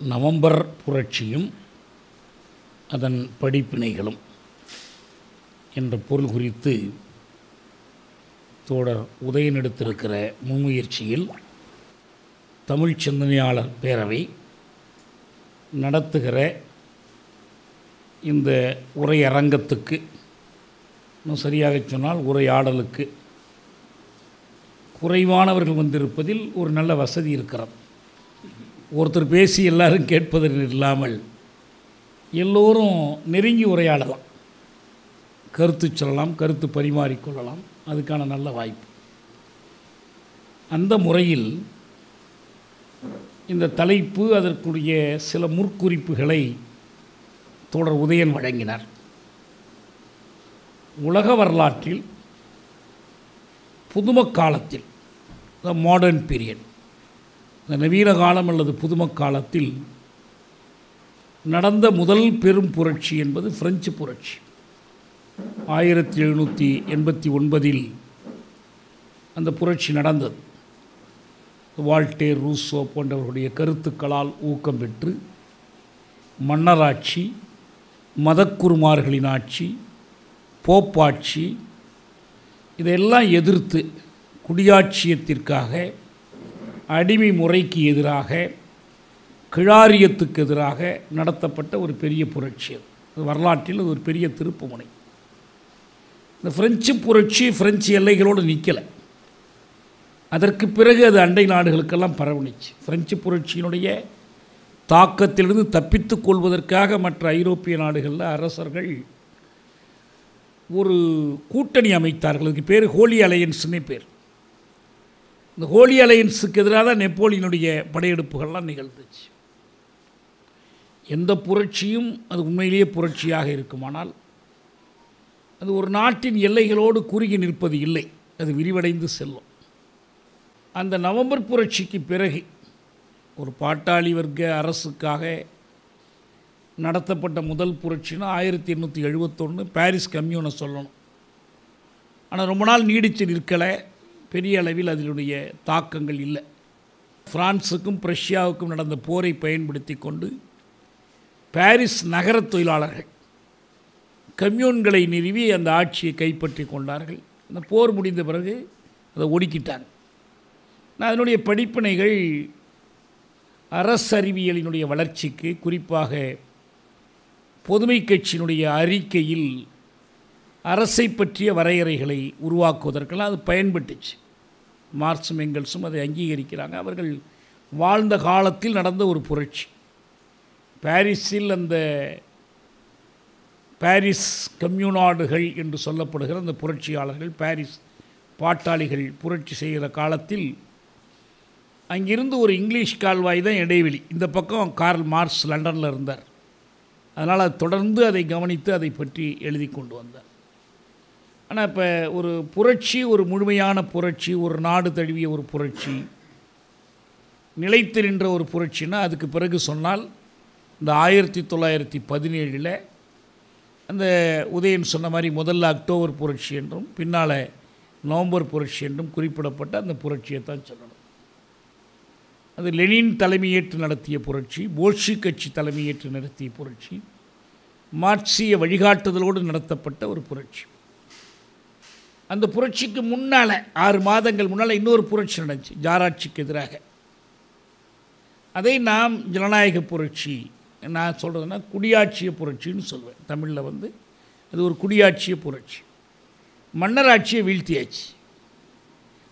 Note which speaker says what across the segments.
Speaker 1: November புரட்சியும் அதன் படிப்பினைகளும் என்ற பொருள் குறித்து தோடர் உதயன் எடுத்திருக்கிற முன்முயற்சியில் தமிழ் சிந்தனையாளர் பேரவை நடத்துகிற இந்த உரையரங்கத்துக்கு இன்னும் சரியாக சொன்னால் உரையாடலுக்கு குறைவானவர்கள் வந்திருப்பதில் ஒரு நல்ல வசதி இருக்கிறது. ஒருத்தர் பேசி எல்லாரும் கேட்பதில் இல்லாமல் எல்லோரும் நெருங்கி உரையாடலாம். கருத்து சொல்லலாம் கருத்து பரிமாறிக்கொள்ளலாம். அதுக்கான நல்ல வாய்ப்பு. அந்த முறையில் இந்த தலைப்பு அதற்குரிய சில முற்குறிப்புகளை தொடர் உதயன் வழங்கினார். உலக வரலாற்றில் புதும காலத்தில் த மாடர்ன் பீரியட் இந்த நவீன காலம் அல்லது புதும காலத்தில் நடந்த முதல் பெரும் புரட்சி என்பது பிரெஞ்சு புரட்சி. ஆயிரத்தி எழுநூற்றி எண்பத்தி ஒன்பதில் அந்த புரட்சி நடந்தது. வால்டேர் ரூசோ போன்றவர்களுடைய கருத்துக்களால் ஊக்கம் பெற்று மன்னராட்சி மதக்குருமார்களின் ஆட்சி போப்பாட்சி இதையெல்லாம் எதிர்த்து குடியாட்சியத்திற்காக அடிமை முறைக்கு எதிராக கிழாரியத்துக்கு எதிராக நடத்தப்பட்ட ஒரு பெரிய புரட்சி அது. வரலாற்றில் அது ஒரு பெரிய திருப்புமுனை. இந்த பிரெஞ்சு புரட்சி பிரெஞ்சு எல்லைகளோடு நிற்கலை அதற்கு பிறகு அது அண்டை நாடுகளுக்கெல்லாம் பரவணிச்சு பிரெஞ்சு புரட்சியினுடைய தாக்கத்திலிருந்து தப்பித்துக் கொள்வதற்காக மற்ற ஐரோப்பிய நாடுகளில் அரசர்கள் ஒரு கூட்டணி அமைத்தார்கள். அதுக்கு பேர் ஹோலி அலையன்ஸ்னே பேர். இந்த ஹோலி அலையன்ஸுக்கு எதிராக தான் நெப்போலியனுடைய படையெடுப்புகள்லாம் நிகழ்ந்துச்சு. எந்த புரட்சியும் அது உண்மையிலேயே புரட்சியாக இருக்குமானால் அது ஒரு நாட்டின் எல்லைகளோடு குறுகி நிற்பது இல்லை அது விரிவடைந்து செல்லும். அந்த நவம்பர் புரட்சிக்கு பிறகு ஒரு பாட்டாளி வர்க்க அரசுக்காக நடத்தப்பட்ட முதல் புரட்சினா ஆயிரத்தி எண்ணூற்றி எழுபத்தொன்று பாரிஸ் கம்யூனை சொல்லணும். ஆனால் ரொம்ப நாள் நீடித்து நிற்கலை. பெரிய அளவில் அதனுடைய தாக்கங்கள் இல்லை. பிரான்ஸுக்கும் பிரஷ்யாவுக்கும் நடந்த போரை பயன்படுத்தி கொண்டு பாரிஸ் நகர தொழிலாளர்கள் கம்யூன்களை நிறுவி அந்த ஆட்சியை கைப்பற்றி கொண்டார்கள். அந்த போர் முடிந்த பிறகு அதை ஒடுக்கிட்டாங்க. நான் அதனுடைய படிப்பினைகள் அரசறிவியலினுடைய வளர்ச்சிக்கு குறிப்பாக பொதுமை கட்சியினுடைய அறிக்கையில் அரசை பற்றிய வரையறைகளை உருவாக்குவதற்கெல்லாம் அது பயன்பட்டுச்சு. மார்க்சும் எங்கள்ஸும் அதை அங்கீகரிக்கிறாங்க. அவர்கள் வாழ்ந்த காலத்தில் நடந்த ஒரு புரட்சி. பாரிஸில் அந்த பாரிஸ் கம்யூனாடுகள் என்று சொல்லப்படுகிற அந்த புரட்சியாளர்கள் பாரிஸ் பாட்டாளிகள் புரட்சி செய்கிற காலத்தில் அங்கிருந்து ஒரு இங்கிலீஷ் கால்வாய் தான் இடைவெளி. இந்த பக்கம் கார்ல் மார்க்ஸ் லண்டனில் இருந்தார். அதனால் அது தொடர்ந்து அதை கவனித்து அதை பற்றி எழுதி கொண்டு வந்தார். ஆனால் இப்போ ஒரு புரட்சி ஒரு முழுமையான புரட்சி ஒரு நாடு தழுவிய ஒரு புரட்சி நிலைத்து நின்ற ஒரு புரட்சின்னா அதுக்கு பிறகு சொன்னால் இந்த ஆயிரத்தி தொள்ளாயிரத்தி பதினேழில் அந்த உதயன் சொன்ன மாதிரி முதல்ல அக்டோபர் புரட்சி என்றும் பின்னால் நவம்பர் புரட்சி என்றும் குறிப்பிடப்பட்ட அந்த புரட்சியை தான் சொல்லணும். அது லெனின் தலைமையேற்று நடத்திய புரட்சி போல்ஷி கட்சி தலைமையேற்று நடத்திய புரட்சி மார்க்சிய வழிகாட்டுதலோடு நடத்தப்பட்ட ஒரு புரட்சி. அந்த புரட்சிக்கு முன்னால் ஆறு மாதங்கள் முன்னால் இன்னொரு புரட்சி நடந்துச்சு ஜாராட்சிக்கு எதிராக. அதை நாம் ஜனநாயக புரட்சி நான் சொல்கிறதுனா குடியாட்சிய புரட்சின்னு சொல்லுவேன் தமிழில் வந்து அது ஒரு குடியாட்சிய புரட்சி. மன்னராட்சியை வீழ்த்தியாச்சு.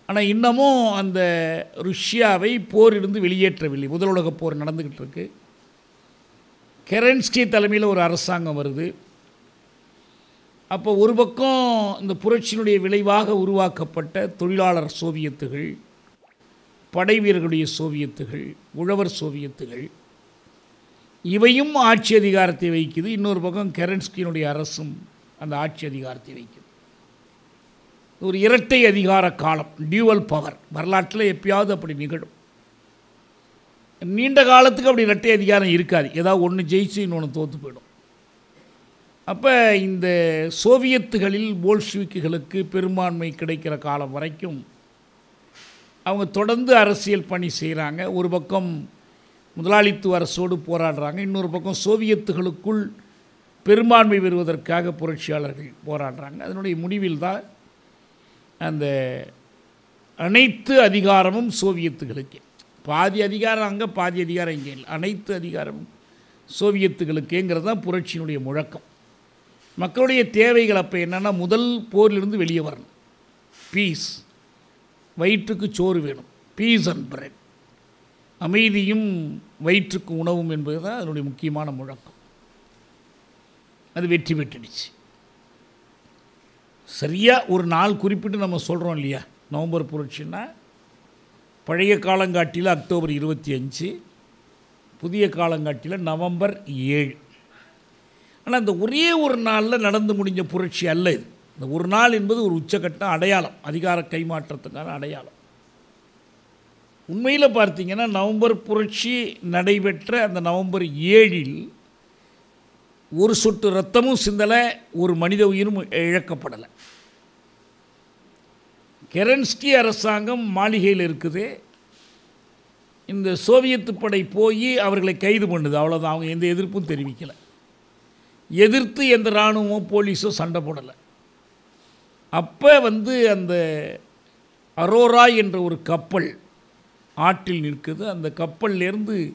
Speaker 1: ஆனால் இன்னமும் அந்த ருஷ்யாவை போரிலிருந்து வெளியேற்றவில்லை. முதல் உலக போர் நடந்துக்கிட்டு இருக்கு. கெரன்ஸ்கி தலைமையில் ஒரு அரசாங்கம் வருது. அப்போ ஒரு பக்கம் இந்த புரட்சியினுடைய விளைவாக உருவாக்கப்பட்ட தொழிலாளர் சோவியத்துகள் படை வீரர்களுடைய சோவியத்துகள் உழவர் சோவியத்துகள் இவையும் ஆட்சி அதிகாரத்தை வைக்குது இன்னொரு பக்கம் கெரன்ஸ்கியினுடைய அரசும் அந்த ஆட்சி அதிகாரத்தை வைக்குது ஒரு இரட்டை அதிகார காலம் டியூவல் பவர் வரலாற்றில் எப்பயாவது அப்படி நிகழும். நீண்ட காலத்துக்கு அப்படி இரட்டை அதிகாரம் இருக்காது. ஏதாவது ஒன்று ஜெயிச்சு இன்னொன்று தோற்று போயிடும். அப்போ இந்த சோவியத்துகளில் போல்ஷிவிக்குகளுக்கு பெரும்பான்மை கிடைக்கிற காலம் வரைக்கும் அவங்க தொடர்ந்து அரசியல் பணி செய்கிறாங்க ஒரு பக்கம் முதலாளித்துவ அரசோடு போராடுறாங்க. இன்னொரு பக்கம் சோவியத்துகளுக்குள் பெரும்பான்மை பெறுவதற்காக புரட்சியாளர்கள் போராடுறாங்க. அதனுடைய முடிவில் தான் அந்த அனைத்து அதிகாரமும் சோவியத்துகளுக்கு. பாதி அதிகாரம் அங்கே பாதி அதிகாரம் இங்கே. இல்லை அனைத்து அதிகாரமும் சோவியத்துகளுக்கேங்கிறது தான் புரட்சியினுடைய முழக்கம். மக்களுடைய தேவைகள் அப்போ என்னென்னா முதல் போரிலிருந்து வெளியே வரணும். பீஸ் வயிற்றுக்கு சோறு வேணும். பீஸ் அண்ட் பிரெட் அமைதியும் வயிற்றுக்கு உணவும் என்பது தான் அதனுடைய முக்கியமான முழக்கம். அது வெற்றி பெற்றுடுச்சு. சரியாக ஒரு நாள் குறிப்பிட்டு நம்ம சொல்கிறோம் இல்லையா? நவம்பர் புரட்சின்னா பழைய காலங்காட்டியில் அக்டோபர் இருபத்தி அஞ்சு புதிய காலங்காட்டியில் நவம்பர் ஏழு. ஆனால் இந்த ஒரே ஒரு நாளில் நடந்து முடிஞ்ச புரட்சி அல்ல இது. இந்த ஒரு நாள் என்பது ஒரு உச்சக்கட்ட அடையாளம் அதிகார கைமாற்றத்துக்கான அடையாளம். உண்மையில் பார்த்தீங்கன்னா நவம்பர் புரட்சி நடைபெற்ற அந்த நவம்பர் ஏழில் ஒரு சொட்டு ரத்தமும் சிந்தலை ஒரு மனித உயிரும் இழக்கப்படலை. கெரன்ஸ்கி அரசாங்கம் மாளிகையில் இருக்குது. இந்த சோவியத்து படை போய் அவர்களை கைது பண்ணுது. அவ்வளோதான் அவங்க எந்த எதிர்ப்பும் தெரிவிக்கலை. எதிர்த்து எந்த இராணுவமோ போலீஸோ சண்டை போடலை. அப்போ வந்து அந்த அரோரா என்ற ஒரு கப்பல் ஆற்றில் நிற்குது. அந்த கப்பல்லேருந்து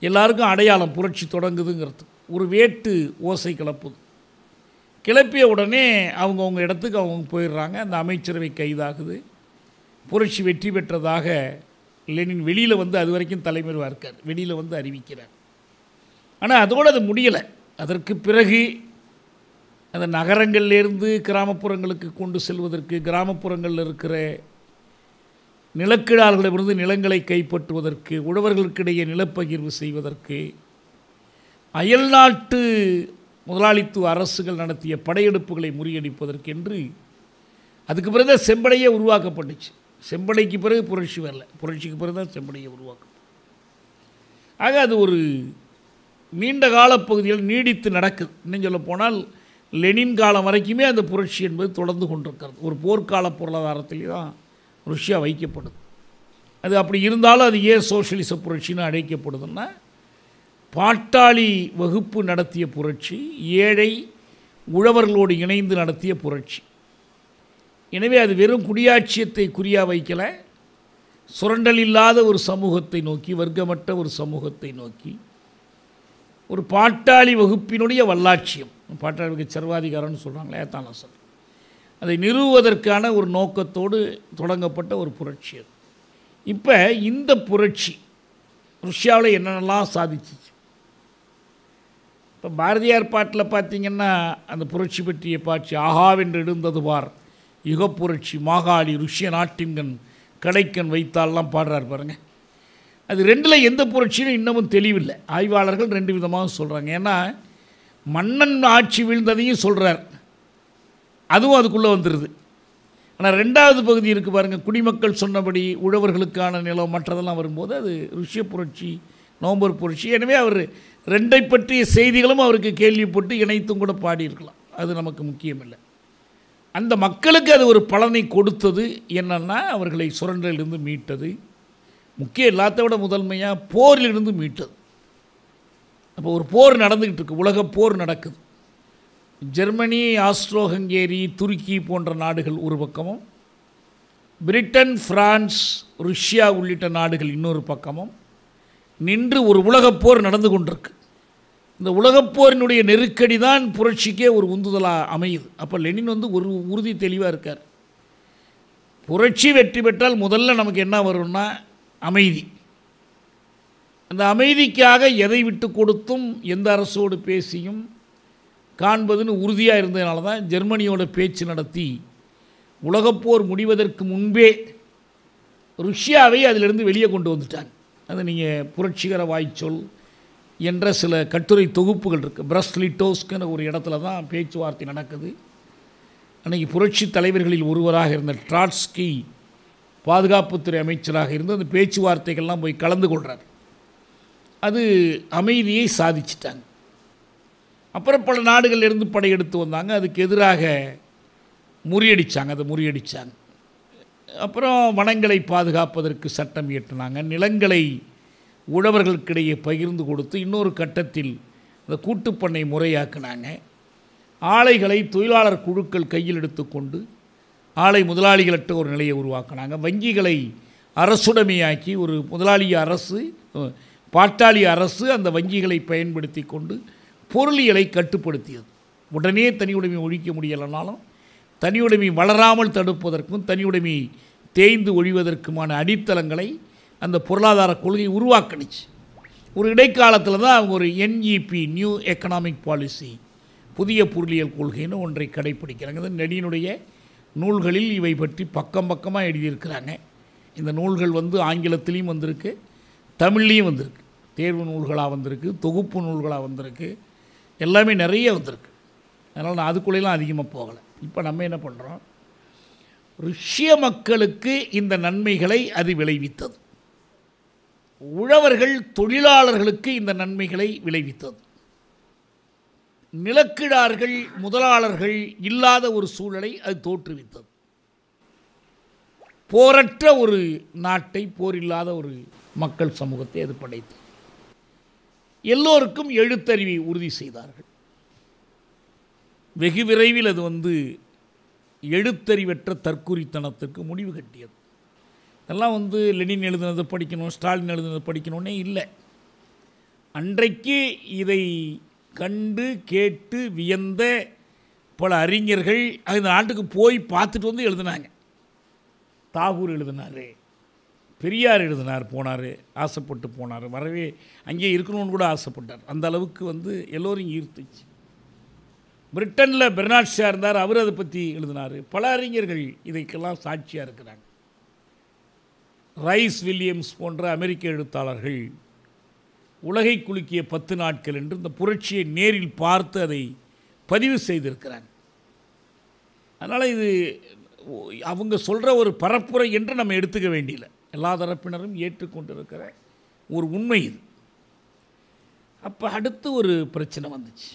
Speaker 1: எல்லாருக்கும் அடையாளம் புரட்சி தொடங்குதுங்கிறது. ஒரு வேட்டு ஓசை கிளப்புது. கிளப்பிய உடனே அவங்கவுங்க இடத்துக்கு அவங்க போயிடுறாங்க. அந்த அமைச்சரவை கைதாகுது. புரட்சி வெற்றி பெற்றதாக லெனின் வெளியில் வந்து அது வரைக்கும் தலைமறைவாக இருக்கார். வெளியில் வந்து அறிவிக்கிறார். ஆனால் அதோடு அது முடியலை. அதற்கு பிறகு அந்த நகரங்கள்லேருந்து கிராமப்புறங்களுக்கு கொண்டு செல்வதற்கு கிராமப்புறங்களில் இருக்கிற நிலக்கிழார்களிடமிருந்து நிலங்களை கைப்பற்றுவதற்கு உழவர்களுக்கிடையே நிலப்பகிர்வு செய்வதற்கு அயல்நாட்டு முதலாளித்துவ அரசுகள் நடத்திய படையெடுப்புகளை முறியடிப்பதற்கு என்று அதுக்கு பிறகு தான் செம்படையே உருவாக்கப்பட்டுச்சு. செம்படைக்கு பிறகு புரட்சி வரல. புரட்சிக்கு பிறகு தான் செம்படையை உருவாக்கும் ஆக அது ஒரு நீண்ட கால பகுதியில் நீடித்து நடக்குது. இன்னும் சொல்ல போனால் லெனின் காலம் வரைக்குமே அந்த புரட்சி என்பது தொடர்ந்து கொண்டிருக்கிறது. ஒரு போர்க்கால பொருளாதாரத்திலே தான் ருஷ்யா வைக்கப்படுது. அது அப்படி இருந்தாலும் அது ஏன் சோசியலிச புரட்சின்னு அழைக்கப்படுதுன்னா பாட்டாளி வகுப்பு நடத்திய புரட்சி ஏழை உழவர்களோடு இணைந்து நடத்திய புரட்சி. எனவே அது வெறும் குடியாட்சியத்தை குறியாக வைக்கலை சுரண்டல் இல்லாத ஒரு சமூகத்தை நோக்கி வர்க்கமற்ற ஒரு சமூகத்தை நோக்கி ஒரு பாட்டாளி வகுப்பினுடைய வல்லாட்சியம். பாட்டாளி வகுப்பு சர்வாதிகாரம்னு சொல்கிறாங்களே தான் சொல் அதை நிறுவுவதற்கான ஒரு நோக்கத்தோடு தொடங்கப்பட்ட ஒரு புரட்சி அது. இப்போ இந்த புரட்சி ருஷ்யாவில் என்னென்னலாம் சாதிச்சிச்சு? இப்போ பாரதியார் பாட்டில் பார்த்தீங்கன்னா அந்த புரட்சி பற்றிய பாட்சி ஆகாவென்று எழுந்தது பார். யுகப்புரட்சி மாகாளி ருஷ்ய நாட்டின்கண் கடைக்கண் வைத்தால்லாம் பாடுறார் பாருங்கள் அது ரெண்டில் எந்த புரட்சியும் இன்னமும் தெளிவில்லை. ஆய்வாளர்கள் ரெண்டு விதமாக சொல்கிறாங்க ஏன்னா மன்னன் ஆட்சி வீழ்ந்ததையும் சொல்கிறார் அதுவும் அதுக்குள்ளே வந்துடுது ஆனால் ரெண்டாவது பகுதி இருக்குது பாருங்கள் குடிமக்கள் சொன்னபடி உழவர்களுக்கான நிலம் மற்றதெல்லாம் வரும்போது அது ருஷ்ய புரட்சி நவம்பர் புரட்சி. எனவே அவர் ரெண்டை பற்றிய செய்திகளும் அவருக்கு கேள்விப்பட்டு இணைத்தும் கூட பாடியிருக்கலாம். அது நமக்கு முக்கியமில்லை. அந்த மக்களுக்கு அது ஒரு பலனை கொடுத்தது என்னென்னா அவர்களை சுரண்டலிருந்து மீட்டது. முக்கிய எல்லாத்த விட முதன்மையாக போரிலிருந்து மீட்டது. அப்போ ஒரு போர் நடந்துக்கிட்டு இருக்கு. உலக போர் நடக்குது. ஜெர்மனி ஆஸ்ட்ரோ ஹங்கேரி துருக்கி போன்ற நாடுகள் ஒரு பக்கமும் பிரிட்டன் பிரான்ஸ் ருஷ்யா உள்ளிட்ட நாடுகள் இன்னொரு பக்கமும் நின்று ஒரு உலகப்போர் நடந்து கொண்டிருக்கு. இந்த உலகப்போரினுடைய நெருக்கடி தான் புரட்சிக்கே ஒரு உந்துதலாக அமையுது. அப்போ லெனின் வந்து ஒரு உறுதி தெளிவாக இருக்கார். புரட்சி வெற்றி பெற்றால் முதல்ல நமக்கு என்ன வரும்னா அமைதி. அந்த அமைதிக்காக எதை விட்டு கொடுத்தும் எந்த அரசோடு பேசியும் காண்பதுன்னு உறுதியாக இருந்ததுனால தான் ஜெர்மனியோட பேச்சு நடத்தி உலகப்போர் முடிவதற்கு முன்பே ருஷ்யாவை அதிலிருந்து வெளியே கொண்டு வந்துட்டாங்க. அது நீங்கள் புரட்சிகர வாய்ச்சொல் என்ற சில கட்டுரை தொகுப்புகள் இருக்குது பிரஸ்லிட்டோஸ்க்குன்னு ஒரு இடத்துல தான் பேச்சுவார்த்தை நடக்குது. அன்றைக்கி புரட்சி தலைவர்களில் ஒருவராக இருந்த ட்ராட்ஸ்கி பாதுகாப்புத்துறை அமைச்சராக இருந்து அந்த பேச்சுவார்த்தைகள்லாம் போய் கலந்து கொள்கிறார் அது அமைதியை சாதிச்சிட்டாங்க. அப்புறம் பல நாடுகளிலிருந்து படையெடுத்து வந்தாங்க. அதுக்கு எதிராக முறியடித்தாங்க அதை முறியடித்தாங்க அப்புறம் வனங்களை பாதுகாப்பதற்கு சட்டம் இயற்றினாங்க. நிலங்களை உழவர்களுக்கிடையே பகிர்ந்து கொடுத்து இன்னொரு கட்டத்தில் இந்த கூட்டுப்பண்ணை முறையாக்குனாங்க. ஆலைகளை தொழிலாளர் குழுக்கள் கையில் எடுத்துக்கொண்டு ஆலை முதலாளிகளற்ற ஒரு நிலையை உருவாக்கினாங்க. வங்கிகளை அரசுடைமையாக்கி ஒரு முதலாளி அரசு பாட்டாளி அரசு அந்த வங்கிகளை பயன்படுத்தி கொண்டு பொருளியலை கட்டுப்படுத்தியது. உடனே தனியுடைமை ஒழிக்க முடியலைனாலும் தனியுடைமை வளராமல் தடுப்பதற்கும் தனியுடைமை தேய்ந்து ஒழிவதற்குமான அடித்தளங்களை அந்த பொருளாதார கொள்கை உருவாக்கினுச்சு. ஒரு இடைக்காலத்தில் தான் அவங்க ஒரு என்இபி நியூ எக்கனாமிக் பாலிசி புதிய பொருளியல் கொள்கைன்னு ஒன்றை கடைப்பிடிக்கிறாங்க. இது நெடியினுடைய நூல்களில் இவை பற்றி பக்கம் பக்கமாக எழுதியிருக்கிறாங்க. இந்த நூல்கள் வந்து ஆங்கிலத்திலையும் வந்திருக்கு தமிழ்லேயும் வந்திருக்கு. தேர்வு நூல்களாக வந்திருக்கு தொகுப்பு நூல்களாக வந்திருக்கு. எல்லாமே நிறைய வந்திருக்கு. அதனால் நான் அதுக்குள்ளேலாம் அதிகமாக போகலை. இப்போ நம்ம என்ன பண்ணுறோம்? ருஷ்ய மக்களுக்கு இந்த நன்மைகளை அது விளைவித்தது. உழவர்கள் தொழிலாளர்களுக்கு இந்த நன்மைகளை விளைவித்தது. நிலக்கிழார்கள் முதலாளர்கள் இல்லாத ஒரு சூழலை அது தோற்றுவித்தது. போரற்ற ஒரு நாட்டை போரில்லாத ஒரு மக்கள் சமூகத்தை அது படைத்தது. எல்லோருக்கும் எழுத்தறிவை உறுதி செய்தார்கள். வெகு விரைவில் அது வந்து எழுத்தறிவற்ற தற்குறித்தனத்திற்கு முடிவு கட்டியது. இதெல்லாம் வந்து லெனின் எழுதுனதை படிக்கணும் ஸ்டாலின் எழுதுனதை படிக்கணும்னே இல்லை. அன்றைக்கு இதை கண்டு கேட்டு வியந்த பல அறிஞர்கள் அந்த நாட்டுக்கு போய் பார்த்துட்டு வந்து எழுதினாங்க. தாகூர் எழுதினார் பெரியார் எழுதினார் போனார் ஆசைப்பட்டு போனார் வரவே அங்கேயே இருக்கணும்னு கூட ஆசைப்பட்டார். அந்த அளவுக்கு வந்து எல்லோரும் ஈர்த்துச்சு. பிரிட்டனில் பெர்னாட் ஷா இருந்தார் அவர் அதை பற்றி எழுதினார். பல அறிஞர்கள் இதைக்கெல்லாம் சாட்சியாக இருக்கிறாங்க. ரைஸ் வில்லியம்ஸ் போன்ற அமெரிக்க எழுத்தாளர்கள் உலகை குலுக்கிய பத்து நாட்கள் என்று இந்த புரட்சியை நேரில் பார்த்து அதை பதிவு செய்திருக்கிறாங்க அதனால் இது அவங்க சொல்கிற ஒரு பரப்புரை என்று நம்ம எடுத்துக்க வேண்டியில்லை. எல்லா தரப்பினரும் ஏற்றுக்கொண்டிருக்கிற ஒரு உண்மை இது. அப்போ அடுத்து ஒரு பிரச்சனை வந்துச்சு.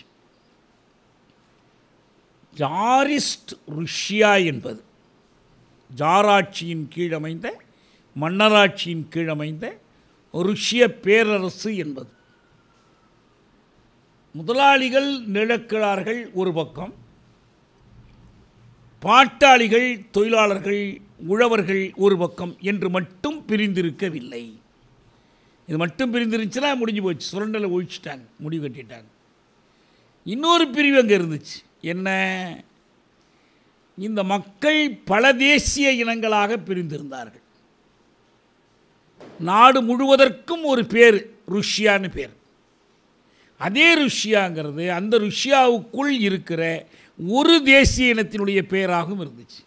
Speaker 1: ஜாரிஸ்ட் ருஷ்யா என்பது ஜாராட்சியின் கீழமைந்த மன்னராட்சியின் கீழமைந்த ருஷ்ய பேரரசு என்பது. முதலாளிகள் நிழக்கிறார்கள் ஒரு பக்கம் பாட்டாளிகள் தொழிலாளர்கள் உழவர்கள் ஒரு பக்கம் என்று மட்டும் பிரிந்திருக்கவில்லை. இது மட்டும் பிரிந்திருந்துச்சுன்னா முடிஞ்சு போச்சு. சுரண்டலை ஒழிச்சிட்டாங்க முடிவு கட்டிட்டாங்க. இன்னொரு பிரிவு அங்கே இருந்துச்சு. என்ன? இந்த மக்கள் பல தேசிய இனங்களாக பிரிந்திருந்தார்கள். நாடு முழுவதற்கும் ஒரு பேர் ருஷ்யான்னு பேர். அதே ருஷ்யாங்கிறது அந்த ருஷ்யாவுக்குள் இருக்கிற ஒரு தேசிய இனத்தினுடைய பெயராகவும் இருந்துச்சு.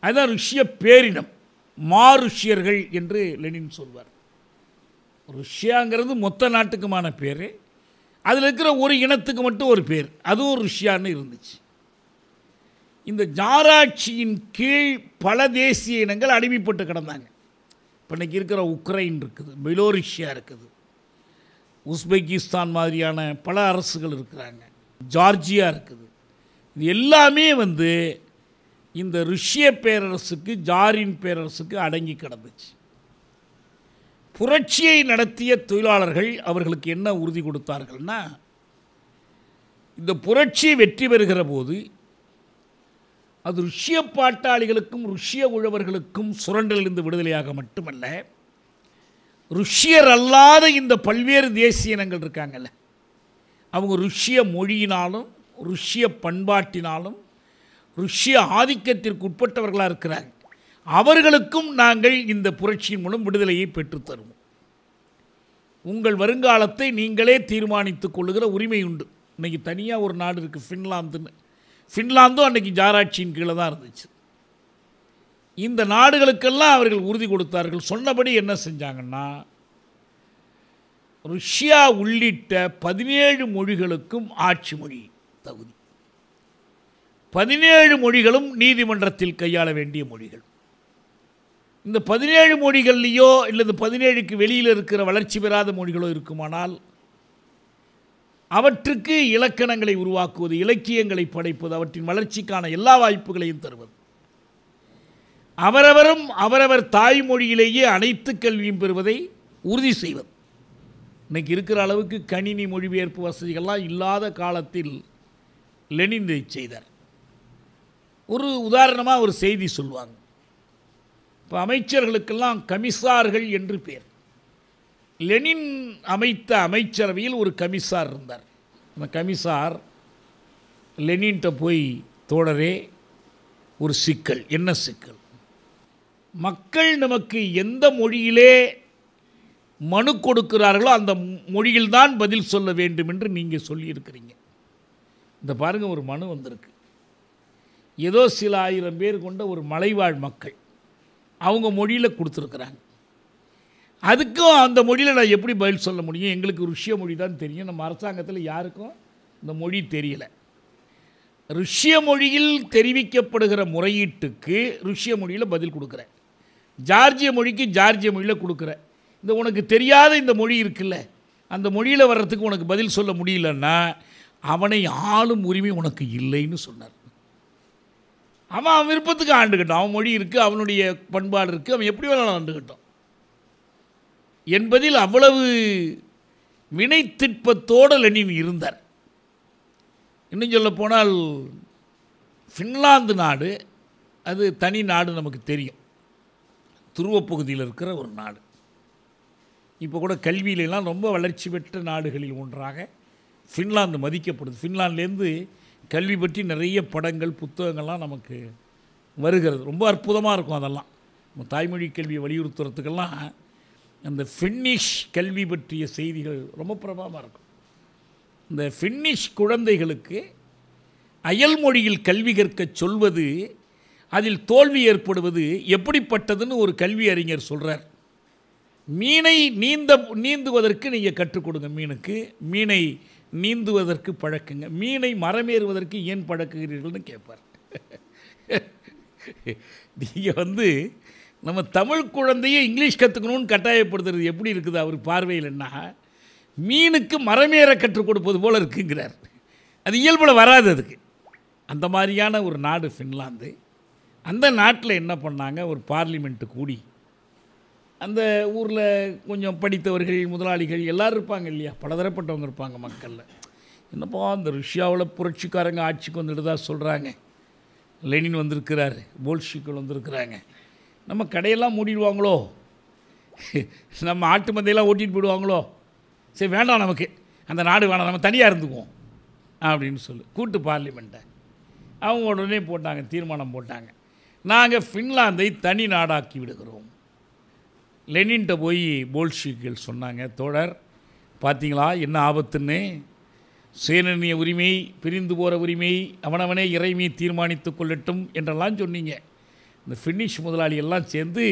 Speaker 1: அதுதான் ருஷ்ய பேரினம் மா ருஷ்யர்கள் என்று லெனின் சொல்வார். ருஷ்யாங்கிறது மொத்த நாட்டுக்குமான பேர் அதில் இருக்கிற ஒரு இனத்துக்கு மட்டும் ஒரு பேர் அதுவும் ருஷ்யான்னு இருந்துச்சு. இந்த ஜாராட்சியின் கீழ் பல தேசிய இனங்கள் அடிமைப்பட்டு கிடந்தாங்க. இப்போ இன்றைக்கி இருக்கிற உக்ரைன் இருக்குது பெலோரிஷியா இருக்குது. உஸ்பெகிஸ்தான் மாதிரியான பல அரசுகள் இருக்கிறாங்க. ஜார்ஜியா இருக்குது. இது எல்லாமே வந்து இந்த ருஷ்ய பேரரசுக்கு ஜாரின் பேரரசுக்கு அடங்கி கிடந்துச்சு. புரட்சியை நடத்திய தொழிலாளர்கள் அவர்களுக்கு என்ன உறுதி கொடுத்தார்கள்னா இந்த புரட்சி வெற்றி பெறுகிற போது அது ருஷ்ய பாட்டாளிகளுக்கும் ருஷ்ய உழவர்களுக்கும் சுரண்டலிருந்து விடுதலையாக மட்டுமல்ல ருஷ்யர் அல்லாத இந்த பல்வேறு தேசிய இனங்கள் இருக்காங்கல்ல அவங்க ருஷ்ய மொழியினாலும் ருஷ்ய பண்பாட்டினாலும் ருஷ்ய ஆதிக்கத்திற்கு உட்பட்டவர்களாக இருக்கிறாங்க. அவர்களுக்கும் நாங்கள் இந்த புரட்சியின் மூலம் விடுதலையை பெற்றுத்தருவோம் உங்கள் வருங்காலத்தை நீங்களே தீர்மானித்துக் கொள்ளுகிற உரிமை உண்டு. இன்றைக்கி தனியாக ஒரு நாடு இருக்குது ஃபின்லாந்துன்னு. ஃபின்லாந்தும் அன்றைக்கி ஜாராட்சியின் கீழே தான் இருந்துச்சு. இந்த நாடுகளுக்கெல்லாம் அவர்கள் உறுதி கொடுத்தார்கள். சொன்னபடி என்ன செஞ்சாங்கன்னா ருஷ்யா உள்ளிட்ட பதினேழு மொழிகளுக்கும் ஆட்சி மொழி தகுதி. பதினேழு மொழிகளும் நீதிமன்றத்தில் கையாள வேண்டிய மொழிகள். இந்த பதினேழு மொழிகள்லையோ இல்லை இந்த பதினேழுக்கு வெளியில் இருக்கிற வளர்ச்சி பெறாத மொழிகளோ இருக்குமானால் அவற்றுக்கு இலக்கணங்களை உருவாக்குவது இலக்கியங்களை படைப்பது அவற்றின் வளர்ச்சிக்கான எல்லா வாய்ப்புகளையும் தருவது. அவரவரும் அவரவர் தாய்மொழியிலேயே அனைத்து கல்வியும் பெறுவதை உறுதி செய்வது. இன்னைக்கு இருக்கிற அளவுக்கு கணினி மொழிபெயர்ப்பு வசதிகள்லாம் இல்லாத காலத்தில் லெனின் செய்தார். ஒரு உதாரணமாக ஒரு செய்தி சொல்லுவாங்க. இப்போ அமைச்சர்களுக்கெல்லாம் கமிசார்கள் என்று பேர். லெனின் அமைத்த அமைச்சரவையில் ஒரு கமிசார் இருந்தார். அந்த கமிசார் லெனின்கிட்ட போய் தோழரே ஒரு சிக்கல் என்ன சிக்கல்? மக்கள் நமக்கு எந்த மொழியிலே மனு கொடுக்கிறார்களோ அந்த மொழியில்தான் பதில் சொல்ல வேண்டும் என்று நீங்கள் சொல்லியிருக்கிறீங்க. இந்த பாருங்கள் ஒரு மனு வந்திருக்கு. ஏதோ சில ஆயிரம் பேர் கொண்ட ஒரு மலைவாழ் மக்கள் அவங்க மொழியில் கொடுத்துருக்குறாங்க. அதுக்கும் அந்த மொழியில் நான் எப்படி பதில் சொல்ல முடியும்? எங்களுக்கு ருஷ்ய மொழி தான் தெரியும். நம்ம அரசாங்கத்தில் யாருக்கும் இந்த மொழி தெரியல. ருஷ்ய மொழியில் தெரிவிக்கப்படுகிற முறையீட்டுக்கு ருஷ்ய மொழியில் பதில் கொடுக்குறேன் ஜார்ஜிய மொழிக்கு ஜார்ஜிய மொழியில் கொடுக்குறேன் இந்த உனக்கு தெரியாத இந்த மொழி இருக்குல்ல அந்த மொழியில் வர்றதுக்கு உனக்கு பதில் சொல்ல முடியலன்னா அவனை ஆளும் உரிமை உனக்கு இல்லைன்னு சொன்னார். அவன் அவன் விருப்பத்துக்கு ஆண்டுக்கிட்டான் அவன் மொழி இருக்குது அவனுடைய பண்பாடு இருக்குது அவன் எப்படி வேணாலும் ஆண்டுக்கிட்டான் என்பதில் அவ்வளவு வினைத்திட்பத்தோடு லெனின் இருந்தார். இன்னும் சொல்ல போனால் ஃபின்லாந்து நாடு அது தனி நாடு நமக்கு தெரியும். துருவப்பகுதியில் இருக்கிற ஒரு நாடு. இப்போ கூட கல்வியிலெல்லாம் ரொம்ப வளர்ச்சி பெற்ற நாடுகளில் ஒன்றாக ஃபின்லாந்து மதிக்கப்படுது. ஃபின்லாந்துலேருந்து கல்வி பற்றி நிறைய படங்கள் புத்தகங்கள்லாம் நமக்கு வருகிறது. ரொம்ப அற்புதமாக இருக்கும் அதெல்லாம். நம்ம தாய்மொழி கல்வியை வலியுறுத்துறதுக்கெல்லாம் அந்த ஃபின்னிஷ் கல்வி பற்றிய செய்திகள் ரொம்ப பிரபலமாக இருக்கும். இந்த ஃபின்னிஷ் குழந்தைகளுக்கு அயல் மொழியில் கல்வி கற்கச் சொல்வது அதில் தோல்வி ஏற்படுவது எப்படிப்பட்டதுன்னு ஒரு கல்வி அறிஞர் சொல்கிறார் மீனை நீந்த நீந்துவதற்கு நீங்கள் கற்றுக் கொடுங்க மீனுக்கு மீனை நீந்துவதற்கு பழக்குங்க மீனை மரமேறுவதற்கு ஏன் பழக்குகிறீர்கள்னு கேட்பார். நீங்கள் வந்து நம்ம தமிழ் குழந்தையை இங்கிலீஷ் கற்றுக்கணும்னு கட்டாயப்படுத்துறது எப்படி இருக்குது அவர் பார்வையில்னா மீனுக்கு மரமேற கற்றுக் கொடுப்பது போல் இருக்குங்கிறார். அது இயல்பில் வராது அதுக்கு. அந்த மாதிரியான ஒரு நாடு ஃபின்லாந்து. அந்த நாட்டில் என்ன பண்ணாங்க? ஒரு பார்லிமெண்ட்டு கூடி. அந்த ஊரில் கொஞ்சம் படித்தவர்கள் முதலாளிகள் எல்லோரும் இருப்பாங்க இல்லையா? பலதரப்பட்டவங்க இருப்பாங்க மக்களில். என்னப்பா அந்த ருஷ்யாவில் புரட்சிக்காரங்க ஆட்சிக்கு வந்துட்டு தான் சொல்கிறாங்க லெனின் வந்திருக்கிறாரு போல்ஷிக்கள் வந்திருக்கிறாங்க. நம்ம கடையெல்லாம் மூடிடுவாங்களோ? நம்ம ஆட்டு மந்தையெல்லாம் ஓட்டிகிட்டு போயிடுவாங்களோ? சரி வேண்டாம் நமக்கு. அந்த நாடு வேணாம் நம்ம தனியாக இருந்துக்குவோம். அப்படின்னு சொல்லு. கூட்டு பார்லிமெண்ட்டை. அவங்க உடனே போட்டாங்க தீர்மானம் போட்டாங்க. நாங்கள் ஃபின்லாந்தை தனி நாடாக்கி விடுகிறோம். லெனின்ட்ட போய் போல்ஷிக்கள் சொன்னாங்க தோழர் பார்த்தீங்களா என்ன ஆபத்துன்னு? சேனனிய உரிமை பிரிந்து போகிற உரிமை அவனவனே இறைமையை தீர்மானித்து கொள்ளட்டும் என்றெல்லாம் சொன்னீங்க. இந்த ஃபினிஷ் முதலாளி எல்லாம் சேர்ந்து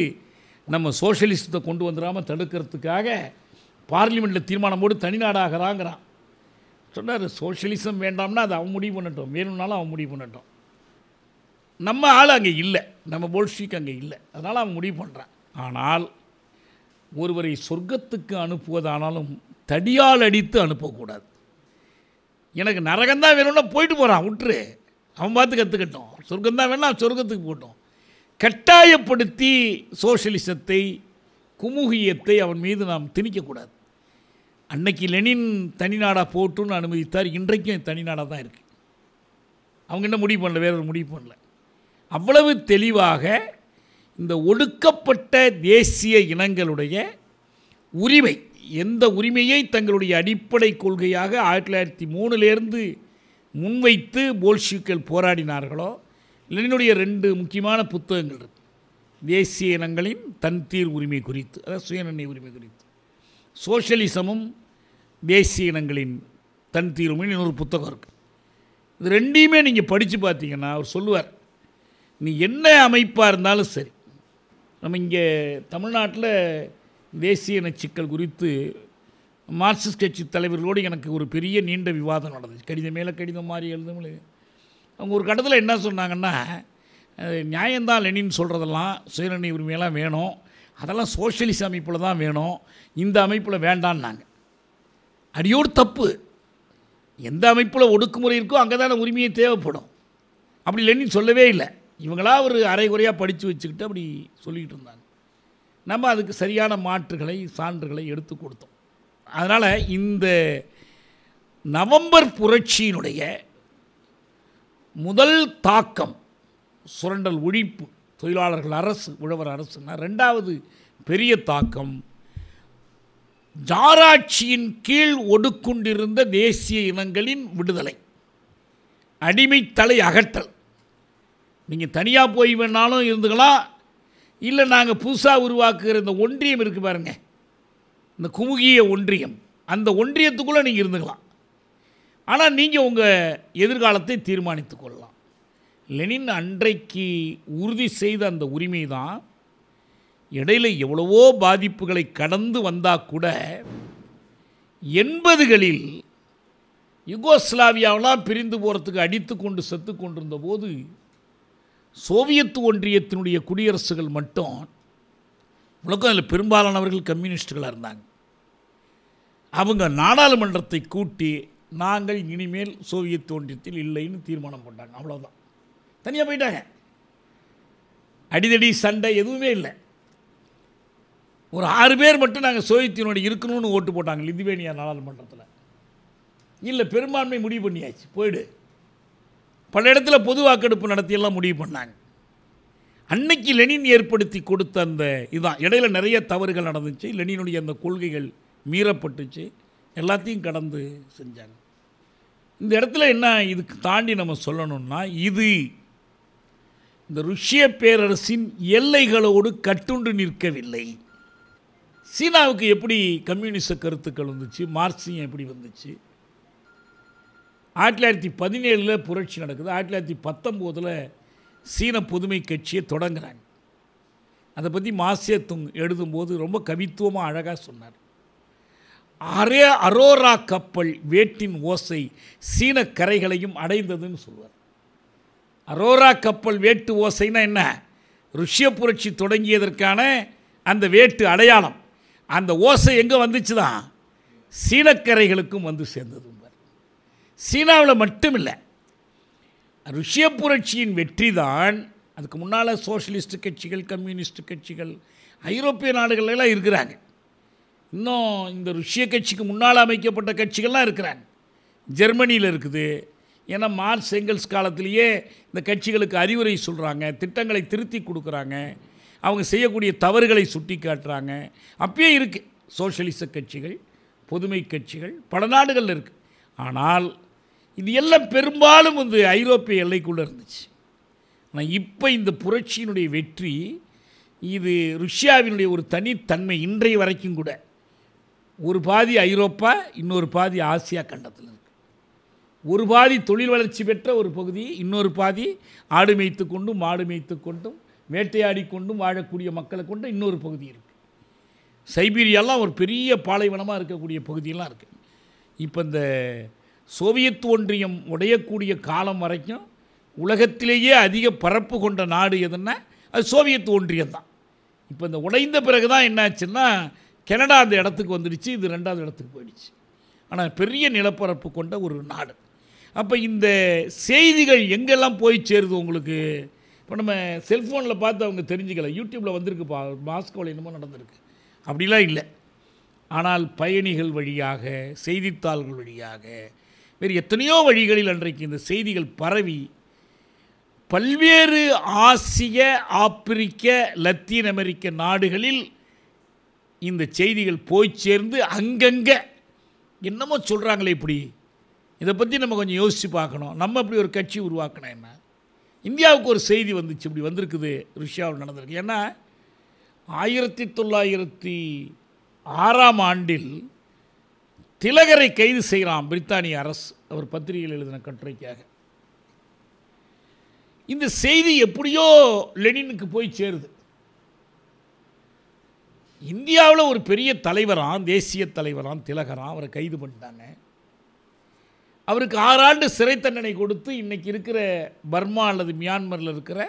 Speaker 1: நம்ம சோஷலிசத்தை கொண்டு வந்துடாமல் தடுக்கிறதுக்காக பார்லிமெண்ட்டில் தீர்மானம் போட்டு தனிநாடாகிறாங்கிறான் சொன்னார் சோஷலிசம் வேண்டாம்னா அதை அவன் முடிவு பண்ணட்டும். வேணும்னாலும் அவன் முடிவு பண்ணட்டும். நம்ம ஆள் அங்கே இல்லை. நம்ம போல்ஷிக் அங்கே இல்லை. அதனால் அவன் முடிவு பண்ணுறான் ஆனால் ஒருவரை சொர்க்கத்துக்கு அனுப்புவதானாலும் தடியால் அடித்து அனுப்பக்கூடாது. எனக்கு நரகம்தான் வேணும்னா போயிட்டு போகிறான் விட்டுரு. அவன் பார்த்து கற்றுக்கட்டும் சொர்க்கம்தான் வேணாம் சொர்க்கத்துக்கு போட்டோம் கட்டாயப்படுத்தி சோஷலிசத்தை குமுகியத்தை அவன் மீது நாம் திணிக்கக்கூடாது. அன்னைக்கு லெனின் தனிநாடாக போட்டுன்னு அனுமதித்தார். இன்றைக்கும் தனிநாடாக தான் இருக்குது அவங்க என்ன முடிவு பண்ணல வேற ஒரு முடிவு பண்ணல. அவ்வளவு தெளிவாக இந்த ஒடுக்கப்பட்ட தேசிய இனங்களுடைய உரிமை எந்த உரிமையை தங்களுடைய அடிப்படை கொள்கையாக ஆயிரத்தி தொள்ளாயிரத்தி மூணுலேருந்து முன்வைத்து போல்ஷிக்கள் போராடினார்களோ லெனினுடைய ரெண்டு முக்கியமான புத்தகங்கள் இருக்கு. தேசிய இனங்களின் தன்தீர் உரிமை குறித்து அதாவது சுயநிர்ணய உரிமை குறித்து. சோஷலிசமும் தேசிய இனங்களின் தன்தீர் உரிமை இன்னொரு புத்தகம் இருக்குது இது ரெண்டையுமே நீங்கள் படித்து பார்த்தீங்கன்னா அவர் சொல்லுவார் நீ என்ன அமைப்பாக இருந்தாலும் சரி நம்ம இங்கே தமிழ்நாட்டில் தேசிய இன சிக்கல் குறித்து மார்க்சிஸ்ட் கட்சி தலைவர்களோடு எனக்கு ஒரு பெரிய நீண்ட விவாதம் நடந்துச்சு. கடிதம் மேலே கடிதம் மாதிரி எழுதும் அவங்க ஒரு கட்டத்தில் என்ன சொன்னாங்கன்னா நியாயந்தான் நியாயம்தான் லெனின் சொல்கிறதெல்லாம் சுயநிர்ணய உரிமையெல்லாம் வேணும். அதெல்லாம் சோஷியலிச அமைப்பில் தான் வேணும். இந்த அமைப்பில் வேண்டான்னாங்க. அடியோடு தப்பு. எந்த அமைப்பில் ஒடுக்குமுறை இருக்கோ அங்கே தானே உரிமையை தேவைப்படும். அப்படி லெனின் சொல்லவே இல்லை. இவங்களா ஒரு அரைகுறையாக படித்து வச்சுக்கிட்டு அப்படி சொல்லிக்கிட்டு இருந்தாங்க. நம்ம அதுக்கு சரியான மாற்றுகளை சான்றுகளை எடுத்து கொடுத்தோம். அதனால் இந்த நவம்பர் புரட்சியினுடைய முதல் தாக்கம் சுரண்டல் ஒழிப்பு தொழிலாளர்கள் அரசு உழவர் அரசுனா ரெண்டாவது பெரிய தாக்கம் ஜாராட்சியின் கீழ் ஒடுக்குண்டிருந்த தேசிய இனங்களின் விடுதலை அடிமைத்தலை அகற்றல். நீங்கள் தனியாக போய் வேணாலும் இருந்துக்கலாம் இல்லை நாங்கள் புதுசாக உருவாக்குகிற இந்த ஒன்றியம் இருக்குது பாருங்க இந்த குமுகிய ஒன்றியம் அந்த ஒன்றியத்துக்குள்ளே நீங்கள் இருந்துக்கலாம். ஆனால் நீங்கள் உங்கள் எதிர்காலத்தை தீர்மானித்து கொள்ளலாம். லெனின் அன்றைக்கு உறுதி செய்த அந்த உரிமை தான் இடையில எவ்வளவோ பாதிப்புகளை கடந்து வந்தால் கூட எண்பதுகளில் யுகோஸ்லாவியாவெலாம் பிரிந்து போகிறதுக்கு அடித்து கொண்டு செத்து கொண்டிருந்த போது சோவியத் ஒன்றியத்தினுடைய குடியரசுகள் மட்டும் உலகம் அதில் பெரும்பாலானவர்கள் கம்யூனிஸ்டுகளாக இருந்தாங்க. அவங்க நாடாளுமன்றத்தை கூட்டி நாங்கள் இனிமேல் சோவியத் ஒன்றியத்தில் இல்லைன்னு தீர்மானம் போட்டாங்க. அவ்வளோதான் தனியாக போயிட்டாங்க. அடிதடி சண்டை எதுவுமே இல்லை. ஒரு ஆறு பேர் மட்டும் நாங்கள் சோவியத்தினோட இருக்கணும்னு ஓட்டு போட்டாங்க லிதுவேனியா நாடாளுமன்றத்தில். இல்லை பெரும்பான்மை முடிவு பண்ணியாச்சு. போயிடு. பல இடத்துல பொது வாக்கெடுப்பு நடத்தியெல்லாம் முடிவு பண்ணாங்க. அன்னைக்கு லெனின் ஏற்படுத்தி கொடுத்த அந்த இதுதான் இடையில நிறைய தவறுகள் நடந்துச்சு. லெனினுடைய அந்த கொள்கைகள் மீறப்பட்டுச்சு. எல்லாத்தையும் கடந்து செஞ்சாங்க. இந்த இடத்துல என்ன இதுக்கு தாண்டி நம்ம சொல்லணும்னா இது. இந்த ருஷ்ய பேரரசின் எல்லைகளோடு கட்டுண்டு நிற்கவில்லை. சீனாவுக்கு எப்படி கம்யூனிச கருத்துக்கள் வந்துச்சு? மார்க்சியம் எப்படி வந்துச்சு? ஆயிரத்தி தொள்ளாயிரத்தி பதினேழில் புரட்சி நடக்குது. ஆயிரத்தி தொள்ளாயிரத்தி பத்தொம்போதில் சீன புதுமை கட்சியை தொடங்குறாங்க. அதை பற்றி மாசிய துங் எழுதும்போது ரொம்ப கவித்துவமாக அழகாக சொன்னார். அரே அரோரா கப்பல் வேட்டின் ஓசை சீன கரைகளையும் அடைந்ததுன்னு சொல்வார். அரோரா கப்பல் வேட்டு ஓசைன்னா என்ன? ருஷ்ய புரட்சி தொடங்கியதற்கான அந்த வேட்டு அடையாளம். அந்த ஓசை எங்கே வந்துச்சு தான் சீனக்கரைகளுக்கும் வந்து சேர்ந்தது சீனாவில் மட்டும் இல்லை ருஷ்ய புரட்சியின் வெற்றி தான் அதுக்கு முன்னால் சோஷலிஸ்ட் கட்சிகள் கம்யூனிஸ்ட் கட்சிகள் ஐரோப்பிய நாடுகளெல்லாம் இருக்கிறாங்க. இன்னும் இந்த ருஷ்ய கட்சிக்கு முன்னால் அமைக்கப்பட்ட கட்சிகள்லாம் இருக்கிறாங்க. ஜெர்மனியில் இருக்குது. ஏன்னா மார்க்ஸ் எங்கல்ஸ் காலத்திலேயே இந்த கட்சிகளுக்கு அறிவுரை சொல்கிறாங்க திட்டங்களை திருத்தி கொடுக்குறாங்க அவங்க செய்யக்கூடிய தவறுகளை சுட்டி காட்டுறாங்க. அப்பயே இருக்குது சோஷலிச கட்சிகள் பொதுமை கட்சிகள் பல நாடுகளில் இருக்குது ஆனால் இது எல்லாம் பெரும்பாலும் வந்து ஐரோப்பிய எல்லைக்குள்ளே இருந்துச்சு. ஆனால் இப்போ இந்த புரட்சியினுடைய வெற்றி இது ருஷ்யாவினுடைய ஒரு தனித்தன்மை இன்றைய வரைக்கும் கூட. ஒரு பாதி ஐரோப்பா இன்னொரு பாதி ஆசியா கண்டத்தில் இருக்குது ஒரு பாதி தொழில் வளர்ச்சி பெற்ற ஒரு பகுதி இன்னொரு பாதி ஆடு மேய்த்து கொண்டும் மாடு மேய்த்து கொண்டும் வேட்டையாடி கொண்டும் வாழக்கூடிய மக்களை கொண்டு இன்னொரு பகுதி இருக்குது சைபீரியாலாம் ஒரு பெரிய பாலைவனமாக இருக்கக்கூடிய பகுதியெல்லாம் இருக்குது இப்போ இந்த சோவியத் ஒன்றியம் உடையக்கூடிய காலம் வரைக்கும் உலகத்திலேயே அதிக பரப்பு கொண்ட நாடு எதுன்னா அது சோவியத் ஒன்றியம் தான் இப்போ இந்த உடைந்த பிறகு தான் என்னாச்சுன்னா கனடா அந்த இடத்துக்கு வந்துடுச்சு இது ரெண்டாவது இடத்துக்கு போயிடுச்சு. ஆனால் பெரிய நிலப்பரப்பு கொண்ட ஒரு நாடு. அப்போ இந்த செய்திகள் எங்கெல்லாம் போய் சேருது உங்களுக்கு? இப்போ நம்ம செல்ஃபோனில் பார்த்து அவங்க தெரிஞ்சுக்கல. யூடியூப்பில் வந்திருக்குப்பா மாஸ்கோவில் என்னமோ நடந்திருக்கு. அப்படிலாம் இல்லை. ஆனால் பயணிகள் வழியாக செய்தித்தாள்கள் வழியாக வேறு எத்தனையோ வழிகளில் அன்றைக்கு இந்த செய்திகள் பரவி பல்வேறு ஆசிய ஆப்பிரிக்க லத்தீன் அமெரிக்க நாடுகளில் இந்த செய்திகள் போய் சேர்ந்து அங்கங்கே என்னமோ சொல்கிறாங்களே இப்படி. இதை பற்றி நம்ம கொஞ்சம் யோசித்து பார்க்கணும். நம்ம இப்படி ஒரு கட்சி உருவாக்கணும் என்ன? இந்தியாவுக்கு ஒரு செய்தி வந்துச்சு இப்படி வந்திருக்குது ருஷ்யாவில் நடந்திருக்கு. ஏன்னா ஆயிரத்தி தொள்ளாயிரத்தி ஆறாம் ஆண்டில் திலகரை கைது செய்கிறான் பிரித்தானிய அரசு. அவர் பத்திரிகையில் எழுதின கட்டுரைக்காக. இந்த செய்தி எப்படியோ லெனினுக்கு போய் சேருது. இந்தியாவில் ஒரு பெரிய தலைவராம் தேசிய தலைவராம் திலகராம் அவரை கைது பண்ணிட்டாங்க. அவருக்கு ஆறாண்டு சிறை தண்டனை கொடுத்து இன்றைக்கி இருக்கிற பர்மா அல்லது மியான்மரில் இருக்கிற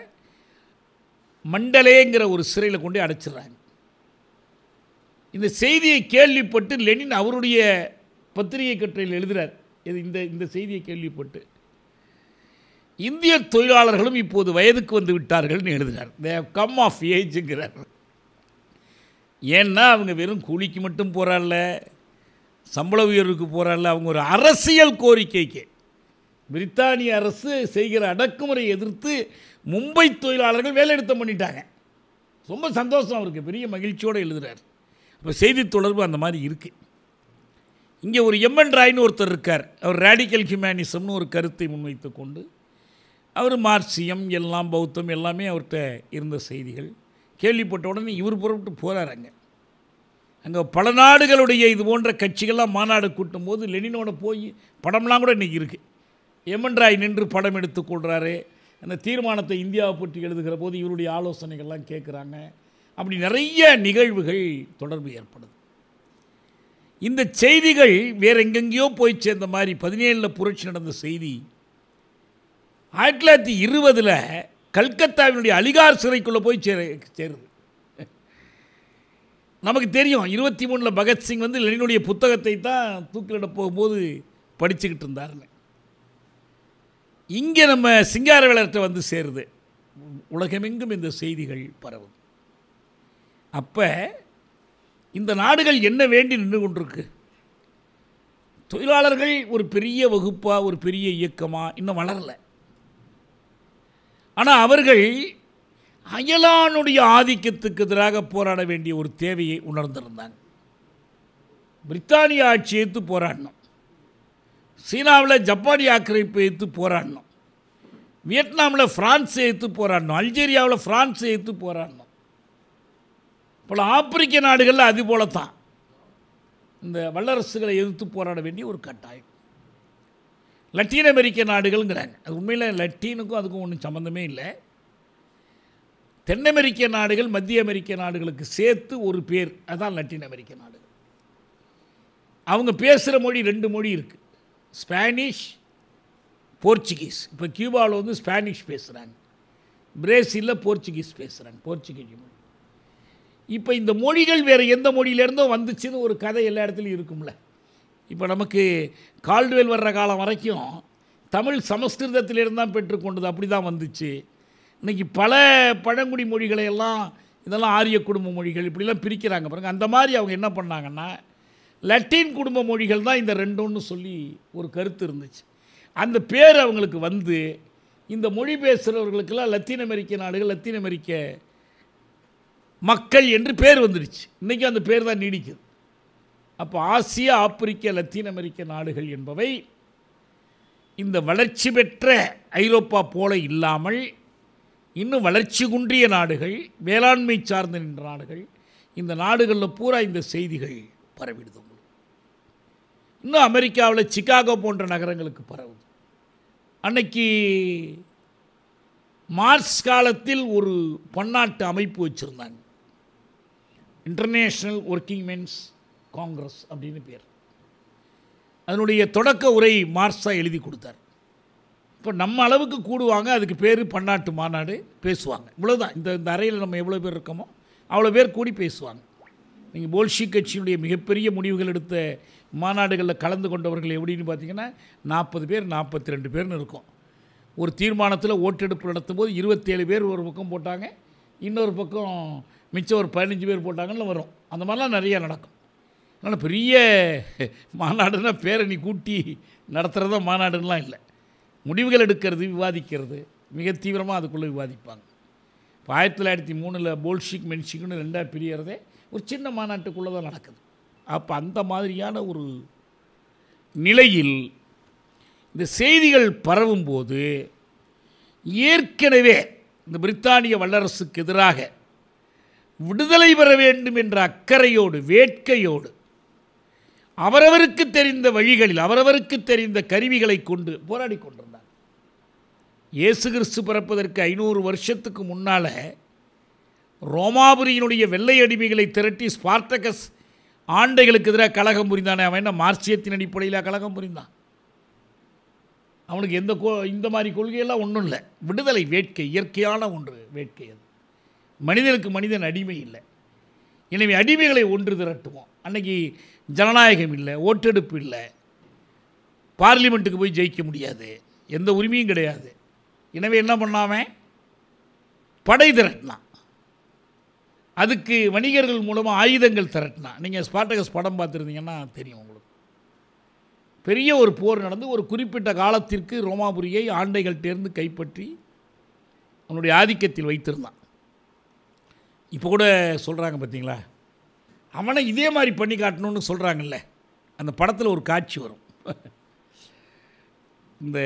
Speaker 1: மண்டலேங்கிற ஒரு சிறையில் கொண்டு அடைச்சிடுறாங்க. இந்த செய்தியை கேள்விப்பட்டு லெனின் அவருடைய பத்திரிகை கட்டுரையில் எழுதுகிறார் இது இந்த இந்த செய்தியை கேள்விப்பட்டு. இந்திய தொழிலாளர்களும் இப்போது வயதுக்கு வந்து விட்டார்கள்னு எழுதுகிறார் தே கம் ஆஃப் ஏஜுங்கிறார் ஏன்னா அவங்க வெறும் கூலிக்கு மட்டும் போகிறாள்ல சம்பள உயர்வுக்கு போகிறால அவங்க ஒரு அரசியல் கோரிக்கைக்கு. பிரித்தானிய அரசு செய்கிற அடக்குமுறை எதிர்த்து மும்பை தொழிலாளர்கள் வேலைநிறுத்தம் பண்ணிட்டாங்க. ரொம்ப சந்தோஷம் அவருக்கு பெரிய மகிழ்ச்சியோடு எழுதுகிறார் இப்போ செய்தி தொடர்பு அந்த மாதிரி இருக்குது இங்கே ஒரு எம்என் ராய்னு ஒருத்தர் இருக்கார். அவர் ரேடிக்கல் ஹியூமனிசம்னு ஒரு கருத்தை முன்வைத்து கொண்டு அவர் மார்க்சியம் எல்லாம் பௌத்தம் எல்லாமே அவர்கிட்ட இருந்த செய்திகள். கேள்விப்பட்ட உடனே இவர் புறப்பட்டு போகிறார் அங்கே. பல நாடுகளுடைய இது போன்ற கட்சிகள்லாம் மாநாடு கூட்டும் போது லெனினோட போய் படம்லாம் கூட இன்றைக்கி இருக்குது எமன் ராய் நின்று படம் எடுத்துக்கொள்கிறாரு அந்த தீர்மானத்தை இந்தியாவை பற்றி எழுதுகிற போது இவருடைய ஆலோசனைகள்லாம் கேட்குறாங்க அப்படி நிறைய நிகழ்வுகள் தொடர்பு ஏற்படுது. இந்த செய்திகள் வேற எங்கெங்கேயோ போய் சேர்ந்த மாதிரி பதினேழில் புரட்சி நடந்த செய்தி ஆயிரத்தி தொள்ளாயிரத்தி இருபதில் கல்கத்தாவினுடைய அலிகார் சிறைக்குள்ளே போய் சேர சேருது. நமக்கு தெரியும் இருபத்தி மூணில் பகத்சிங் வந்து லெனினுடைய புத்தகத்தை தான் தூக்கிலிட போகும்போது படிச்சுக்கிட்டு இருந்தாருன்னு இங்கே நம்ம சிங்கார வந்து சேருது. உலகமெங்கும் இந்த செய்திகள் பரவும். அப்போ இந்த நாடுகள் என்ன வேண்டி நின்று கொண்டிருக்கு? தொழிலாளர்கள் ஒரு பெரிய வகுப்பாக ஒரு பெரிய இயக்கமாக இன்னும் வளரலை. ஆனால் அவர்கள் அயலானுடைய ஆதிக்கத்துக்கு எதிராக போராட வேண்டிய ஒரு தேவையை உணர்ந்திருந்தாங்க. பிரித்தானிய ஆட்சி எடுத்து போராடணும். சீனாவில் ஜப்பானிய ஆக்கிரமிப்பு எடுத்து போராடணும். வியட்நாமில் ஃப்ரான்ஸை எடுத்து போராடணும். அல்ஜீரியாவில் ஃப்ரான்ஸை எடுத்து போராடணும். பல ஆப்பிரிக்க நாடுகளில் அது போல தான் இந்த வல்லரசுகளை எதிர்த்து போராட வேண்டிய ஒரு கட்டாயம். லத்தீன் அமெரிக்க நாடுகள்ங்கிறாங்க. அது உண்மையில் லட்டீனுக்கும் அதுக்கும் ஒன்றும் சம்மந்தமே இல்லை. தென் அமெரிக்க நாடுகள் மத்திய அமெரிக்க நாடுகளுக்கு சேர்த்து ஒரு பேர். அதான் லத்தீன் அமெரிக்க நாடுகள். அவங்க பேசுகிற மொழி ரெண்டு மொழி இருக்குது ஸ்பானிஷ் போர்ச்சுகீஸ். இப்போ கியூபாவில் வந்து ஸ்பானிஷ் பேசுகிறாங்க பிரேசிலில் போர்ச்சுகீஸ் பேசுகிறாங்க போர்ச்சுகீஸ் மொழி. இப்போ இந்த மொழிகள் வேறு எந்த மொழியிலேருந்தோ வந்துச்சுன்னு ஒரு கதை எல்லா இடத்துலையும் இருக்கும்ல. இப்போ நமக்கு கால்டுவேல் வர்ற காலம் வரைக்கும் தமிழ் சமஸ்கிருதத்திலிருந்து தான் பெற்றுக்கொண்டது அப்படி தான் வந்துச்சு. இன்றைக்கி பல பழங்குடி மொழிகளை எல்லாம் இதெல்லாம் ஆரிய குடும்ப மொழிகள் இப்படிலாம் பிரிக்கிறாங்க பாருங்கள் அந்த மாதிரி அவங்க என்ன பண்ணாங்கன்னா லத்தீன் குடும்ப மொழிகள் தான் இந்த ரெண்டுன்னு சொல்லி ஒரு கருத்து இருந்துச்சு. அந்த பேர் அவங்களுக்கு வந்து இந்த மொழி பேசுகிறவர்களுக்கெல்லாம் லத்தீன் அமெரிக்க நாடுகள் லத்தீன் அமெரிக்க மக்கள் என்று பேர் வந்துடுச்சு. இன்றைக்கி அந்த பேர் தான் நீடிக்குது. அப்போ ஆசியா ஆப்பிரிக்க லத்தீன் அமெரிக்க நாடுகள் என்பவை இந்த வளர்ச்சி பெற்ற ஐரோப்பா போல இல்லாமல் இன்னும் வளர்ச்சி குன்றிய நாடுகள் வேளாண்மை சார்ந்த நின்ற நாடுகள் இந்த நாடுகளில் பூரா இந்த செய்திகள் பரவிடுது இன்னும் அமெரிக்காவில் சிகாகோ போன்ற நகரங்களுக்கு பரவுது. அன்னைக்கு மார்ச் காலத்தில் ஒரு பன்னாட்டு அமைப்பு வச்சுருந்தாங்க. இன்டர்நேஷ்னல் ஒர்க்கிங் மென்ஸ் காங்கிரஸ் அப்படின்னு பேர். அதனுடைய தொடக்க உரை மார்க்ஸாக எழுதி கொடுத்தார். இப்போ நம்ம அளவுக்கு கூடுவாங்க அதுக்கு பேர் பன்னாட்டு மாநாடு பேசுவாங்க. இவ்வளோதான் இந்த இந்த அறையில் நம்ம எவ்வளோ பேர் இருக்கோமோ அவ்வளோ பேர் கூடி பேசுவாங்க. நீங்கள் போல்ஷி கட்சியினுடைய மிகப்பெரிய முடிவுகள் எடுத்த மாநாடுகளில் கலந்து கொண்டவர்கள் எப்படின்னு பார்த்தீங்கன்னா நாற்பது பேர் நாற்பத்தி ரெண்டு பேர்னு இருக்கும். ஒரு தீர்மானத்தில் ஓட்டெடுப்பு நடத்தும் போது இருபத்தேழு பேர் ஒரு பக்கம் போட்டாங்க இன்னொரு பக்கம் மிச்சம் ஒரு பதினஞ்சு பேர் போட்டாங்கன்னு வரும். அந்த மாதிரிலாம் நிறையா நடக்கும். அதனால் பெரிய மாநாடுனா பேரணி கூட்டி நடத்துகிறதா மாநாடுலாம் இல்லை. முடிவுகள் எடுக்கிறது விவாதிக்கிறது. மிக தீவிரமாக அதுக்குள்ளே விவாதிப்பாங்க. இப்போ ஆயிரத்தி தொள்ளாயிரத்தி மூணில் போல்ஷிக் மென்ஷிக்னு ரெண்டாக பிரியறதே ஒரு சின்ன மாநாட்டுக்குள்ளே தான் நடக்குது. அப்போ அந்த மாதிரியான ஒரு நிலையில் இந்த செய்திகள் பரவும்போது ஏற்கனவே இந்த பிரித்தானிய வல்லரசுக்கு எதிராக விடுதலை பெற வேண்டும் என்ற அக்கறையோடு வேட்கையோடு அவரவருக்கு தெரிந்த வழிகளில் அவரவருக்கு தெரிந்த கருவிகளை கொண்டு போராடி கொண்டிருந்தார். இயேசு கிறிஸ்து பிறப்பதற்கு ஐநூறு வருஷத்துக்கு முன்னால் ரோமாபுரியினுடைய வெள்ளை அடிமைகளை திரட்டி ஸ்பார்டகஸ் ஆண்டைகளுக்கு எதிராக கழகம் புரிந்தானே. அவன் என்ன மார்க்சியத்தின் அடிப்படையில் கழகம் புரிந்தான்? அவனுக்கு எந்த கோ இந்த மாதிரி கொள்கையெல்லாம் ஒன்றும் இல்லை. விடுதலை வேட்கை இயற்கையான ஒன்று வேட்கை அது. மனிதனுக்கு மனிதன் அடிமை இல்லை. எனவே அடிமைகளை ஒன்று திரட்டுவோம். அன்னைக்கு ஜனநாயகம் இல்லை ஓட்டெடுப்பு இல்லை. பார்லிமெண்ட்டுக்கு போய் ஜெயிக்க முடியாது. எந்த உரிமையும் கிடையாது. எனவே என்ன பண்ணாமல் படை திரட்டினான். அதுக்கு வணிகர்கள் மூலமாக ஆயுதங்கள் திரட்டினான். நீங்கள் ஸ்பாட்டகஸ் படம் பார்த்துருந்தீங்கன்னா தெரியும் உங்களுக்கு. பெரிய ஒரு போர் நடந்து ஒரு குறிப்பிட்ட காலத்திற்கு ரோமாபுரியை ஆண்டைகள்டேர்ந்து கைப்பற்றி அவனுடைய ஆதிக்கத்தில் வைத்திருந்தான். இப்போ கூட சொல்கிறாங்க பார்த்தீங்களா அவனை இதே மாதிரி பண்ணி காட்டணும்னு சொல்கிறாங்கல்ல அந்த படத்தில் ஒரு காட்சி வரும். இந்த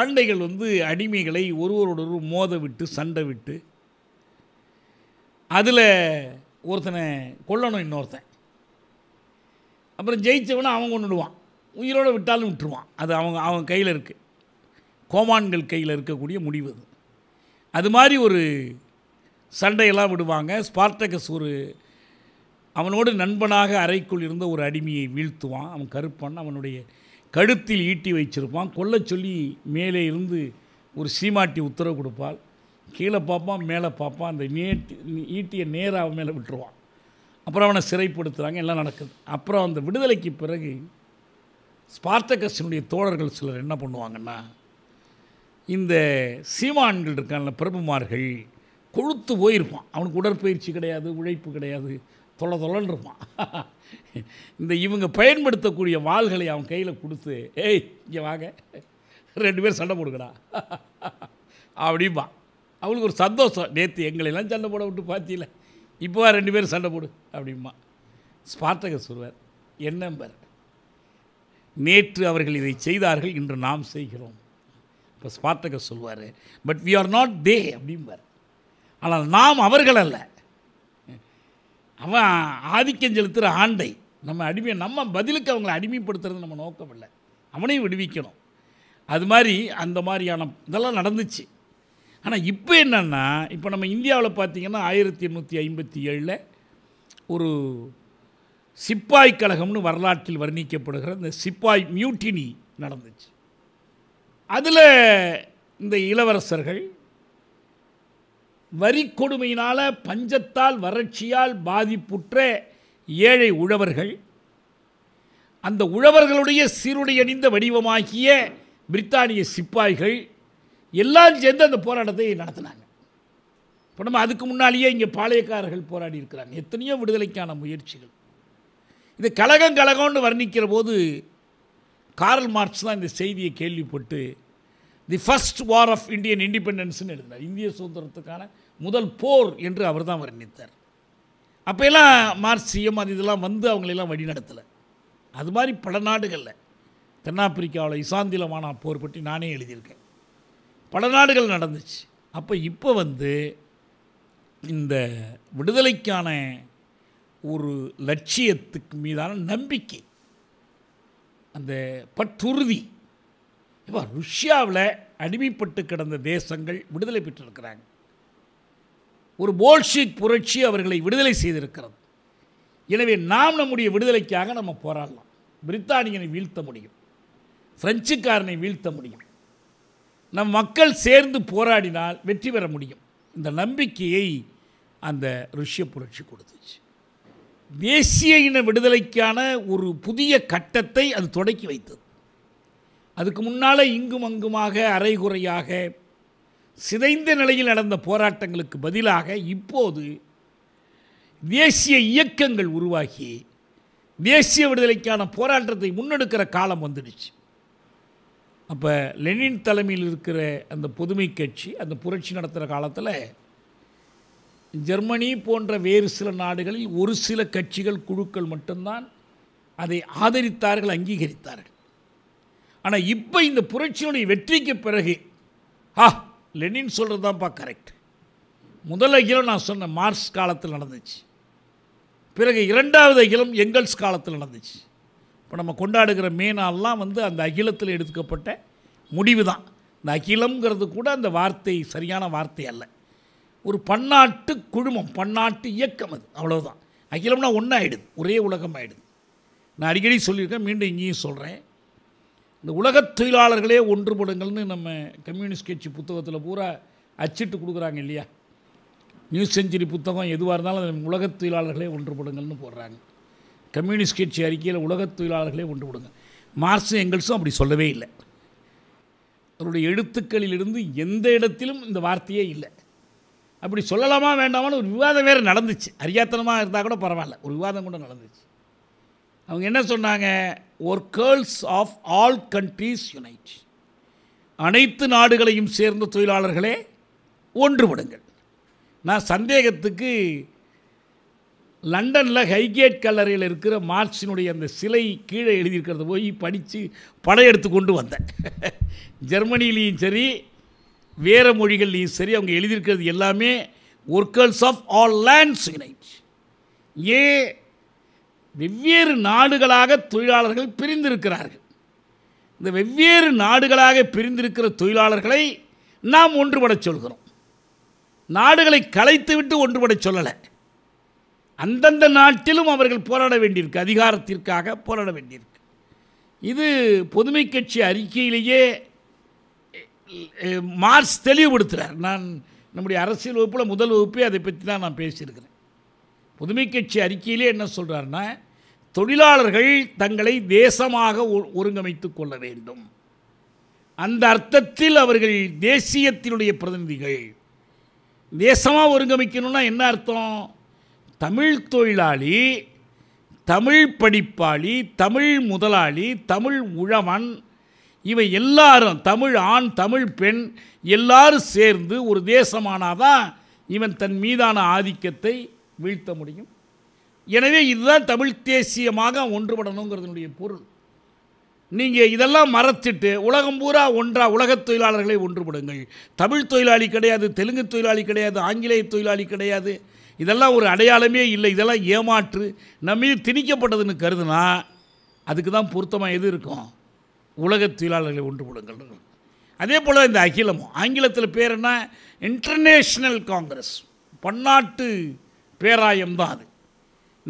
Speaker 1: ஆண்டைகள் வந்து அடிமைகளை ஒருவரோடொரு மோத விட்டு சண்டை விட்டு அதில் ஒருத்தனை கொல்லணும் இன்னொருத்தன். அப்புறம் ஜெயித்தவனை அவன் கொண்டுடுவான் உயிரோடு விட்டாலும் விட்டுருவான். அது அவங்க அவன் கையில் இருக்குது கோமான்கள் கையில் இருக்கக்கூடிய முடிவு அது. அது மாதிரி ஒரு சண்டையெல்லாம் விடுவாங்க. ஸ்பார்டகஸ் ஒரு அவனோடு நண்பனாக அறைக்குள் இருந்த ஒரு அடிமையை வீழ்த்துவான். அவன் கருப்பான் அவனுடைய கழுத்தில் ஈட்டி வச்சிருப்பான் கொல்லச் சொல்லி மேலே இருந்து ஒரு சீமாட்டி உத்தரவு கொடுப்பாள். கீழே பார்ப்பான் மேலே பார்ப்பான். அந்த நேட்டி ஈட்டியை நேராக அவன் மேலே விட்டுருவான். அப்புறம் அவனை சிறைப்படுத்துகிறாங்க எல்லாம் நடக்குது. அப்புறம் அந்த விடுதலைக்கு பிறகு ஸ்பார்டகஸினுடைய தோழர்கள் சிலர் என்ன பண்ணுவாங்கன்னா இந்த சீமான்கள் இருக்கான்ல பிரபுமார்கள் கொழுத்து போயிருப்பான். அவனுக்கு உடற்பயிற்சி கிடையாது உழைப்பு கிடையாது. தொலை தொலைன்னு இருப்பான் இந்த இவங்க பயன்படுத்தக்கூடிய வாள்களை அவன் கையில் கொடுத்து ஏய் இங்கே வாங்க. ரெண்டு பேரும் சண்டை போடுங்கடா. அப்படிம்பா அவளுக்கு ஒரு சந்தோஷம். நேற்று எங்களெல்லாம் சண்டை போட விட்டு பார்த்தியில இப்போ ரெண்டு பேரும் சண்டை போடு. அப்படிம்பா ஸ்பார்டக சொல்வார் என்னம்பர் நேற்று அவர்கள் இதை செய்தார்கள் இன்று நாம் செய்கிறோம். இப்போ ஸ்பார்டக சொல்வார் but we are not they அப்படிம்பார். ஆனால் நாம் அவர்கள் அல்ல. அவன் ஆதிக்கம் செலுத்துகிற ஆண்டை. நம்ம அடிமை நம்ம பதிலுக்கு அவங்களை அடிமைப்படுத்துறது நம்ம நோக்கம் இல்லை. அவனையும் விடுவிக்கணும். அது மாதிரி அந்த மாதிரியான இதெல்லாம் நடந்துச்சு. ஆனால் இப்போ என்னென்னா இப்போ நம்ம இந்தியாவில் பார்த்திங்கன்னா ஆயிரத்தி எண்ணூற்றி ஐம்பத்தி ஏழில் ஒரு சிப்பாய் கழகம்னு வரலாற்றில் வர்ணிக்கப்படுகிற இந்த சிப்பாய் மியூட்டினி நடந்துச்சு. அதில் இந்த இளவரசர்கள் வரி கொடுமையினால் பஞ்சத்தால் வறட்சியால் பாதிப்புற்ற ஏழை உழவர்கள் அந்த உழவர்களுடைய சீருடையணிந்த வடிவமாகிய பிரித்தானிய சிப்பாய்கள் எல்லாம் சேர்ந்து அந்த போராட்டத்தை நடத்தினாங்க. இப்போ நம்ம அதுக்கு முன்னாலேயே இங்கே பாளையக்காரர்கள் போராடி இருக்கிறாங்க. எத்தனையோ விடுதலைக்கான முயற்சிகள். இது கழகம் கழகம்னு வர்ணிக்கிற போது கார்ல் மார்க்ஸ் தான் இந்த செய்தியை கேள்விப்பட்டு the first war of Indian இண்டிபெண்டன்ஸ்னு எழுதினார். இந்திய சுதந்திரத்துக்கான முதல் போர் என்று அவர் தான் வர்ணித்தார் அப்போல்லாம் மார்க்சியம் அது இதெல்லாம் வந்து அவங்களெல்லாம் வழிநடத்தலை அது மாதிரி பல நாடுகளில். தென்னாப்பிரிக்காவில் இசாந்திலமான போர் பற்றி நானே எழுதியிருக்கேன். பல நாடுகள் நடந்துச்சு. அப்போ இப்போ வந்து இந்த விடுதலைக்கான ஒரு லட்சியத்துக்கு மீதான நம்பிக்கை அந்த பற்றுறுதி இப்போ ருஷ்யாவில் அடிமைப்பட்டு கிடந்த தேசங்கள் விடுதலை பெற்றிருக்கிறாங்க. ஒரு போல்ஷிக் புரட்சி அவர்களை விடுதலை செய்திருக்கிறது. எனவே நாம் நம்முடைய விடுதலைக்காக நம்ம போராடலாம். பிரித்தானியனை வீழ்த்த முடியும். பிரெஞ்சுக்காரனை வீழ்த்த முடியும். நம் மக்கள் சேர்ந்து போராடினால் வெற்றி பெற முடியும். இந்த நம்பிக்கையை அந்த ருஷ்ய புரட்சி கொடுத்துச்சு. தேசிய இன விடுதலைக்கான ஒரு புதிய கட்டத்தை அது தொடக்கி வைத்தது. அதுக்கு முன்னால் இங்கும் அங்குமாக அரைகுறையாக சிதைந்த நிலையில் நடந்த போராட்டங்களுக்கு பதிலாக இப்போது தேசிய இயக்கங்கள் உருவாகி தேசிய விடுதலைக்கான போராட்டத்தை முன்னெடுக்கிற காலம் வந்துடுச்சு. அப்போ லெனின் தலைமையில் இருக்கிற அந்த பொதுமை கட்சி அந்த புரட்சி நடத்துகிற காலத்தில் ஜெர்மனி போன்ற வேறு சில நாடுகளில் ஒரு சில கட்சிகள் குழுக்கள் மட்டும்தான் அதை ஆதரித்தார்கள் அங்கீகரித்தார்கள். ஆனால் இப்போ இந்த புரட்சியினுடைய வெற்றிக்கு பிறகு ஆ லெனின் சொல்கிறது தான்ப்பா கரெக்ட் முதல் அகிலம் நான் சொன்ன மார்ஸ் காலத்தில் நடந்துச்சு. பிறகு இரண்டாவது அகிலம் எங்கல்ஸ் காலத்தில் நடந்துச்சு. இப்போ நம்ம கொண்டாடுகிற மே நாள்லாம் வந்து அந்த அகிலத்தில் எடுக்கப்பட்ட முடிவு தான் இந்த அகிலங்கிறது கூட அந்த வார்த்தை சரியான வார்த்தை அல்ல. ஒரு பன்னாட்டு குழுமம் பன்னாட்டு இயக்கம் அது அவ்வளோதான் அகிலம்னா ஒன்றாயிடுது ஒரே உலகம் ஆயிடுது நான் அடிக்கடி சொல்லியிருக்கேன் மீண்டும் இங்கேயும் சொல்கிறேன் இந்த உலகத் தொழிலாளர்களே ஒன்றுபடுங்கள்னு நம்ம கம்யூனிஸ்ட் கட்சி புத்தகத்தில் பூரா அச்சிட்டு கொடுக்குறாங்க இல்லையா? நியூஸ் செஞ்சுரி புத்தகம் எதுவாக இருந்தாலும் உலகத் தொழிலாளர்களே ஒன்றுபடுங்கள்னு போடுறாங்க. கம்யூனிஸ்ட் கட்சி அறிக்கையில் உலகத் தொழிலாளர்களே ஒன்றுபடுங்க மார்க்ஸும் எங்கள்ஸும் அப்படி சொல்லவே இல்லை. அவருடைய எழுத்துக்களிலிருந்து எந்த இடத்திலும் இந்த வார்த்தையே இல்லை. அப்படி சொல்லலாமா வேண்டாமான்னு ஒரு விவாதம் வேறு நடந்துச்சு. அறியாத்தனமாக இருந்தால் கூட பரவாயில்ல. ஒரு விவாதம் கூட நடந்துச்சு. அவங்க என்ன சொன்னாங்க? Workers of all countries unite அனைத்து நாடுகளையும் சேர்ந்த தொழிலாளர்களே ஒன்றுபடுங்கள் நான் சந்தேகத்துக்கு லண்டனில் ஹைகேட் கல்லறையில் இருக்கிற மார்க்சினுடைய அந்த சிலை கீழே எழுதியிருக்கிறத போய் படித்து படையெடுத்து கொண்டு வந்தேன். ஜெர்மனிலேயும் சரி வேறு மொழிகள்லேயும் சரி அவங்க எழுதியிருக்கிறது எல்லாமே workers of all lands unite ஏ வெவ்வேறு நாடுகளாக தொழிலாளர்கள் பிரிந்திருக்கிறார்கள். இந்த வெவ்வேறு நாடுகளாக பிரிந்திருக்கிற தொழிலாளர்களை நாம் ஒன்றுபடச் சொல்கிறோம். நாடுகளை கலைத்துவிட்டு ஒன்றுபடச் சொல்லலை. அந்தந்த நாட்டிலும் அவர்கள் போராட வேண்டியிருக்கு. அதிகாரத்திற்காக போராட வேண்டியிருக்கு. இது பொதுமை கட்சி அறிக்கையிலேயே மார்ஸ் தெளிவுபடுத்துகிறார் நான் நம்முடைய அரசியல் வகுப்பில் முதல் வகுப்பே அதை பற்றி தான் நான் பேசியிருக்கிறேன். புதுமை கட்சி அறிக்கையிலே என்ன சொல்கிறாருன்னா தொழிலாளர்கள் தங்களை தேசமாக ஒ- கொள்ள வேண்டும். அந்த அர்த்தத்தில் அவர்கள் தேசியத்தினுடைய பிரதிநிதிகள். தேசமாக ஒருங்கமைக்கணும்னா என்ன அர்த்தம்? தமிழ் தொழிலாளி தமிழ் படிப்பாளி தமிழ் முதலாளி தமிழ் உழவன் இவை எல்லாரும் தமிழ் ஆண் தமிழ் பெண் எல்லாரும் சேர்ந்து ஒரு தேசமானாதான் இவன் தன் மீதான ஆதிக்கத்தை வீழ்த்த முடியும். எனவே இதுதான் தமிழ் தேசியமாக ஒன்றுபடணுங்கிறதுனுடைய பொருள். நீங்கள் இதெல்லாம் மறைச்சிட்டு உலகம் பூரா ஒன்றா உலகத் தொழிலாளர்களை ஒன்றுபடுங்கள். தமிழ் தொழிலாளி கிடையாது தெலுங்கு தொழிலாளி கிடையாது ஆங்கிலேய தொழிலாளி கிடையாது. இதெல்லாம் ஒரு அடையாளமே இல்லை இதெல்லாம் ஏமாற்று. நம்ம மீது திணிக்கப்பட்டதுன்னு கருதுனா அதுக்கு தான் பொருத்தமாக எது இருக்கும்? உலகத் தொழிலாளர்களை ஒன்றுபடுங்கள். அதே போல் இந்த அகிலமும் ஆங்கிலத்தில் பேர் என்ன? இன்டர்நேஷ்னல் காங்கிரஸ் பன்னாட்டு பேராயம் தான் அது.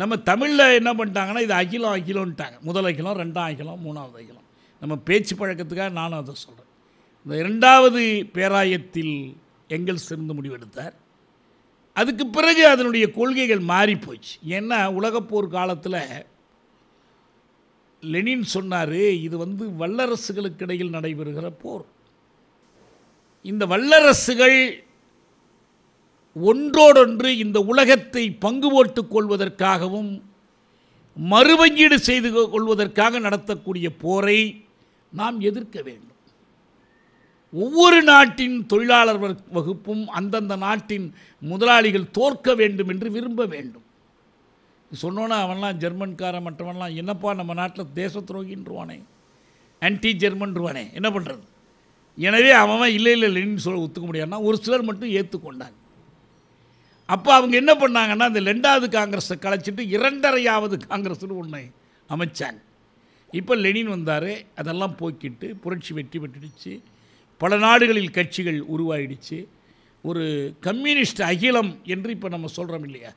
Speaker 1: நம்ம தமிழில் என்ன பண்ணிட்டாங்கன்னா இது அகிலம் அகிலம்ன்ட்டாங்க முதல் அகிலம் ரெண்டாம் அகிலம் மூணாவது அகிலம். நம்ம பேச்சு பழக்கத்துக்காக நானும் அதை சொல்கிறேன் இந்த இரண்டாவது பேராயத்தில் எங்கள் இருந்து முடிவெடுத்தார். அதுக்கு பிறகு அதனுடைய கொள்கைகள் மாறி போச்சு ஏன்னா உலகப்போர் காலத்தில் லெனின் சொன்னார் இது வந்து வல்லரசுகளுக்கு இடையில் நடைபெறுகிற போர். இந்த வல்லரசுகள் ஒன்றோடொன்று இந்த உலகத்தை பங்கு போட்டுக் கொள்வதற்காகவும் மறுபங்கீடு செய்து கொள்வதற்காக நடத்தக்கூடிய போரை நாம் எதிர்க்க வேண்டும். ஒவ்வொரு நாட்டின் தொழிலாளர் வகுப்பும் அந்தந்த நாட்டின் முதலாளிகள் தோற்க வேண்டும் என்று விரும்ப வேண்டும். சொன்னோன்னா அவன்லாம் ஜெர்மன்காரன் மற்றவன்லாம் என்னப்பா நம்ம நாட்டில் தேச துரோகின்றுவானே? ஆன்டி ஜெர்மன்றுவானே என்ன பண்ணுறது எனவே அவன் இல்லை இல்லை இல்லைன்னு சொல்ல ஒத்துக்க முடியாதுன்னா ஒரு சிலர் மட்டும் ஏற்றுக்கொண்டாங்க அப்போ அவங்க என்ன பண்ணாங்கன்னா இந்த ரெண்டாவது காங்கிரஸை கலைச்சிட்டு இரண்டரையாவது காங்கிரஸ்னு ஒன்று அமைச்சாங்க. இப்போ லெனின் வந்தார் அதெல்லாம் போக்கிட்டு புரட்சி வெற்றி பெற்றுடுச்சு. பல நாடுகளில் கட்சிகள் உருவாயிடுச்சு. ஒரு கம்யூனிஸ்ட் அகிலம் என்று இப்போ நம்ம சொல்கிறோம் இல்லையா?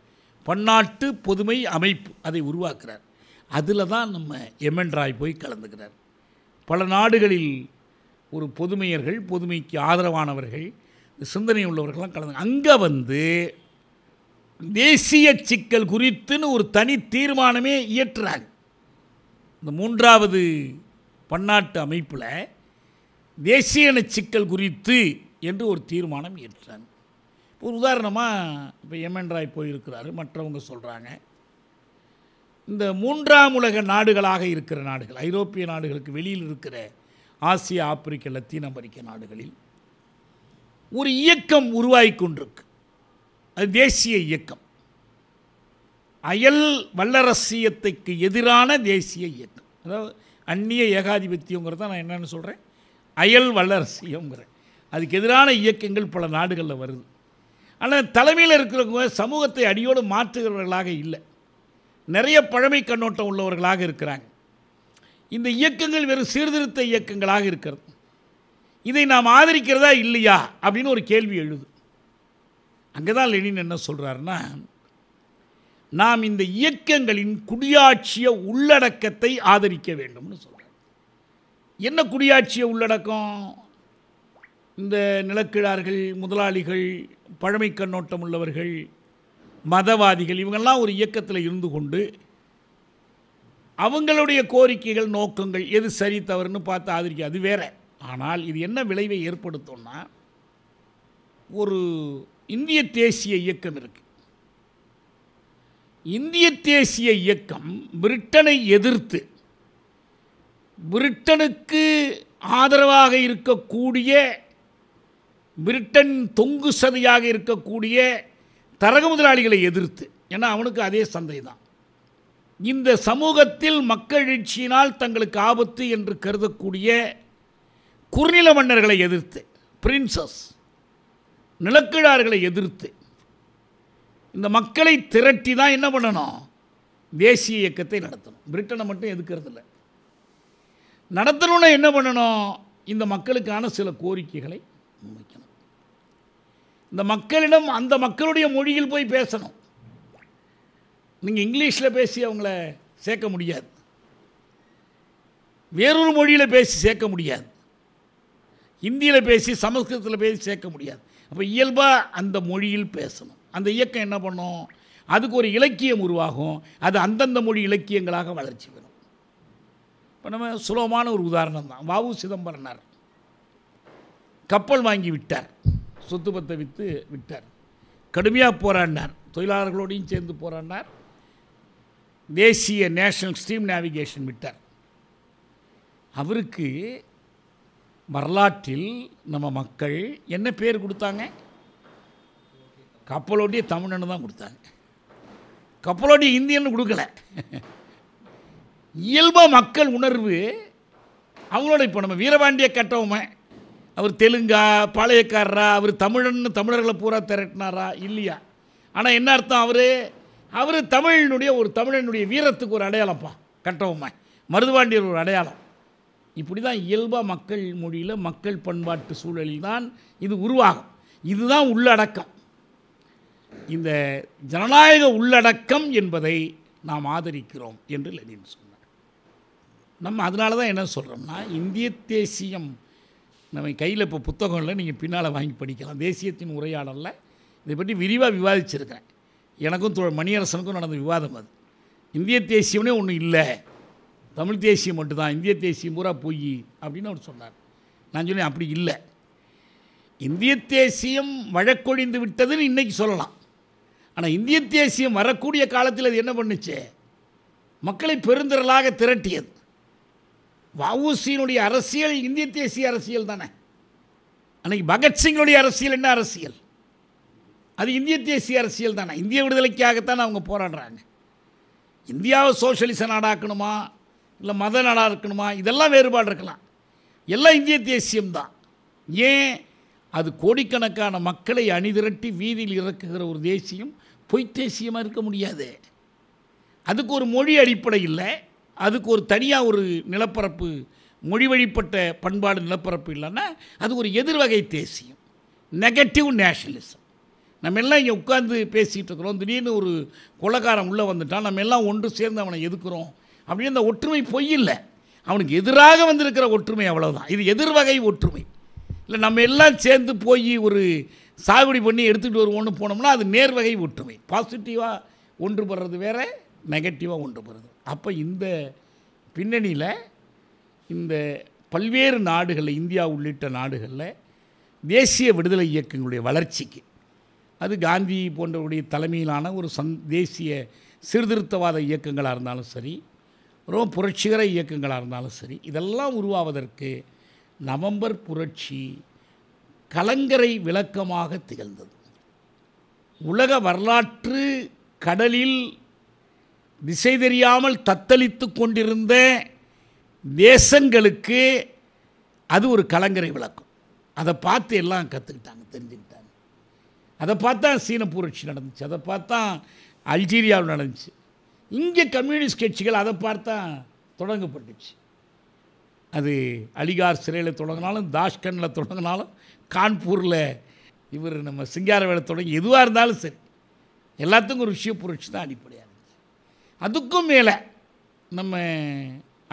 Speaker 1: பன்னாட்டு பொதுமை அமைப்பு அதை உருவாக்குறார். அதில் தான் நம்ம எம்என் ராய் போய் கலந்துக்கிறார். பல நாடுகளில் ஒரு பொதுமையர்கள் பொதுமைக்கு ஆதரவானவர்கள் சிந்தனை உள்ளவர்கள்லாம் கலந்து அங்கே வந்து தேசிய சிக்கல் குறித்துன்னு ஒரு தனி தீர்மானமே இயற்றுறாங்க. இந்த மூன்றாவது பன்னாட்டு அமைப்பில் தேசிய சிக்கல் குறித்து என்று ஒரு தீர்மானம் இயற்றுறாங்க. ஒரு உதாரணமாக இப்போ எம்என் ராய் போயிருக்கிறாரு மற்றவங்க சொல்கிறாங்க இந்த மூன்றாம் உலக நாடுகளாக இருக்கிற நாடுகள் ஐரோப்பிய நாடுகளுக்கு வெளியில் இருக்கிற ஆசிய ஆப்பிரிக்க லத்தீன் அமெரிக்க நாடுகளில் ஒரு இயக்கம் உருவாகி கொண்டிருக்கு. அது தேசிய இயக்கம். அயல் வல்லரசியத்துக்கு எதிரான தேசிய இயக்கம். அதாவது அந்நிய ஏகாதிபத்தியங்கிறத நான் என்னென்னு சொல்கிறேன் அயல் வல்லரசியங்கிறேன் அதுக்கு எதிரான இயக்கங்கள் பல நாடுகளில் வருது. ஆனால் தலைமையில் இருக்கிறவங்க சமூகத்தை அடியோடு மாற்றுகிறவர்களாக இல்லை. நிறைய பழமை கண்ணோட்டம் உள்ளவர்களாக இருக்கிறாங்க. இந்த இயக்கங்கள் வெறும் சீர்திருத்த இயக்கங்களாக இருக்கிறது. இதை நாம் ஆதரிக்கிறதா இல்லையா? அப்படின்னு ஒரு கேள்வி எழுது. அங்கே தான் லெனின் என்ன சொல்கிறாருன்னா நாம் இந்த இயக்கங்களின் குடியாட்சிய உள்ளடக்கத்தை ஆதரிக்க வேண்டும்னு சொல்கிறார் என்ன குடியாட்சிய உள்ளடக்கம்? இந்த நிலக்கிழார்கள் முதலாளிகள் பழமை கண்ணோட்டம் உள்ளவர்கள் மதவாதிகள் இவங்கெல்லாம் ஒரு இயக்கத்தில் இருந்து கொண்டு அவங்களுடைய கோரிக்கைகள் நோக்கங்கள் எது சரி தவறுன்னு பார்த்து ஆதரிக்க அது வேற. ஆனால் இது என்ன விளைவை ஏற்படுத்தும்னா ஒரு இந்திய தேசிய இயக்கம் இருக்கு. இந்திய தேசிய இயக்கம் பிரிட்டனை எதிர்த்து பிரிட்டனுக்கு ஆதரவாக இருக்கக்கூடிய பிரிட்டன் தொங்கு சதியாக இருக்கக்கூடிய தரகு முதலாளிகளை எதிர்த்து ஏன்னா அவனுக்கு அதே சந்தை தான் இந்த சமூகத்தில் மக்கள் எழுச்சியினால் தங்களுக்கு ஆபத்து என்று கருதக்கூடிய குறுநில மன்னர்களை எதிர்த்து பிரின்சஸ். நிலக்கிழார்களை எதிர்த்து இந்த மக்களை திரட்டி தான் என்ன பண்ணணும்? தேசிய இயக்கத்தை நடத்தணும். பிரிட்டனை மட்டும் எதுக்கிறதில்ல நடத்தணும்னா என்ன பண்ணணும்? இந்த மக்களுக்கான சில கோரிக்கைகளை முன்வைக்கணும். இந்த மக்களிடம் அந்த மக்களுடைய மொழியில் போய் பேசணும். நீங்கள் இங்கிலீஷில் பேசி அவங்கள சேர்க்க முடியாது. வேறொரு மொழியில் பேசி சேர்க்க முடியாது. ஹிந்தியில் பேசி சமஸ்கிருதத்தில் பேசி சேர்க்க முடியாது. அப்போ இயல்பாக அந்த மொழியில் பேசணும். அந்த இயக்கம் என்ன பண்ணும்? அதுக்கு ஒரு இலக்கியம் உருவாகும். அது அந்தந்த மொழி இலக்கியங்களாக வளர்ச்சி பெறும். இப்போ நம்ம சுலபமான ஒரு உதாரணம் தான். வாவு சிதம்பரனார். கப்பல் வாங்கி விட்டார். சொத்து பத்தை விற்று விட்டார். கடுமையாக போராடினார். தொழிலாளர்களோடையும் சேர்ந்து போராடினார். தேசிய நேஷனல் ஸ்ட்ரீம் நேவிகேஷன் விட்டார். அவருக்கு வரலாற்றில் நம்ம மக்கள் என்ன பேர் கொடுத்தாங்க? கப்பலோட்டிய தமிழன்னு தான் கொடுத்தாங்க. கப்பலோட்டிய இந்தியன்னு கொடுக்கல. இயல்பாக மக்கள் உணர்வு அவங்களோட இப்போ நம்ம வீரபாண்டிய கட்டவுமே அவர் தெலுங்கா பாளையக்காரரா அவர் தமிழன்னு தமிழர்களை பூரா திரட்டினாரா? இல்லையா? ஆனால் என்ன அர்த்தம் அவர்? அவர் தமிழினுடைய ஒரு தமிழனுடைய வீரத்துக்கு ஒரு அடையாளம்ப்பா கட்டவுமே. மருதுபாண்டியர் ஒரு அடையாளம். இப்படி தான் இயல்பாக மக்கள் மொழியில் மக்கள் பண்பாட்டு சூழலில் தான் இது உருவாகும். இதுதான் உள்ளடக்கம். இந்த ஜனநாயக உள்ளடக்கம் என்பதை நாம் ஆதரிக்கிறோம் என்று லெனின் சொன்னார். நம்ம அதனால தான் என்ன சொல்கிறோம்னா இந்திய தேசியம் நம்ம கையில் இப்போ புத்தகம் இல்லை நீங்கள் பின்னால் வாங்கி படிக்கலாம். தேசியத்தின் உரையாடலில். இதை பற்றி விரிவாக விவாதிச்சிருக்கிறேன். எனக்கும் மணியரசனுக்கும் நடந்த விவாதம் அது. இந்திய தேசியம்னே ஒன்றும் இல்லை. தமிழ் தேசியம் மட்டும்தான் இந்திய தேசியம் பூரா பொய் அப்படின்னு அவர் சொன்னார். நான் சொன்னேன் அப்படி இல்லை. இந்திய தேசியம் வழக்கொழிந்து விட்டதுன்னு இன்றைக்கி சொல்லலாம். ஆனால் இந்திய தேசியம் வரக்கூடிய காலத்தில் அது என்ன பண்ணுச்சு? மக்களை பெருந்திரளாக திரட்டியது. வவுசியினுடைய அரசியல் இந்திய தேசிய அரசியல் தானே. அன்றைக்கி பகத்சிங்கினுடைய அரசியல் என்ன அரசியல்? அது இந்திய தேசிய அரசியல் தானே. இந்திய விடுதலைக்காகத்தான் அவங்க போராடுறாங்க. இந்தியாவை சோஷலிச நாடாக்கணுமா? இல்லை மத நாடாக இருக்கணுமா? இதெல்லாம் வேறுபாடு இருக்கலாம். எல்லாம் இந்திய தேசியம்தான். ஏன்? அது கோடிக்கணக்கான மக்களை அணிதிரட்டி வீதியில் இறக்குகிற ஒரு தேசியம் பொய் தேசியமாக இருக்க முடியாது. அதுக்கு ஒரு மொழி அடிப்படை இல்லை. அதுக்கு ஒரு தனியாக ஒரு நிலப்பரப்பு மொழி வழிப்பட்ட பண்பாடு நிலப்பரப்பு இல்லைன்னா அது ஒரு எதிர்வகை தேசியம். நெகட்டிவ் நேஷனலிசம் நம்ம எல்லாம் இங்கே உட்காந்து பேசிகிட்டு இருக்கிறோம். திடீர்னு ஒரு கொள்ளக்காரன் உள்ளே வந்துட்டான். நம்ம எல்லாம் ஒன்று சேர்ந்து அவனை எதுக்குறோம்? அப்படி அந்த ஒற்றுமை பொய் இல்லை. அவனுக்கு எதிராக வந்திருக்கிற ஒற்றுமை அவ்வளோதான் இது எதிர்வகை ஒற்றுமை. இல்லை நம்ம எல்லாம் சேர்ந்து போய் ஒரு சாகுபடி பண்ணி எடுத்துகிட்டு வருவோம்னு போனோம்னா அது நேர்வகை ஒற்றுமை. பாசிட்டிவாக ஒன்றுபடுறது வேறு நெகட்டிவாக ஒன்றுபடுறது அப்போ இந்த பின்னணியில் இந்த பல்வேறு நாடுகளில் இந்தியா உள்ளிட்ட நாடுகளில் தேசிய விடுதலை இயக்கங்களுடைய வளர்ச்சிக்கு அது காந்தி போன்றவருடைய தலைமையிலான ஒரு சந் தேசிய சீர்திருத்தவாத இயக்கங்களாக இருந்தாலும் சரி ரொம்ப புரட்சிகர இயக்கங்களாக இருந்தாலும் சரி இதெல்லாம் உருவாவதற்கு நவம்பர் புரட்சி கலங்கரை விளக்கமாக திகழ்ந்தது. உலக வரலாற்று கடலில் திசை தெரியாமல் தத்தளித்து கொண்டிருந்த தேசங்களுக்கு அது ஒரு கலங்கரை விளக்கம். அதை பார்த்து எல்லாம் கற்றுக்கிட்டாங்க தெரிஞ்சுக்கிட்டாங்க. அதை பார்த்தா சீன புரட்சி நடந்துச்சு. அதை பார்த்தா அல்ஜீரியாவில் நடந்துச்சு. இங்கே கம்யூனிஸ்ட் கட்சிகள் அதை பார்த்தா தொடங்கப்பட்டுச்சு. அது அலிகார் சிறையில் தொடங்கினாலும் தாஷ்கனில் தொடங்கினாலும் கான்பூரில் இவர் நம்ம சிங்காரவேலை தொடங்கி எதுவாக இருந்தாலும் சரி எல்லாத்துக்கும் ஒரு விஷய புரட்சி தான் அடிப்படையாக இருந்துச்சு. அதுக்கும் மேலே நம்ம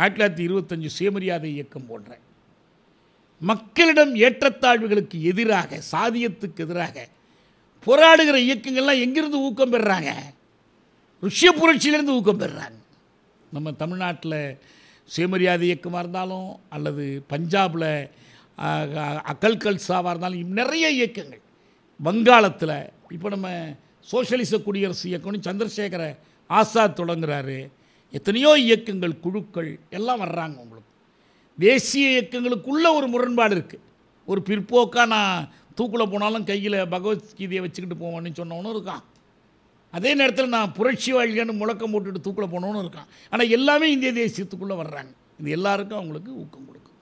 Speaker 1: ஆயிரத்தி தொள்ளாயிரத்தி இருபத்தஞ்சி சுயமரியாதை இயக்கம் போன்ற மக்களிடம் ஏற்றத்தாழ்வுகளுக்கு எதிராக சாதியத்துக்கு எதிராக போராடுகிற இயக்கங்கள்லாம் எங்கிருந்து ஊக்கம் பெறுறாங்க? ருஷ்ய புரட்சியிலேருந்து ஊக்கம் பெறுறாங்க நம்ம தமிழ்நாட்டில் சுயமரியாதை இயக்கமாக இருந்தாலும் அல்லது பஞ்சாபில் அக்கல் கல்சாவாக இருந்தாலும் இன்னும் நிறைய இயக்கங்கள். வங்காளத்தில் இப்போ நம்ம சோஷலிச குடியரசு இயக்கம்னு சந்திரசேகர ஆசாத் தொடங்குறாரு. எத்தனையோ இயக்கங்கள் குழுக்கள் எல்லாம் வர்றாங்க உங்களுக்கு. தேசிய இயக்கங்களுக்குள்ளே ஒரு முரண்பாடு இருக்குது ஒரு பிற்போக்காக நான் தூக்கில் போனாலும் கையில் பகவத்கீதையை வச்சுக்கிட்டு போவேன்னு சொன்னவனும் இருக்கான். அதே நேரத்தில் நான் புரட்சி வாழ்கன்னு முழக்கம் போட்டுட்டு தூக்கில் போனோன்னு இருக்கான். ஆனால் எல்லாமே இந்திய தேசியத்துக்குள்ளே வர்றாங்க. இது எல்லாருக்கும் அவங்களுக்கு ஊக்கம் கொடுக்கும்.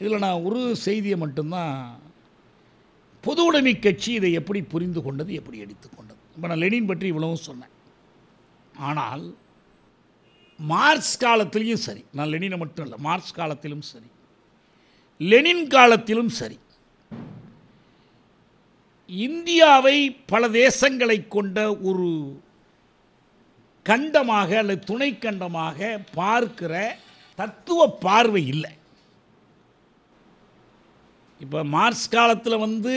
Speaker 1: இதில் நான் ஒரு செய்தியை மட்டும்தான் பொது உடைமை கட்சி இதை எப்படி புரிந்து கொண்டது எப்படி எடுத்துக்கொண்டது இப்போ நான் லெனின் பற்றி இவ்வளவும் சொன்னேன். ஆனால் மார்க்ஸ் காலத்திலையும் சரி. நான் லெனினை மட்டும் இல்லை மார்க்ஸ் காலத்திலும் சரி. லெனின் காலத்திலும் சரி. இந்தியாவை பல தேசங்களை கொண்ட ஒரு கண்டமாக அல்லது துணை கண்டமாக பார்க்கிற தத்துவ பார்வை இல்லை. இப்போ மார்ச் காலத்தில் வந்து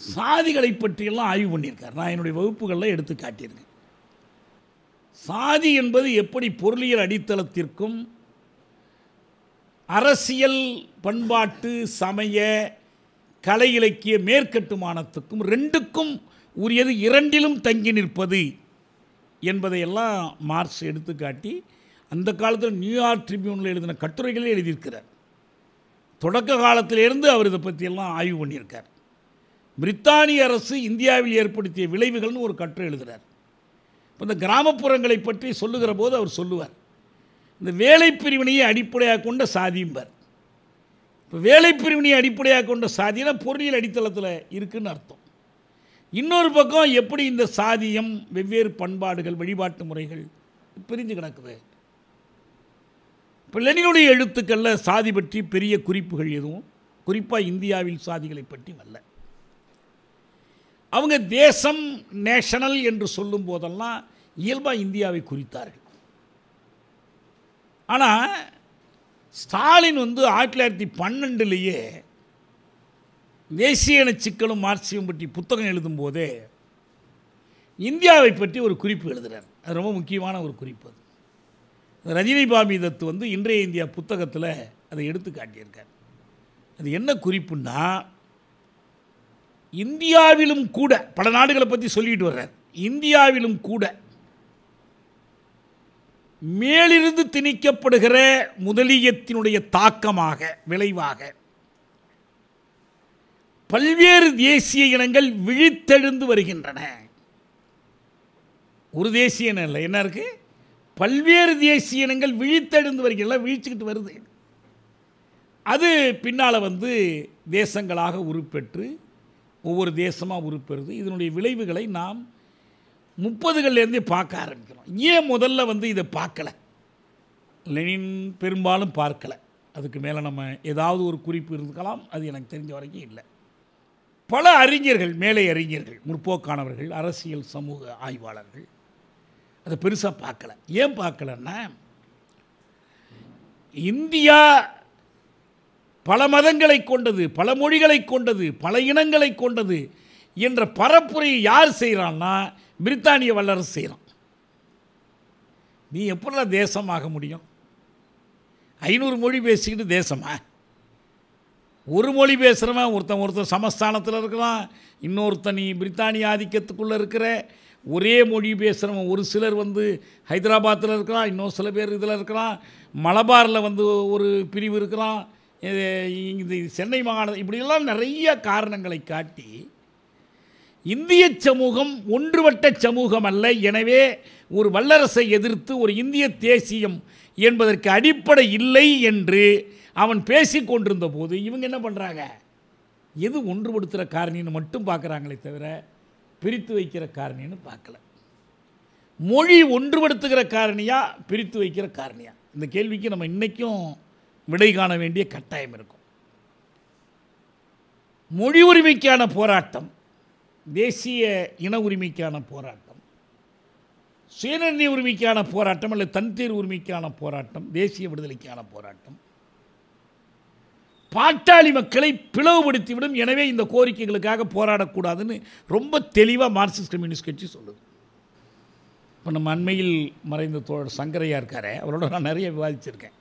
Speaker 1: சாதிகளை பற்றியெல்லாம் ஆய்வு பண்ணியிருக்கார். நான் என்னுடைய வகுப்புகளில் எடுத்து காட்டியிருக்கேன். சாதி என்பது எப்படி பொருளியல் அடித்தளத்திற்கும் அரசியல் பண்பாட்டு சமய கலை இலக்கிய மேற்கட்டுமானத்துக்கும் ரெண்டுக்கும் உரியது இரண்டிலும் தங்கி நிற்பது என்பதையெல்லாம் மார்க்ஸ் எடுத்துக்காட்டி அந்த காலத்தில் நியூயார்க் ட்ரிபியூனில் எழுதின கட்டுரைகளே எழுதியிருக்கிறார். தொடக்க காலத்திலிருந்து அவர் இதை பற்றியெல்லாம் ஆய்வு பண்ணியிருக்கார். பிரித்தானிய அரசு இந்தியாவில் ஏற்படுத்திய விளைவுகள்னு ஒரு கட்டுரை எழுதுகிறார் இப்போ இந்த கிராமப்புறங்களை பற்றி சொல்லுகிற போது அவர் சொல்லுவார். இந்த வேலை பிரிவினையை அடிப்படையாக கொண்ட சாதியும்பார். இப்போ வேலை பிரிவினையை அடிப்படையாக கொண்ட சாதினா பொருளியல் அடித்தளத்தில் இருக்குன்னு அர்த்தம். இன்னொரு பக்கம் எப்படி இந்த சாதியம் வெவ்வேறு பண்பாடுகள் வழிபாட்டு முறைகள் பிரிஞ்சு கிடக்குது? இப்போ லெனினுடைய எழுத்துக்களில் சாதி பற்றி பெரிய குறிப்புகள் எதுவும்? குறிப்பாக இந்தியாவில் சாதிகளை பற்றி வரல அவங்க தேசம் நேஷனல் என்று சொல்லும் போதெல்லாம் இயல்பாக இந்தியாவை குறித்தார்கள். ஆனால் ஸ்டாலின் வந்து ஆயிரத்தி தொள்ளாயிரத்தி பன்னெண்டுலேயே தேசிய சிக்கலும் மார்க்சியம் பற்றி புத்தகம் எழுதும்போதே இந்தியாவை பற்றி ஒரு குறிப்பு எழுதுகிறார் அது ரொம்ப முக்கியமான ஒரு குறிப்பு அது. ரஜினி பாபி தத்து வந்து இன்றைய இந்தியா புத்தகத்தில் அதை எடுத்து காட்டியிருக்கார். அது என்ன குறிப்புன்னா இந்தியாவிலும் கூட பல நாடுகளை பற்றி சொல்லிட்டு வர்றார். இந்தியாவிலும் கூட மேலிருந்து திணிக்கப்படுகிற முதலியத்தினுடைய தாக்கமாக விளைவாக. பல்வேறு தேசிய இனங்கள் விழித்தெழுந்து வருகின்றன. ஒரு தேசிய இனம் இல்லை. என்ன இருக்கு? பல்வேறு தேசிய இனங்கள் விழித்தெழுந்து வருகின்றன விழிச்சுக்கிட்டு வருது. அது பின்னால் வந்து தேசங்களாக உருப்பெற்று ஒவ்வொரு தேசமாக உருப்பெறுது. இதனுடைய விளைவுகளை நாம் முப்பதுகள்லேருந்தே பார்க்க ஆரம்பிக்கிறோம் ஏன் முதல்ல வந்து இதை பார்க்கல? லெனின் பெரும்பாலும் பார்க்கல. அதுக்கு மேலே நம்ம ஏதாவது ஒரு குறிப்பு இருக்கலாம் அது எனக்கு தெரிஞ்ச வரைக்கும் இல்லை. பல அறிஞர்கள் மேலே அறிஞர்கள் முற்போக்கானவர்கள் அரசியல் சமூக ஆய்வாளர்கள் அதை பெருசாக பார்க்கல. ஏன் பார்க்கலன்னா இந்தியா பல மதங்களை கொண்டது பல மொழிகளை கொண்டது பல இனங்களை கொண்டது என்ற பரப்புரையை யார் செய்கிறான்னா பிரித்தானிய வல்லரசு செய்கிறோம் நீ எப்படிலாம் தேசமாக முடியும்? ஐநூறு மொழி பேசிக்கிட்டு தேசமா? ஒரு மொழி பேசுகிறவன் ஒருத்தன் ஒருத்தன் சமஸ்தானத்தில் இருக்கிறான் இன்னொருத்தன் நீ பிரித்தானிய ஆதிக்கத்துக்குள்ளே இருக்கிற ஒரே மொழி பேசுகிறவன் ஒரு சிலர் வந்து ஹைதராபாத்தில் இருக்கிறான் இன்னொரு சில பேர் இதில் இருக்கிறான் மலபாரில் வந்து ஒரு பிரிவு இருக்கிறான் இது இந்த சென்னை மாகாணம் இப்படியெல்லாம் நிறைய காரணங்களை காட்டி இந்திய சமூகம் ஒன்றுபட்ட சமூகம் அல்ல. எனவே ஒரு வல்லரசை எதிர்த்து ஒரு இந்திய தேசியம் என்பதற்கு அடிப்படை இல்லை என்று அவன் பேசி கொண்டிருந்த போது இவங்க என்ன பண்ணுறாங்க எது ஒன்றுபடுத்துகிற காரணின்னு மட்டும் பார்க்குறாங்களே தவிர பிரித்து வைக்கிற காரணின்னு பார்க்கல. மொழி ஒன்றுபடுத்துகிற காரணியா பிரித்து வைக்கிற காரணியா? இந்த கேள்விக்கு நம்ம இன்றைக்கும் விடை காண வேண்டிய கட்டாயம் இருக்கும். மொழி உரிமைக்கான போராட்டம் தேசிய இன உரிமைக்கான போராட்டம் சுயநிர்ணய உரிமைக்கான போராட்டம் அல்லது தன்தீர் உரிமைக்கான போராட்டம் தேசிய விடுதலைக்கான போராட்டம். பாட்டாளி மக்களை பிளவுபடுத்திவிடும். எனவே இந்த கோரிக்கைகளுக்காக போராடக்கூடாதுன்னு ரொம்ப தெளிவாக மார்க்சிஸ்ட் கம்யூனிஸ்ட் கட்சி சொல்லுது. இப்போ நம்ம அண்மையில் மறைந்த தோழர் சங்கரையா இருக்கார் அவரோட நான் நிறைய விவாதிச்சிருக்கேன்.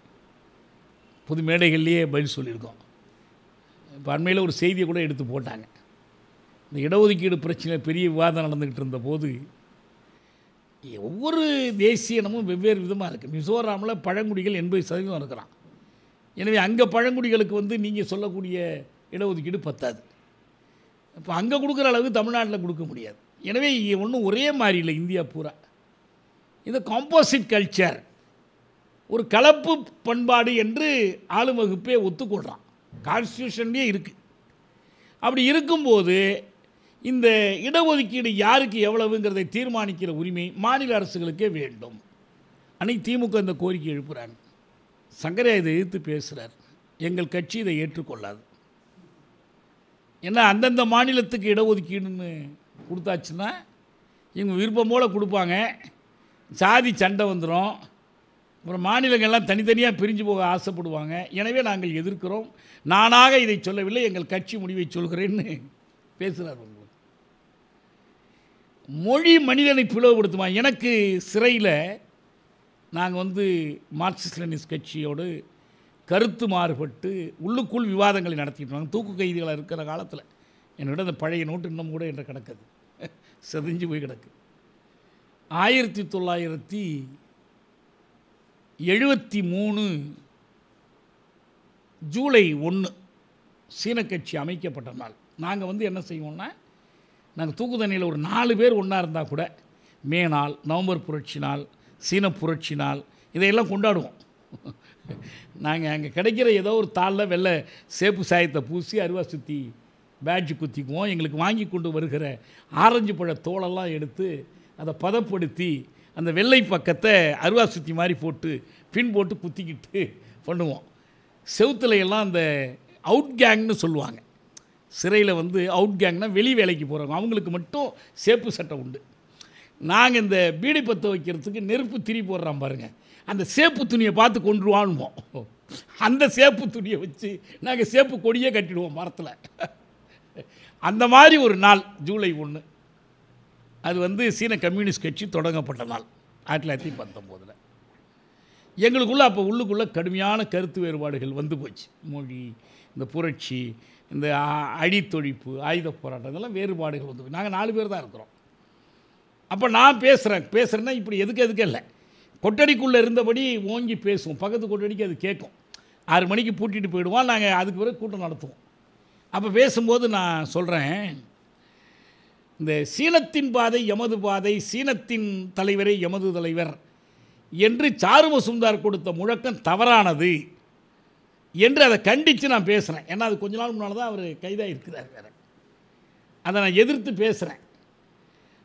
Speaker 1: புது மேடைகள்லேயே பதில் சொல்லியிருக்கோம். இப்போ அண்மையில் ஒரு செய்தியை கூட எடுத்து போட்டாங்க. இந்த இடஒதுக்கீடு பிரச்சனை பெரிய விவாதம் நடந்துக்கிட்டு இருந்த போது ஒவ்வொரு தேசிய இனமும் வெவ்வேறு விதமாக இருக்குது மிசோராமில் பழங்குடிகள் எண்பது சதவீதம் இருக்கிறான். எனவே அங்கே பழங்குடிகளுக்கு வந்து நீங்கள் சொல்லக்கூடிய இடஒதுக்கீடு பத்தாது. இப்போ அங்கே கொடுக்குற அளவுக்கு தமிழ்நாட்டில் கொடுக்க முடியாது. எனவே ஒன்றும் ஒரே மாதிரி இல்லை இந்தியா பூரா. இது காம்போசிட் கல்ச்சர் ஒரு கலப்பு பண்பாடு என்று ஆளும் வகுப்பே ஒத்துக்கொள்கிறான் கான்ஸ்டியூஷன்லேயே இருக்குது அப்படி இருக்கும்போது இந்த இடஒதுக்கீடு யாருக்கு எவ்வளவுங்கிறதை தீர்மானிக்கிற உரிமை மாநில அரசுகளுக்கே வேண்டும். அன்னைக்கு திமுக இந்த கோரிக்கை எழுப்புகிறாங்க சங்கரே இதை எதிர்த்து பேசுகிறார் எங்கள் கட்சி இதை ஏற்றுக்கொள்ளாது. ஏன்னா அந்தந்த மாநிலத்துக்கு இடஒதுக்கீடுன்னு கொடுத்தாச்சுன்னா இவங்க விருப்பம் போல் கொடுப்பாங்க. சாதி சண்டை வந்துடும் அப்புறம் மாநிலங்கள்லாம் தனித்தனியாக பிரிஞ்சு போக ஆசைப்படுவாங்க. எனவே நாங்கள் எதிர்க்கிறோம். நானாக இதை சொல்லவில்லை. எங்கள் கட்சி முடிவை சொல்கிறேன்னு பேசுகிறார் உங்களுக்கு மொழி மனிதனை பிளவுபடுத்துமா? எனக்கு சிறையில் நாங்கள் வந்து மார்க்சிஸ்ட் லெனிஸ் கட்சியோடு கருத்து மாறுபட்டு உள்ளுக்குள் விவாதங்களை நடத்திட்டு வாங்க தூக்கு கைதிகளாக இருக்கிற காலத்தில் என்னோட அந்த பழைய நோட்டு இன்னும் கூட என்று கிடக்குது. செதிஞ்சு போய் கிடக்கு. ஆயிரத்தி தொள்ளாயிரத்தி எழுபத்தி மூணு ஜூலை ஒன்று சீன கட்சி அமைக்கப்பட்ட நாள். நாங்கள் வந்து என்ன செய்வோம்னா நாங்கள் தூக்கு தண்ணியில் ஒரு நாலு பேர் ஒன்றா இருந்தால் கூட மே நாள் நவம்பர் புரட்சி நாள் சீன புரட்சி நாள் இதையெல்லாம் கொண்டாடுவோம். நாங்கள் அங்கே கிடைக்கிற ஏதோ ஒரு தாளில் வெள்ளை சேப்பு சாயத்தை பூசி அருவா சுற்றி பேட்ஜ் குத்திக்குவோம். எங்களுக்கு வாங்கி கொண்டு வருகிற ஆரஞ்சு பழ தோலெல்லாம் எடுத்து அதை பதப்படுத்தி அந்த வெள்ளை பக்கத்தை அருவா சுத்தி மாதிரி போட்டு பின் போட்டு குத்திக்கிட்டு பண்ணுவோம். செவுத்துல எல்லாம் அந்த அவுட் கேங்னு சொல்லுவாங்க. சிறையில் வந்து அவுட் கேங்னா வெளி வேலைக்கு போகிறவங்க அவங்களுக்கு மட்டும் சேப்பு சட்டை உண்டு. நாங்கள் இந்த பீடி பற்ற வைக்கிறதுக்கு நெருப்பு திரி போடுறான் பாருங்கள் அந்த சேப்பு துணியை பார்த்து கொண்டு அந்த சேப்பு துணியை வச்சு நாங்கள் சேப்பு கொடியே கட்டிடுவோம் மரத்தில். அந்த மாதிரி ஒரு நாள் ஜூலை ஒன்று அது வந்து சீன கம்யூனிஸ்ட் கட்சி தொடங்கப்பட்ட நாள் ஆயிரத்தி தொள்ளாயிரத்தி பத்தொம்போதில் எங்களுக்குள்ளே அப்போ உள்ளுக்குள்ளே கடுமையான கருத்து வேறுபாடுகள் வந்து போச்சு. மொழி இந்த புரட்சி இந்த அடித்தொழிப்பு ஆயுத போராட்டம் இதெல்லாம் வேறுபாடுகள் வந்து நாங்கள் நாலு பேர் தான் இருக்கிறோம். அப்போ நான் பேசுகிறேன் பேசுகிறேன்னா இப்படி எதுக்கு எதுக்கு இல்லை. கொட்டடிக்குள்ளே இருந்தபடி ஓங்கி பேசுவோம். பக்கத்து கொட்டடிக்கு அது கேட்கும். ஆறு மணிக்கு பூட்டிட்டு போயிடுவோம். நாங்கள் அதுக்கு பிறகு கூட்டம் நடத்துவோம். அப்போ பேசும்போது நான் சொல்கிறேன் இந்த சீனத்தின் பாதை எமது பாதை சீனத்தின் தலைவரே எமது தலைவர் என்று சாரும மசும்தார் கொடுத்த முழக்கம் தவறானது. என்று அதை கண்டித்து நான் பேசுகிறேன் ஏன்னா அது கொஞ்ச நாள் முன்னால் தான் அவர் கைதாக இருக்கிறார் வேறு. அதை நான் எதிர்த்து பேசுகிறேன்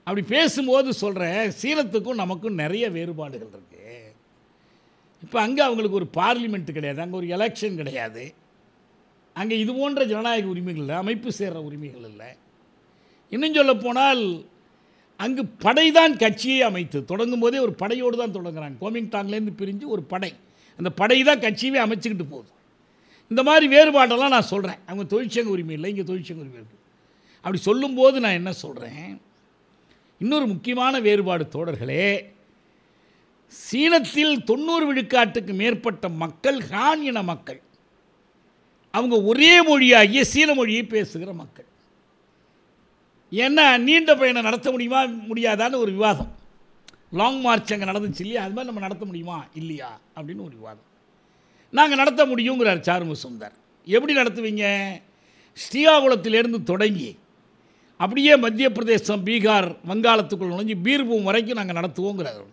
Speaker 1: அப்படி பேசும்போது சொல்கிறேன் சீனத்துக்கும் நமக்கும் நிறைய வேறுபாடுகள் இருக்குது இப்போ அங்கே அவங்களுக்கு ஒரு பார்லிமெண்ட் கிடையாது அங்கே ஒரு எலெக்ஷன் கிடையாது. அங்கே இது போன்ற ஜனநாயக உரிமைகள் இல்லை அமைப்பு சேர்ற உரிமைகள் இல்லை. இன்னும் சொல்ல போனால் அங்கு படை தான் கட்சியை அமைத்து தொடங்கும் போதே ஒரு படையோடு தான் தொடங்குறாங்க. கோமிங் டாங்லேருந்து பிரிஞ்சு ஒரு படை. அந்த படை தான் கட்சியவே அமைச்சுக்கிட்டு போகுது. இந்த மாதிரி வேறுபாடெல்லாம் நான் சொல்கிறேன் அவங்க தொழிற்சங்க உரிமை இல்லை இங்கே தொழிற்சங்க உரிமை இருக்குது அப்படி சொல்லும்போது நான் என்ன சொல்கிறேன் இன்னொரு முக்கியமான வேறுபாடு தோழர்களே சீனத்தில் தொண்ணூறு விழுக்காட்டுக்கு மேற்பட்ட மக்கள் ஹான் இன மக்கள். அவங்க ஒரே மொழியாகிய சீன மொழியை பேசுகிற மக்கள். ஏன்னா நீண்ட பயணம் நடத்த முடியுமா முடியாதான்னு ஒரு விவாதம். லாங் மார்ச் அங்கே நடந்துச்சு இல்லையா? அது மாதிரி நம்ம நடத்த முடியுமா? இல்லையா? அப்படின்னு ஒரு விவாதம். நாங்கள் நடத்த முடியுங்கிறார் சாருமு சுந்தர். எப்படி நடத்துவீங்க? ஸ்ரீகாகுளத்திலேருந்து தொடங்கி அப்படியே மத்திய பிரதேசம் பீகார் வங்காளத்துக்குள் நுழைஞ்சு பீர்பூம் வரைக்கும் நாங்கள் நடத்துவோங்கிறார்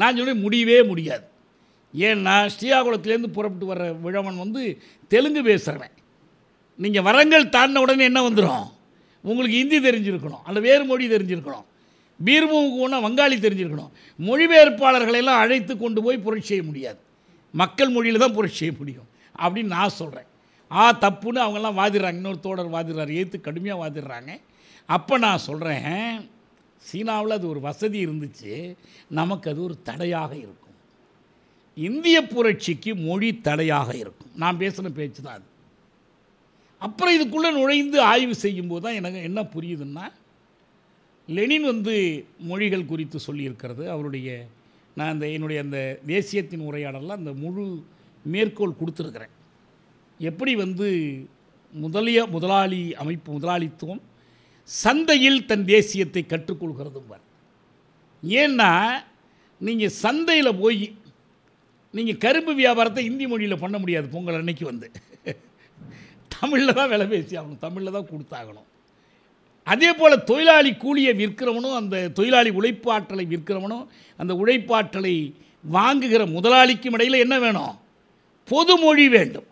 Speaker 1: நான் சொல்லி முடியவே முடியாது. ஏன்னா ஸ்ரீகாகுளத்திலேருந்து புறப்பட்டு வர்ற விழவன் வந்து தெலுங்கு பேசுகிறவன் நீங்கள் வரங்கள் தாண்டின உடனே என்ன வந்துடும் உங்களுக்கு ஹிந்தி தெரிஞ்சிருக்கணும் அல்ல வேறு மொழி தெரிஞ்சிருக்கணும். பீர்பூமுக்கு ஒன்றா வங்காளி தெரிஞ்சிருக்கணும். மொழிபெயர்ப்பாளர்களை எல்லாம் அழைத்து கொண்டு போய் புரட்சி செய்ய முடியாது. மக்கள் மொழியில் தான் புரட்சி செய்ய முடியும். அப்படின்னு நான் சொல்கிறேன் ஆ தப்புன்னு அவங்கெல்லாம் வாதிடுறாங்க. இன்னொரு தோடர் வாதிடுறாரு. ஏற்று கடுமையாக வாதிடுறாங்க. அப்போ நான் சொல்கிறேன் சீனாவில் அது ஒரு வசதி இருந்துச்சு. நமக்கு அது ஒரு தடையாக இருக்கும். இந்திய புரட்சிக்கு மொழி தடையாக இருக்கும். நான் பேசின பேச்சு தான் அது. அப்புறம் இதுக்குள்ளே நுழைந்து ஆய்வு செய்யும்போது தான் எனக்கு என்ன புரியுதுன்னா லெனின் வந்து மொழிகள் குறித்து சொல்லியிருக்கிறது. அவருடைய நான் அந்த என்னுடைய அந்த தேசியத்தின் உரையாடலில் அந்த முழு மேற்கோள் கொடுத்துருக்குறேன். எப்படி வந்து முதலிய முதலாளி அமைப்பு முதலாளித்துவம் சந்தையில் தன் தேசியத்தை கற்றுக்கொள்கிறதும் ஏன்னா நீங்கள் சந்தையில் போய் நீங்கள் கரும்பு வியாபாரத்தை இந்தி மொழியில் பண்ண முடியாது பொங்கல் அன்னைக்கு வந்து. தமிழில் தான் விலை பேசி ஆகணும் தமிழில் தான் கொடுத்தாகணும். அதே போல் தொழிலாளி கூலியை விற்கிறவனும் அந்த தொழிலாளி உழைப்பாற்றலை விற்கிறவனும் அந்த உழைப்பாற்றலை வாங்குகிற முதலாளிக்கும் இடையில் என்ன வேணும்? பொது மொழி வேண்டும்.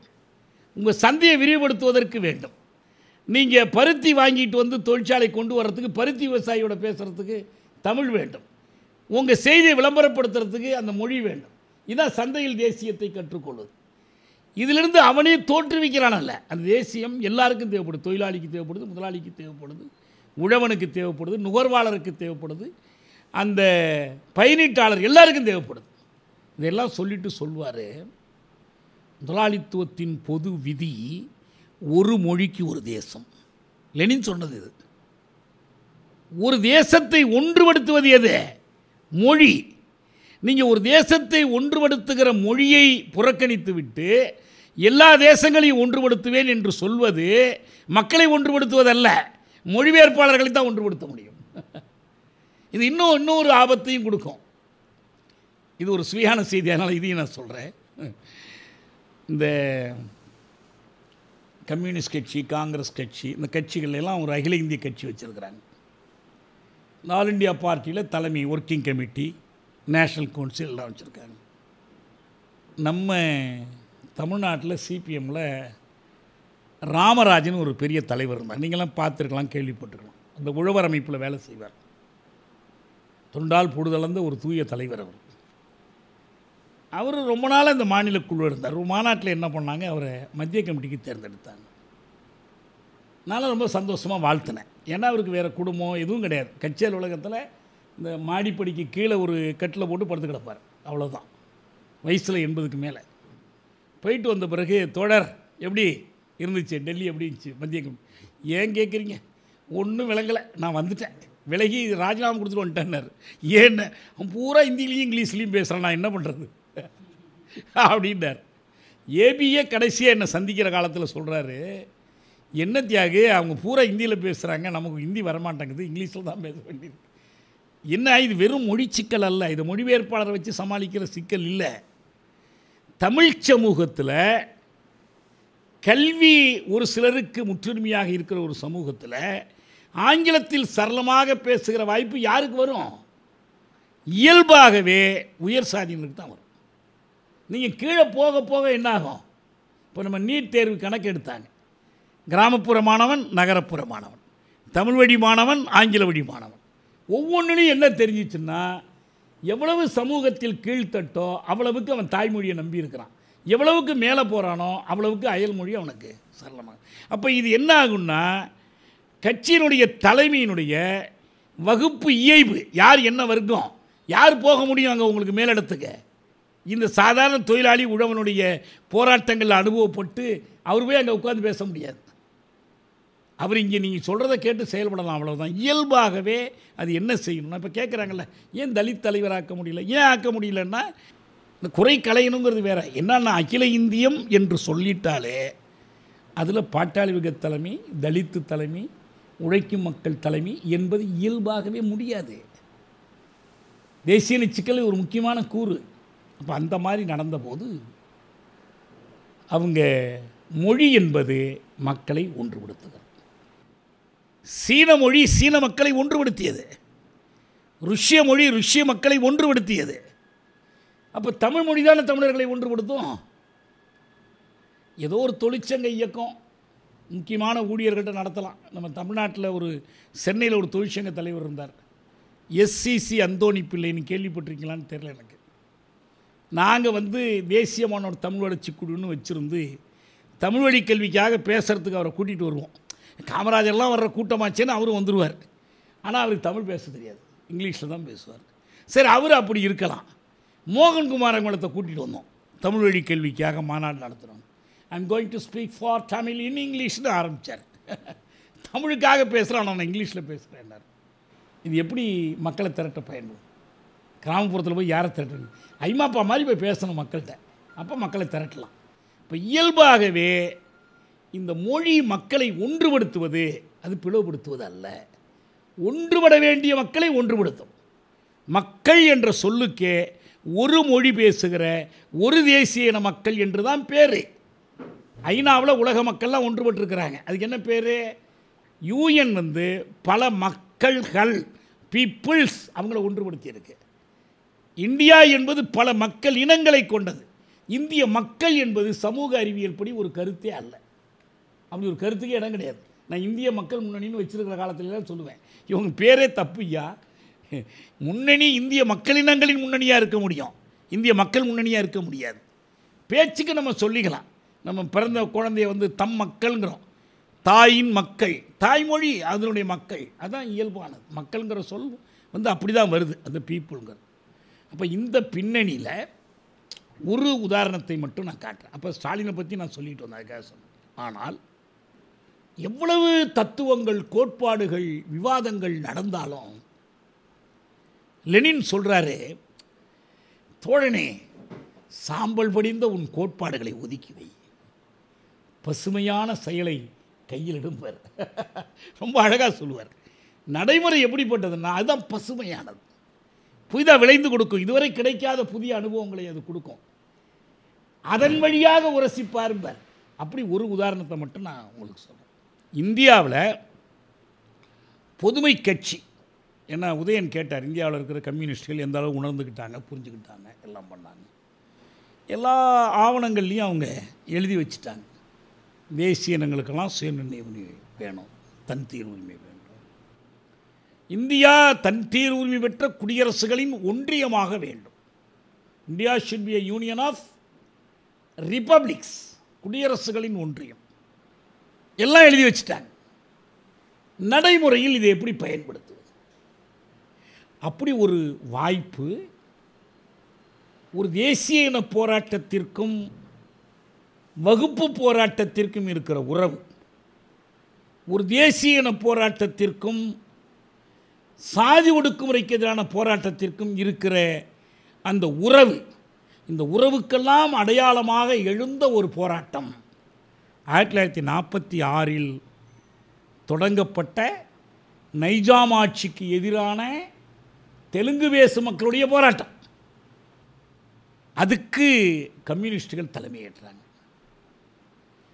Speaker 1: உங்கள் சந்தையை விரிவுபடுத்துவதற்கு வேண்டும். நீங்கள் பருத்தி வாங்கிட்டு வந்து தொழிற்சாலை கொண்டு வர்றதுக்கு பருத்தி விவசாயியோட பேசுகிறதுக்கு தமிழ் வேண்டும். உங்கள் செய்தியை விளம்பரப்படுத்துறதுக்கு அந்த மொழி வேண்டும். இதான் சந்தையில் தேசியத்தை கற்றுக்கொள்வது. இதிலிருந்து அவனே தோற்றுவிக்கிறானல்ல அந்த தேசியம் எல்லாருக்கும் தேவைப்படுது. தொழிலாளிக்கு தேவைப்படுது முதலாளிக்கு தேவைப்படுது. உழவனுக்கு தேவைப்படுது நுகர்வாளருக்கு தேவைப்படுது அந்த பயனீட்டாளர் எல்லாருக்கும் தேவைப்படுது. இதெல்லாம் சொல்லிட்டு சொல்வார் முதலாளித்துவத்தின் பொது விதி ஒரு மொழிக்கு ஒரு தேசம். லெனின் சொன்னது இது. ஒரு தேசத்தை ஒன்றுபடுத்துவது எது? மொழி. நீங்கள் ஒரு தேசத்தை ஒன்றுபடுத்துகிற மொழியை புறக்கணித்து விட்டு எல்லா தேசங்களையும் ஒன்றுபடுத்துவேன் என்று சொல்வது மக்களை ஒன்றுபடுத்துவதல்ல. மொழிபெயர்ப்பாளர்களை தான் ஒன்றுபடுத்த முடியும். இது இன்னும் இன்னொரு ஆபத்தையும் கொடுக்கும். இது ஒரு சுயான செய்தி அதனால் இதையும் நான் சொல்கிறேன் இந்த கம்யூனிஸ்ட் கட்சி காங்கிரஸ் கட்சி இந்த கட்சிகள் எல்லாம் ஒரு அகில இந்திய கட்சி வச்சுருக்கிறாங்க. ஆல் இண்டியா பார்ட்டியில் தலைமை ஒர்க்கிங் கமிட்டி நேஷ்னல் கவுன்சில் எல்லாம் வச்சுருக்காங்க. நம்ம தமிழ்நாட்டில் சிபிஎம்மில் ராமராஜன் ஒரு பெரிய தலைவர் இருந்தார். நீங்களாம் பார்த்துருக்கலாம் கேள்விப்பட்டிருக்கலாம். அந்த உழவர் அமைப்பில் வேலை செய்வார். தொண்டால் பொழுதளந்த ஒரு தூய தலைவர் அவர். அவர் ரொம்ப நாளாக இந்த மாநில குழு இருந்தார். ஒரு மாநாட்டில் என்ன பண்ணாங்க அவரை மத்திய கமிட்டிக்கு தேர்ந்தெடுத்தாங்க. நான் ரொம்ப சந்தோஷமாக வாழ்த்தினேன். ஏன்னா அவருக்கு வேறு குடும்பம் எதுவும் கிடையாது. கட்சியல் உலகத்தில் இந்த மாடிப்படிக்கு கீழே ஒரு கட்டில் போட்டு படுத்து கிடப்பார். அவ்வளோதான் வயசில் எண்பதுக்கு மேலே. போயிட்டு வந்த பிறகு தோழர் எப்படி? இருந்துச்சு டெல்லி எப்படி இருந்துச்சு மத்திய கமிட்டி ஏன் கேட்குறீங்க ஒன்றும் விளங்கலை. நான் வந்துட்டேன். விலகி ராஜினாமா கொடுத்துட்டு வந்துட்டேன்னாரு. ஏன்னு? அவன் பூரா ஹிந்திலையும் இங்கிலீஷ்லேயும் பேசுகிறேன் நான் என்ன பண்ணுறது அப்படின்னார். ஏபிஏ கடைசியாக என்னை சந்திக்கிற காலத்தில் சொல்கிறாரு என்ன தியாகு? அவங்க பூரா ஹிந்தியில் பேசுகிறாங்க நமக்கு ஹிந்தி வரமாட்டேங்குது. இங்கிலீஷில் தான் பேச வேண்டியது என்ன? இது வெறும் மொழி சிக்கல் அல்ல. இது மொழிபெயர்ப்பாளரை வச்சு சமாளிக்கிற சிக்கல் இல்லை. தமிழ் சமூகத்தில் கல்வி ஒரு சிலருக்கு முற்றுரிமையாக இருக்கிற ஒரு சமூகத்தில் ஆங்கிலத்தில் சரளமாக பேசுகிற வாய்ப்பு யாருக்கு வரும்? இயல்பாகவே உயர் சாதியினருக்கு தான் வரும். நீங்கள் கீழே போக போக என்னாகும்? இப்போ நம்ம நீட் தேர்வு கணக்கு எடுத்தாங்க. கிராமப்புற மாணவன் நகரப்புற மாணவன். தமிழ் வழி மாணவன் ஆங்கில வழி மாணவன். ஒவ்வொன்றுலையும் என்ன தெரிஞ்சிச்சுன்னா எவ்வளவு சமூகத்தில் கீழ்த்தட்டோ அவ்வளவுக்கு அவன் தாய்மொழியை நம்பி இருக்கிறான் எவ்வளவுக்கு மேலே போகிறானோ அவ்வளவுக்கு அயல்மொழி அவனுக்கு. சரளமாக அப்போ இது என்ன ஆகும்னா கட்சியினுடைய தலைமையினுடைய வகுப்பு இயைபு யார் என்ன வர்க்கம் யார் போக முடியும் அங்கே உங்களுக்கு மேலிடத்துக்கு? இந்த சாதாரண தொழிலாளி உழவனுடைய போராட்டங்களில் அனுபவப்பட்டு அவர் போய் அங்கே உட்காந்து பேச முடியாது. அவர் இங்கே நீங்கள் சொல்கிறத கேட்டு செயல்படலாம் அவ்வளோதான் இயல்பாகவே அது என்ன செய்யணும்னா இப்போ கேட்குறாங்கல்ல ஏன் தலித் தலைவராக்க முடியல? ஏன் ஆக்க முடியலன்னா இந்த குறை கலையணுங்கிறது வேறு. என்னன்னா அகில இந்தியம் என்று சொல்லிட்டாலே அதில் பாட்டாளி வர்க்க தலைமை தலித்து தலைமை உழைக்கும் மக்கள் தலைமை என்பது இயல்பாகவே முடியாது. தேசிய நிச்சுக்கள் ஒரு முக்கியமான கூறு. அப்போ அந்த மாதிரி நடந்தபோது அவங்க மொழி என்பது மக்களை ஒன்றுபடுத்துகிறது. சீன மொழி சீன மக்களை ஒன்றுபடுத்தியது. ருஷ்ய மொழி ருஷ்ய மக்களை ஒன்றுபடுத்தியது. அப்போ தமிழ் மொழி தானே தமிழர்களை ஒன்றுபடுத்தும்? ஏதோ ஒரு தொழிற்சங்க இயக்கம் முக்கியமான ஊழியர்கள்ட்ட நடத்தலாம். நம்ம தமிழ்நாட்டில் ஒரு சென்னையில் ஒரு தொழிற்சங்க தலைவர் இருந்தார். எஸ்சிசி அந்தோணி பிள்ளைன்னு கேள்விப்பட்டிருக்கீங்களான்னு தெரில எனக்கு. நாங்கள் வந்து தேசியமான ஒரு தமிழ் வளர்ச்சி குழுன்னு வச்சுருந்து தமிழ் வழி கல்விக்காக பேசுகிறதுக்கு அவரை கூட்டிகிட்டு வருவோம். காமராஜர்லாம் வர்ற கூட்டமாச்சேன்னு அவரும் வந்துடுவார் ஆனால் அவருக்கு தமிழ் பேச தெரியாது. இங்கிலீஷில் தான் பேசுவார். சரி அவர் அப்படி இருக்கலாம். மோகன்குமார் அவங்களத்தை கூட்டிகிட்டு வந்தோம். தமிழ் வழி கேள்விக்காக மாநாடு நடத்துகிறோம் I'm going to speak for Tamil in இங்கிலீஷ்னு ஆரம்பித்தார் தமிழுக்காக பேசுகிறான் நான் இங்கிலீஷில் பேசுகிறேன் இது எப்படி மக்களை திரட்ட பயன்படும்? கிராமப்புறத்தில் போய் யாரை திரட்டுறது ஐமாப்பா மாதிரி போய் பேசணும் மக்கள்கிட்ட. அப்போ மக்களை திரட்டலாம். இப்போ இயல்பாகவே இந்த மொழி மக்களை ஒன்றுபடுத்துவது அது பிளவுபடுத்துவது அல்ல. ஒன்றுபட வேண்டிய மக்களை ஒன்றுபடுத்தும். மக்கள் என்ற சொல்லுக்கே ஒரு மொழி பேசுகிற ஒரு தேசிய இன மக்கள் என்று தான் பேர். ஐநாவில் உலக மக்கள்லாம் ஒன்றுபட்டிருக்கிறாங்க. அதுக்கு என்ன பேர்? யூஎன் வந்து பல மக்கள்கள் பீப்புள்ஸ் அவங்கள ஒன்றுபடுத்தியிருக்கு. இந்தியா என்பது பல மக்கள் இனங்களை கொண்டது. இந்திய மக்கள் என்பது சமூக அறிவியல் படி ஒரு கருத்தே அல்ல. அப்படி ஒரு கருத்துக்கே இடம் கிடையாது. நான் இந்திய மக்கள் முன்னணின்னு வச்சுருக்கிற காலத்துலலாம் சொல்லுவேன். இவங்க பேரே தப்பு ஐயா. முன்னணி இந்திய மக்களினங்களின் முன்னணியாக இருக்க முடியும். இந்திய மக்கள் முன்னணியாக இருக்க முடியாது. பேச்சுக்கு நம்ம சொல்லிக்கலாம். நம்ம பிறந்த குழந்தைய வந்து தம் மக்கள்ங்கிறோம். தாயின் மக்கள் தாய்மொழி அதனுடைய மக்கள். அதுதான் இயல்பானது. மக்கள்ங்கிற சொல் வந்து அப்படி தான் வருது. அந்த பீப்புளுங்கிறது. அப்போ இந்த பின்னணியில் ஒரு உதாரணத்தை மட்டும் நான் காட்டுறேன். அப்போ ஸ்டாலினை பற்றி நான் சொல்லிட்டு வந்தேன் அதுக்காக சொன்னேன். ஆனால் எவ்வளவு தத்துவங்கள் கோட்பாடுகள் விவாதங்கள் நடந்தாலும் லெனின் சொல்கிறாரு தோழனே சாம்பல் படிந்த உன் கோட்பாடுகளை ஒதுக்கி வை. பசுமையான செயலை கையில் எடுப்பார் ரொம்ப அழகாக சொல்லுவார். நடைமுறை எப்படிப்பட்டதுன்னா அதுதான் பசுமையானது. புதிதாக விளைந்து கொடுக்கும். இதுவரை கிடைக்காத புதிய அனுபவங்களை அது கொடுக்கும். அதன் வழியாக உரசிப்பாரும்பார் அப்படி ஒரு உதாரணத்தை மட்டும் நான் உங்களுக்கு சொல்கிறேன் இந்தியாவில் பொதுமை கட்சி ஏன்னா உதயன் கேட்டார் இந்தியாவில் இருக்கிற கம்யூனிஸ்ட்கள் எந்த அளவு உணர்ந்துக்கிட்டாங்க புரிஞ்சுக்கிட்டாங்க எல்லாம் பண்ணாங்க. எல்லா ஆவணங்கள்லேயும் அவங்க எழுதி வச்சுட்டாங்க. தேசிய இனங்களுக்கெல்லாம் சுயநிர்ணய உரிமை வேணும் தன் தீர் உரிமை வேண்டும். இந்தியா தன் தீர் உரிமை பெற்ற குடியரசுகளின் ஒன்றியமாக வேண்டும். India should be a union of republics குடியரசுகளின் ஒன்றியம். எல்லாம் எழுதி வச்சுட்டாங்க. நடைமுறையில் இதை எப்படி பயன்படுத்து அப்படி ஒரு வாய்ப்பு ஒரு தேசிய இன போராட்டத்திற்கும் வகுப்பு போராட்டத்திற்கும் இருக்கிற உறவு. ஒரு தேசிய இன போராட்டத்திற்கும் சாதி ஒடுக்குமுறைக்கு எதிரான போராட்டத்திற்கும் இருக்கிற அந்த உறவு இந்த உறவுக்கெல்லாம் அடையாளமாக எழுந்த ஒரு போராட்டம் ஆயிரத்தி தொள்ளாயிரத்தி நாற்பத்தி ஆறில் தொடங்கப்பட்ட நைஜாம் ஆட்சிக்கு எதிரான தெலுங்கு பேசு மக்களுடைய போராட்டம். அதுக்கு கம்யூனிஸ்டுகள் தலைமையேற்றாங்க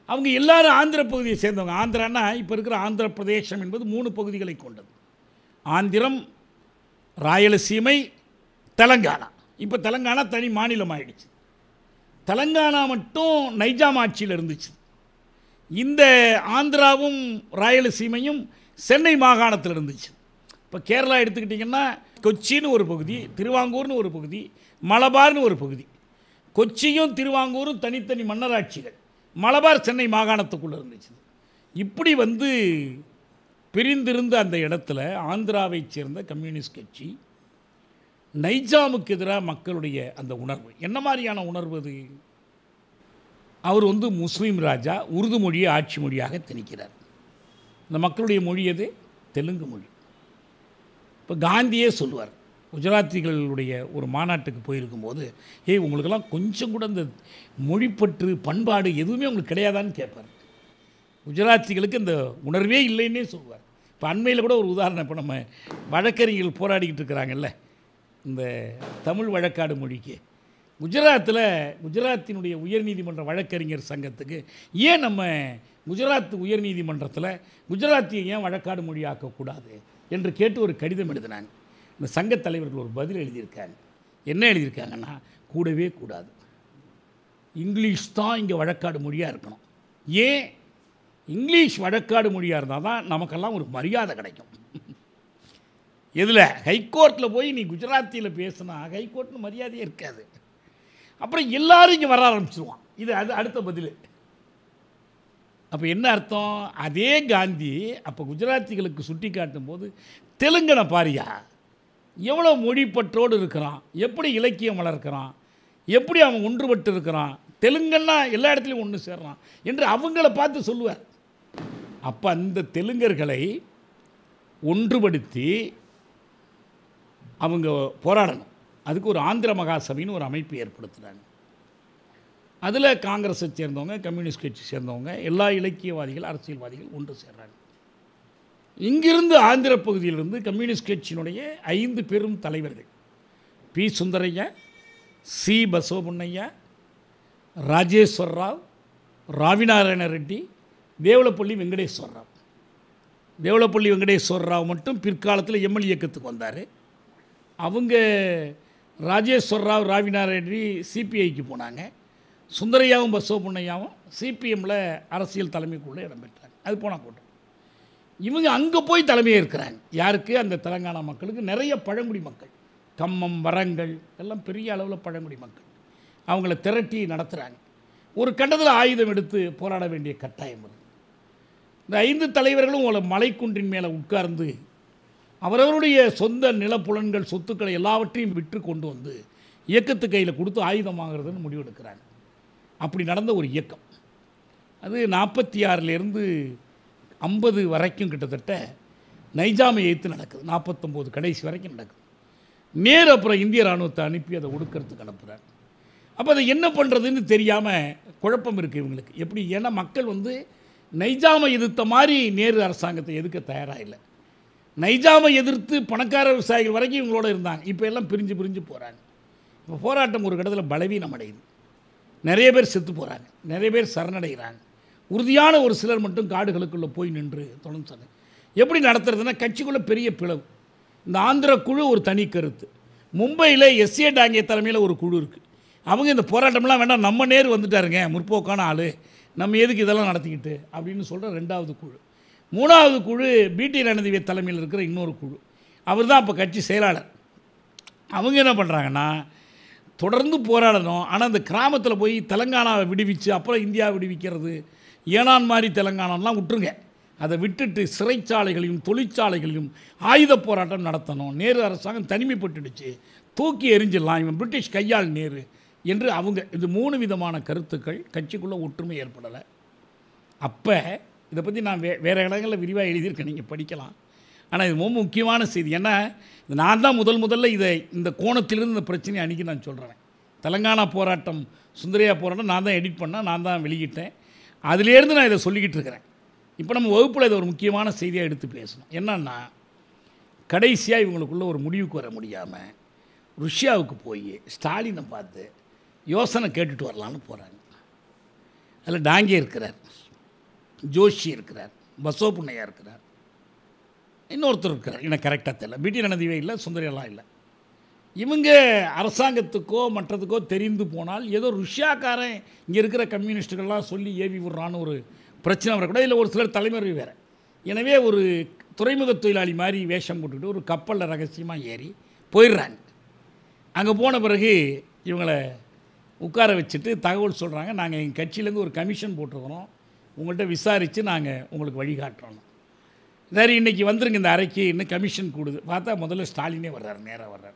Speaker 1: அவங்க எல்லாரும் ஆந்திர பகுதியை சேர்ந்தவங்க. ஆந்திரான்னா இப்போ இருக்கிற ஆந்திர பிரதேசம் என்பது மூணு பகுதிகளை கொண்டது. ஆந்திரம் ராயலசீமை தெலங்கானா. இப்போ தெலங்கானா தனி மாநிலம் ஆயிடுச்சு தெலங்கானா மட்டும் நைஜாம் ஆட்சியில் இருந்துச்சு. இந்த ஆந்திராவும் ராயலசீமையும் சென்னை மாகாணத்தில் இருந்துச்சு. இப்போ கேரளா எடுத்துக்கிட்டிங்கன்னா கொச்சின்னு ஒரு பகுதி திருவாங்கூர்னு ஒரு பகுதி மலபார்னு ஒரு பகுதி. கொச்சியும் திருவாங்கூரும் தனித்தனி மன்னராட்சிகள். மலபார் சென்னை மாகாணத்துக்குள்ளே இருந்துச்சு. இப்படி வந்து பிரிந்திருந்த அந்த இடத்துல ஆந்திராவைச் சேர்ந்த கம்யூனிஸ்ட் கட்சி நைஜாமுக்கு எதிராக மக்களுடைய அந்த உணர்வு. என்ன மாதிரியான உணர்வு அது? அவர் வந்து முஸ்லீம் ராஜா உருது மொழியை ஆட்சி மொழியாக திணிக்கிறார். இந்த மக்களுடைய மொழி எது? தெலுங்கு மொழி. இப்போ காந்தியே சொல்லுவார். குஜராத்திகளுடைய ஒரு மாநாட்டுக்கு போயிருக்கும் போது ஏய் உங்களுக்கெல்லாம் கொஞ்சம் கூட இந்த மொழிப்பற்று பண்பாடு எதுவுமே உங்களுக்கு கிடையாதான்னு கேட்பார். குஜராத்திகளுக்கு இந்த உணர்வே இல்லைன்னே சொல்லுவார். இப்போ அண்மையில் கூட ஒரு உதாரணம் இப்போ நம்ம வழக்கறிஞர்கள் போராடிக்கிட்டு இருக்கிறாங்கல்ல இந்த தமிழ் வழக்காடு மொழிக்கு. குஜராத்தில் குஜராத்தினுடைய உயர்நீதிமன்ற வழக்கறிஞர் சங்கத்துக்கு ஏன் நம்ம குஜராத் உயர்நீதிமன்றத்தில் குஜராத்தியை ஏன் வழக்காடு மொழியாக்கக்கூடாது? என்று கேட்டு ஒரு கடிதம் எழுதினாங்க இந்த சங்கத் தலைவர்கள் ஒரு பதில் எழுதியிருக்காங்க. என்ன எழுதியிருக்காங்கன்னா கூடவே கூடாது. இங்கிலீஷ் தான் இங்கே வழக்காடு மொழியாக இருக்கணும். ஏன்? இங்கிலீஷ் வழக்காடு மொழியாக இருந்தால் தான் நமக்கெல்லாம் ஒரு மரியாதை கிடைக்கும். எதில்? ஹைகோர்ட்டில் போய் நீ குஜராத்தியில் பேசுனா ஹைகோர்ட்னு மரியாதையே இருக்காது. அப்புறம் எல்லோரும் இங்கே வர ஆரம்பிச்சிருவான். இது அது அடுத்த பதில். அப்போ என்ன அர்த்தம்? அதே காந்தி அப்போ குஜராத்திகளுக்கு சுட்டி காட்டும் போது தெலுங்கனை பாரியா? எவ்வளோ மொழிப்பற்றோடு இருக்கிறான்? எப்படி இலக்கியம் வளர்க்கிறான்? எப்படி அவன் ஒன்றுபட்டு இருக்கிறான்? தெலுங்கன்னா எல்லா இடத்துலையும் ஒன்று சேர்றான் என்று அவங்கள பார்த்து சொல்லுவார். அப்போ அந்த தெலுங்கர்களை ஒன்றுபடுத்தி அவங்க போராடணும். அதுக்கு ஒரு ஆந்திர மகாசபைன்னு ஒரு அமைப்பு ஏற்படுத்துகிறாங்க அதில் காங்கிரஸை சேர்ந்தவங்க கம்யூனிஸ்ட் கட்சி சேர்ந்தவங்க எல்லா இலக்கியவாதிகள் அரசியல்வாதிகள் ஒன்று சேர்றாங்க. இங்கிருந்து ஆந்திர பகுதியிலிருந்து கம்யூனிஸ்ட் கட்சியினுடைய ஐந்து பெரும் தலைவர்கள் பி. சுந்தரையா சி. பசவபுண்ணையா ராஜேஸ்வர் ராவ் ராவிநாராயண ரெட்டி தேவலப்பள்ளி வெங்கடேஸ்வர் ராவ். தேவலப்பள்ளி வெங்கடேஸ்வர் ராவ் மட்டும் பிற்காலத்தில் எம்எல் இயக்கத்துக்கு வந்தார். அவங்க ராஜேஸ்வர் ராவ் ராவிநாராயண ரெட்டி சிபிஐக்கு போனாங்க. சுந்தரையாவும் பசவபுண்ணையாவும் சிபிஎம்மில் அரசியல் தலைமைக்குள்ளே இடம்பெற்றாங்க. அது போனால் கூட்டம் இவங்க அங்கே போய் தலைமையே இருக்கிறாங்க யாருக்கு? அந்த தெலங்கானா மக்களுக்கு. நிறைய பழங்குடி மக்கள். கம்மம் வரங்கள் எல்லாம் பெரிய அளவில் பழங்குடி மக்கள். அவங்கள திரட்டி நடத்துகிறாங்க ஒரு கட்டத்தில் ஆயுதம் எடுத்து போராட வேண்டிய கட்டாயம் வருது இந்த ஐந்து தலைவர்களும் உங்களை மலைக்குன்றின் மேலே உட்கார்ந்து அவரவருடைய சொந்த நிலப்புலன்கள் சொத்துக்களை எல்லாவற்றையும் விற்று கொண்டு வந்து இயக்கத்து கையில் கொடுத்து ஆயுதம் வாங்குறதுன்னு முடிவெடுக்கிறாங்க. அப்படி நடந்த ஒரு இயக்கம். அது நாற்பத்தி ஆறிலேருந்து ஐம்பது வரைக்கும் கிட்டத்தட்ட நைஜாமை எய்த்து நடக்குது. நாற்பத்தொம்போது கடைசி வரைக்கும் நடக்குது. நேர் அப்புறம் இந்திய இராணுவத்தை அனுப்பி அதை ஒடுக்கிறதுக்கு அனுப்புகிறார் அப்போ அதை என்ன பண்ணுறதுன்னு தெரியாமல் குழப்பம் இருக்குது இவங்களுக்கு. எப்படி? ஏன்னா மக்கள் வந்து நைஜாமை எதிர்த்த மாதிரி நேரு அரசாங்கத்தை எதிர்க்க தயாராக இல்லை. நைஜாமை எதிர்த்து பணக்கார விவசாயிகள் வரைக்கும் இவங்களோட இருந்தாங்க. இப்போ எல்லாம் பிரிஞ்சு பிரிஞ்சு போகிறாங்க இப்போ போராட்டம் ஒரு கடத்தில் பலவீனம் அடையுது நிறைய பேர் செத்து போகிறாங்க நிறைய பேர் சரணடைகிறாங்க. உறுதியான ஒரு சிலர் மட்டும் காடுகளுக்குள்ளே போய் நின்று தொடர்ந்து சொன்னாங்க எப்படி நடத்துறதுன்னா கட்சிக்குள்ளே பெரிய பிளவு. இந்த ஆந்திர குழு ஒரு தனி கருத்து. மும்பையில் எஸ்ஏ டாங்கே தலைமையில் ஒரு குழு இருக்குது அவங்க இந்த போராட்டம்லாம் வேண்டாம் நம்ம நேர் வந்துட்டாருங்க முற்போக்கான ஆள். நம்ம எதுக்கு இதெல்லாம் நடத்திக்கிட்டு? அப்படின்னு சொல்கிற ரெண்டாவது குழு. மூணாவது குழு பிடி ரணதிவே தலைமையில் இருக்கிற இன்னொரு குழு. அவர் தான் இப்போ கட்சி செயலாளர். அவங்க என்ன பண்ணுறாங்கன்னா தொடர்ந்து போராடணும். ஆனால் அந்த கிராமத்தில் போய் தெலங்கானாவை விடுவிச்சு அப்புறம் இந்தியாவை விடுவிக்கிறது ஏனான் மாதிரி தெலங்கானாலாம் விட்டுருங்க. அதை விட்டுட்டு சிறைச்சாலைகளையும் தொழிற்சாலைகளையும் ஆயுத போராட்டம் நடத்தணும். நேரு அரசாங்கம் தனிமைப்பட்டுடுச்சு. தூக்கி எரிஞ்சிடலாம் இவன் பிரிட்டிஷ் கையாள் நேரு என்று அவங்க இது மூணு விதமான கருத்துக்கள். கட்சிக்குள்ளே ஒற்றுமை ஏற்படலை. அப்போ இதை பற்றி நான் வே வேறு இடங்களில் விரிவாக எழுதியிருக்கேன். நீங்கள் படிக்கலாம். ஆனால் இது ரொம்ப முக்கியமான செய்தி. ஏன்னா இது நான் தான் முதல் முதல்ல இதை இந்த கோணத்திலிருந்து இந்த பிரச்சனையை அன்றைக்கி நான் சொல்கிறேன் தெலங்கானா போராட்டம் சுந்தரியா போராட்டம் நான் தான் எடிட் பண்ணேன் நான் தான் வெளியிட்டேன். அதிலேருந்து நான் இதை சொல்லிக்கிட்டு இருக்கிறேன். இப்போ நம்ம வகுப்பில் இதை ஒரு முக்கியமான செய்தியாக எடுத்து பேசணும். என்னன்னா கடைசியாக இவங்களுக்குள்ள ஒரு முடிவுக்கு வர முடியாமல் ருஷ்யாவுக்கு போய் ஸ்டாலினை பார்த்து யோசனை கேட்டுட்டு வரலான்னு போகிறாங்க அதில் டாங்கே இருக்கிறார் ஜோஷி இருக்கிறார் பசோப்புண்ணையா இருக்கிறார். இன்னொருத்தர் இருக்கிறார் எனக்கு கரெக்டாக தெரியல. பிடி ரணதிவே இல்லை சுந்தரியெல்லாம் இல்லை. இவங்க அரசாங்கத்துக்கோ மற்றதுக்கோ தெரிந்து போனால் ஏதோ ருஷ்யாக்காரன் இங்கே இருக்கிற கம்யூனிஸ்ட்டுகள்லாம் சொல்லி ஏவி விடுறான்னு ஒரு பிரச்சனை வரக்கூடாது இல்லை. ஒரு சிலர் தலைமுறை வேறு. எனவே ஒரு துறைமுக தொழிலாளி மாதிரி வேஷம் போட்டுக்கிட்டு ஒரு கப்பலில் ரகசியமாக ஏறி போயிடுறாங்க. அங்கே போன பிறகு இவங்களை உட்கார வச்சுட்டு தகவல் சொல்கிறாங்க நாங்கள் எங்கள் கட்சியிலேருந்து ஒரு கமிஷன் போட்டிருக்கிறோம். உங்கள்கிட்ட விசாரித்து நாங்கள் உங்களுக்கு வழிகாட்டுறோம். சரி இன்றைக்கி வந்துருங்க இந்த அறைக்கு இன்னும் கமிஷன் கூடுது. பார்த்தா முதல்ல ஸ்டாலினே வர்றாரு நேராக வர்றார்.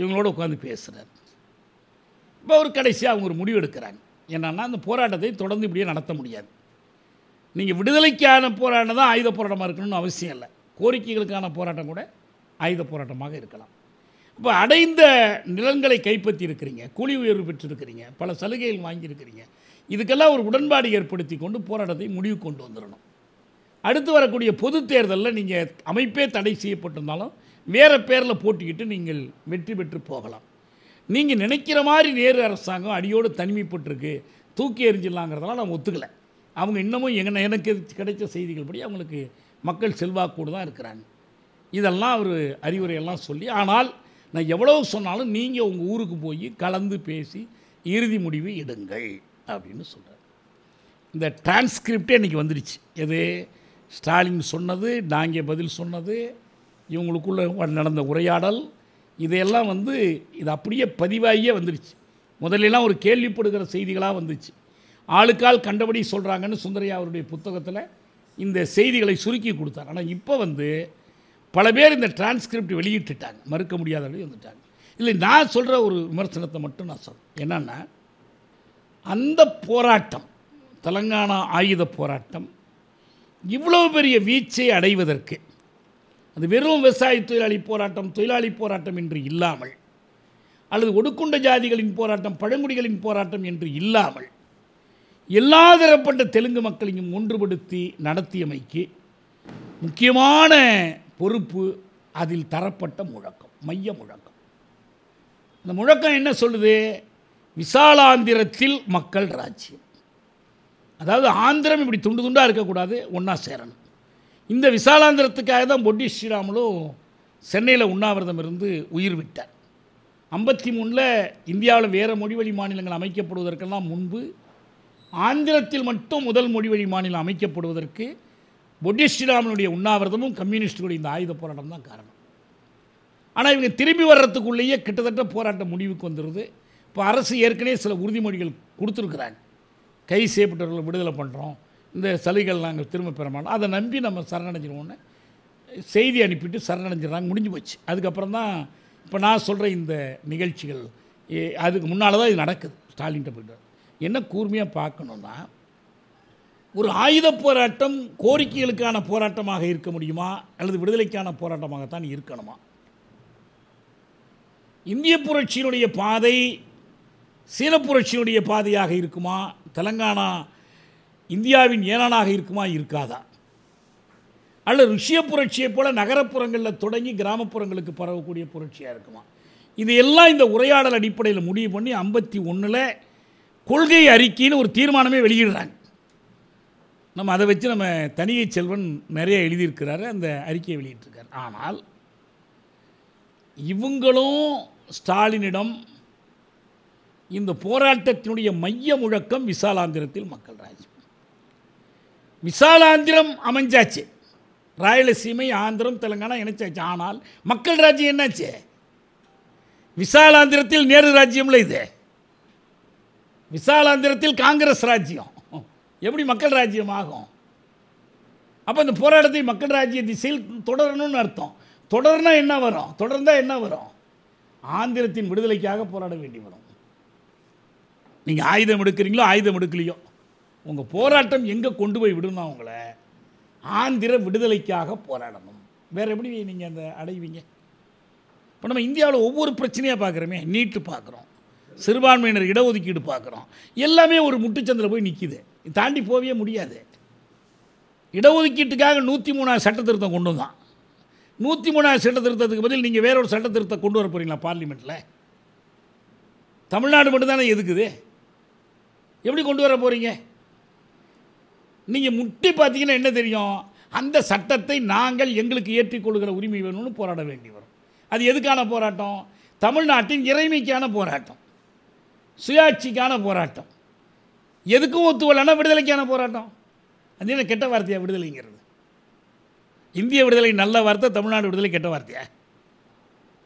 Speaker 1: இவங்களோட உட்காந்து பேசுகிறார் இப்போ ஒரு கடைசியாக அவங்க ஒரு முடிவு எடுக்கிறாங்க. என்னென்னா அந்த போராட்டத்தை தொடர்ந்து இப்படியே நடத்த முடியாது. நீங்கள் விடுதலைக்கான போராட்டம் தான் ஆயுத போராட்டமாக இருக்கணும்னு அவசியம் இல்லை. கோரிக்கைகளுக்கான போராட்டம் கூட ஆயுத போராட்டமாக இருக்கலாம். இப்போ அடைந்த நிலங்களை கைப்பற்றி இருக்கிறீங்க கூலி உயர்வு பெற்றிருக்கிறீங்க பல சலுகைகள் வாங்கியிருக்கிறீங்க. இதுக்கெல்லாம் ஒரு உடன்பாடு ஏற்படுத்தி கொண்டு போராட்டத்தை முடிவு கொண்டு வந்துடணும். அடுத்து வரக்கூடிய பொது தேர்தலில் நீங்கள் அமைப்பே தடை செய்யப்பட்டிருந்தாலும் வேறு பேரில் போட்டிக்கிட்டு நீங்கள் வெற்றி பெற்று போகலாம். நீங்கள் நினைக்கிற மாதிரி நேரு அரசாங்கம் அடியோடு தனிமைப்பட்டிருக்கு தூக்கி எறிஞ்சிடலாங்கிறதெல்லாம் நான் ஒத்துக்கலை. அவங்க இன்னமும் எங்க எனக்கு கிடைச்ச செய்திகள் படி அவங்களுக்கு மக்கள் செல்வாக்கோடு தான் இருக்கிறாங்க. இதெல்லாம் அவர் அறிவுரையெல்லாம் சொல்லி ஆனால் நான் எவ்வளோ சொன்னாலும் நீங்கள் உங்கள் ஊருக்கு போய் கலந்து பேசி இறுதி முடிவு எடுங்கள் அப்படின்னு சொல்கிறார் இந்த டிரான்ஸ்கிரிப்டே இன்றைக்கி வந்துடுச்சு எது? ஸ்டாலின் சொன்னது டாங்கே பதில் சொன்னது இவங்களுக்குள்ள நடந்த உரையாடல் இதையெல்லாம் வந்து இது அப்படியே பதிவாகியே வந்துடுச்சு முதலெல்லாம் ஒரு கேள்விப்படுகிற செய்திகளாக வந்துச்சு. ஆளுக்கால் கண்டபடி சொல்கிறாங்கன்னு சுந்தரையா அவருடைய புத்தகத்தில் இந்த செய்திகளை சுருக்கி கொடுத்தார். ஆனால் இப்போ வந்து பல பேர் இந்த டிரான்ஸ்கிரிப்ட் வெளியிட்டுட்டாங்க. மறுக்க முடியாதபடி வந்துட்டாங்க. இல்லை நான் சொல்கிற ஒரு விமர்சனத்தை மட்டும் நான் சொல்கிறேன் என்னென்னா அந்த போராட்டம் தெலங்கானா ஆயுத போராட்டம் இவ்வளோ பெரிய வீச்சை அடைவதற்கு அது வெறும் விவசாய தொழிலாளி போராட்டம் தொழிலாளி போராட்டம் என்று இல்லாமல் அல்லது ஒடுக்குண்ட ஜாதிகளின் போராட்டம் பழங்குடிகளின் போராட்டம் என்று இல்லாமல் எல்லா தரப்பட்ட தெலுங்கு மக்களையும் ஒன்றுபடுத்தி நடத்தியமைக்கு முக்கியமான பொறுப்பு அதில் தரப்பட்ட முழக்கம் மைய முழக்கம். இந்த முழக்கம் என்ன சொல்லுது? விசாலாந்திரத்தில் மக்கள் ராஜ்யம். அதாவது ஆந்திரம் இப்படி துண்டு துண்டாக இருக்கக்கூடாது ஒன்றா சேரணும். இந்த விசாலாந்திரத்துக்காக தான் பொட்டி ஸ்ரீராமலும் சென்னையில் உண்ணாவிரதம் இருந்து உயிர் விட்டார். ஐம்பத்தி மூணில் இந்தியாவில் வேறு மொழிவழி மாநிலங்கள் அமைக்கப்படுவதற்கெல்லாம் முன்பு ஆந்திரத்தில் மட்டும் முதல் மொழிவழி மாநிலம் அமைக்கப்படுவதற்கு பொட்டி ஸ்ரீராமனுடைய உண்ணாவிரதமும் கம்யூனிஸ்டுடைய இந்த ஆயுத போராட்டம் தான் காரணம். ஆனால் இவங்க திரும்பி வர்றதுக்குள்ளேயே கிட்டத்தட்ட போராட்டம் முடிவுக்கு வந்துடுது இப்போ அரசு ஏற்கனவே சில உறுதிமொழிகள் கொடுத்துருக்குறாங்க. கை செய்யப்பட்டவர்களை விடுதலை பண்ணுறோம் இந்த சலுகைகள் நாங்கள் திரும்ப பெற மாட்டோம். அதை நம்பி நம்ம சரணடைஞ்சிருவோன்னு செய்தி அனுப்பிட்டு சரணடைஞ்சிடறாங்க. முடிஞ்சு போச்சு. அதுக்கப்புறம் தான் இப்போ நான் சொல்கிற இந்த நிகழ்ச்சிகள் ஏ- அதுக்கு முன்னால் தான் இது நடக்குது. ஸ்டாலின்கிட்ட போய்ட்டு என்ன கூர்மையாக பார்க்கணுன்னா ஒரு ஆயுத போராட்டம் கோரிக்கைகளுக்கான போராட்டமாக இருக்க முடியுமா? அல்லது விடுதலைக்கான போராட்டமாகத்தான் இருக்கணுமா? இந்திய புரட்சியினுடைய பாதை சீன புரட்சியினுடைய பாதையாக இருக்குமா? தெலங்கானா இந்தியாவின் ஏனானாக இருக்குமா? இருக்காதா. அல்லது ருஷிய புரட்சியைப் போல் நகரப்புறங்களில் தொடங்கி கிராமப்புறங்களுக்கு பரவக்கூடிய புரட்சியாக இருக்குமா? இது எல்லாம் இந்த உரையாடல் அடிப்படையில் முடிவு பண்ணி ஐம்பத்தி ஒன்றில் கொள்கை அறிக்கைன்னு ஒரு தீர்மானமே வெளியிடுறாங்க. நம்ம அதை வச்சு நம்ம தனியை செல்வன் நிறைய எழுதியிருக்கிறாரு அந்த அறிக்கையை வெளியிட்டிருக்கார். ஆனால் இவங்களும் ஸ்டாலினிடம் இந்த போராட்டத்தினுடைய மைய முழக்கம் விசாலாந்திரத்தில் மக்கள் ராஜ்யம். விசாலாந்திரம் அமைஞ்சாச்சு. ராயலசீமை ஆந்திரம் தெலுங்கானா இணைச்சாச்சு. ஆனால் மக்கள் ராஜ்யம் என்னாச்சு? விசாலாந்திரத்தில் நேரு ராஜ்யம்ல இது. விசாலாந்திரத்தில் காங்கிரஸ் ராஜ்யம். எப்படி மக்கள் ராஜ்யம் ஆகும்? அப்போ இந்த போராட்டத்தை மக்கள் ராஜ்ய திசையில் தொடரணும்னு அர்த்தம். தொடர்னா என்ன வரும்? தொடர்ந்தால் என்ன வரும்? ஆந்திரத்தின் விடுதலைக்காக போராட வேண்டி வரும். நீங்கள் ஆயுதம் எடுக்கிறீங்களோ ஆயுதம் எடுக்கலையோ உங்கள் போராட்டம் எங்கே கொண்டு போய் விடணும் அவங்கள ஆந்திர விடுதலைக்காக போராடணும். வேறு எப்படி நீங்கள் அந்த அடைவீங்க? இப்போ நம்ம இந்தியாவில் ஒவ்வொரு பிரச்சனையாக பார்க்குறோமே நீட்டு பார்க்குறோம் சிறுபான்மையினர் இடஒதுக்கீடு பார்க்குறோம் எல்லாமே ஒரு முட்டுச்சந்தில் போய் நிற்கிது தாண்டி போகவே முடியாது. இடஒதுக்கீட்டுக்காக நூற்றி மூணாவது சட்ட திருத்தம் கொண்டு வந்தான். நூற்றி மூணாவது சட்ட திருத்தத்துக்கு பதில் நீங்கள் வேற ஒரு சட்ட திருத்தம் கொண்டு வர போகிறீங்களா பார்லிமெண்ட்டில் தமிழ்நாடு மட்டும்தானே எதுக்குது? எப்படி கொண்டு வர போகிறீங்க நீங்கள் முட்டி பார்த்தீங்கன்னா என்ன தெரியும்? அந்த சட்டத்தை நாங்கள் எங்களுக்கு ஏற்றிக்கொள்கிற உரிமை வேணும்னு போராட வேண்டி வரும். அது எதுக்கான போராட்டம்? தமிழ்நாட்டின் இறைமைக்கான போராட்டம். சுயாட்சிக்கான போராட்டம். எதுக்கும் ஒத்துவலைன்னா விடுதலைக்கான போராட்டம். அது என்ன கெட்ட வார்த்தையா விடுதலைங்கிறது? இந்திய விடுதலை நல்ல வார்த்தை தமிழ்நாடு விடுதலை கெட்ட வார்த்தையா?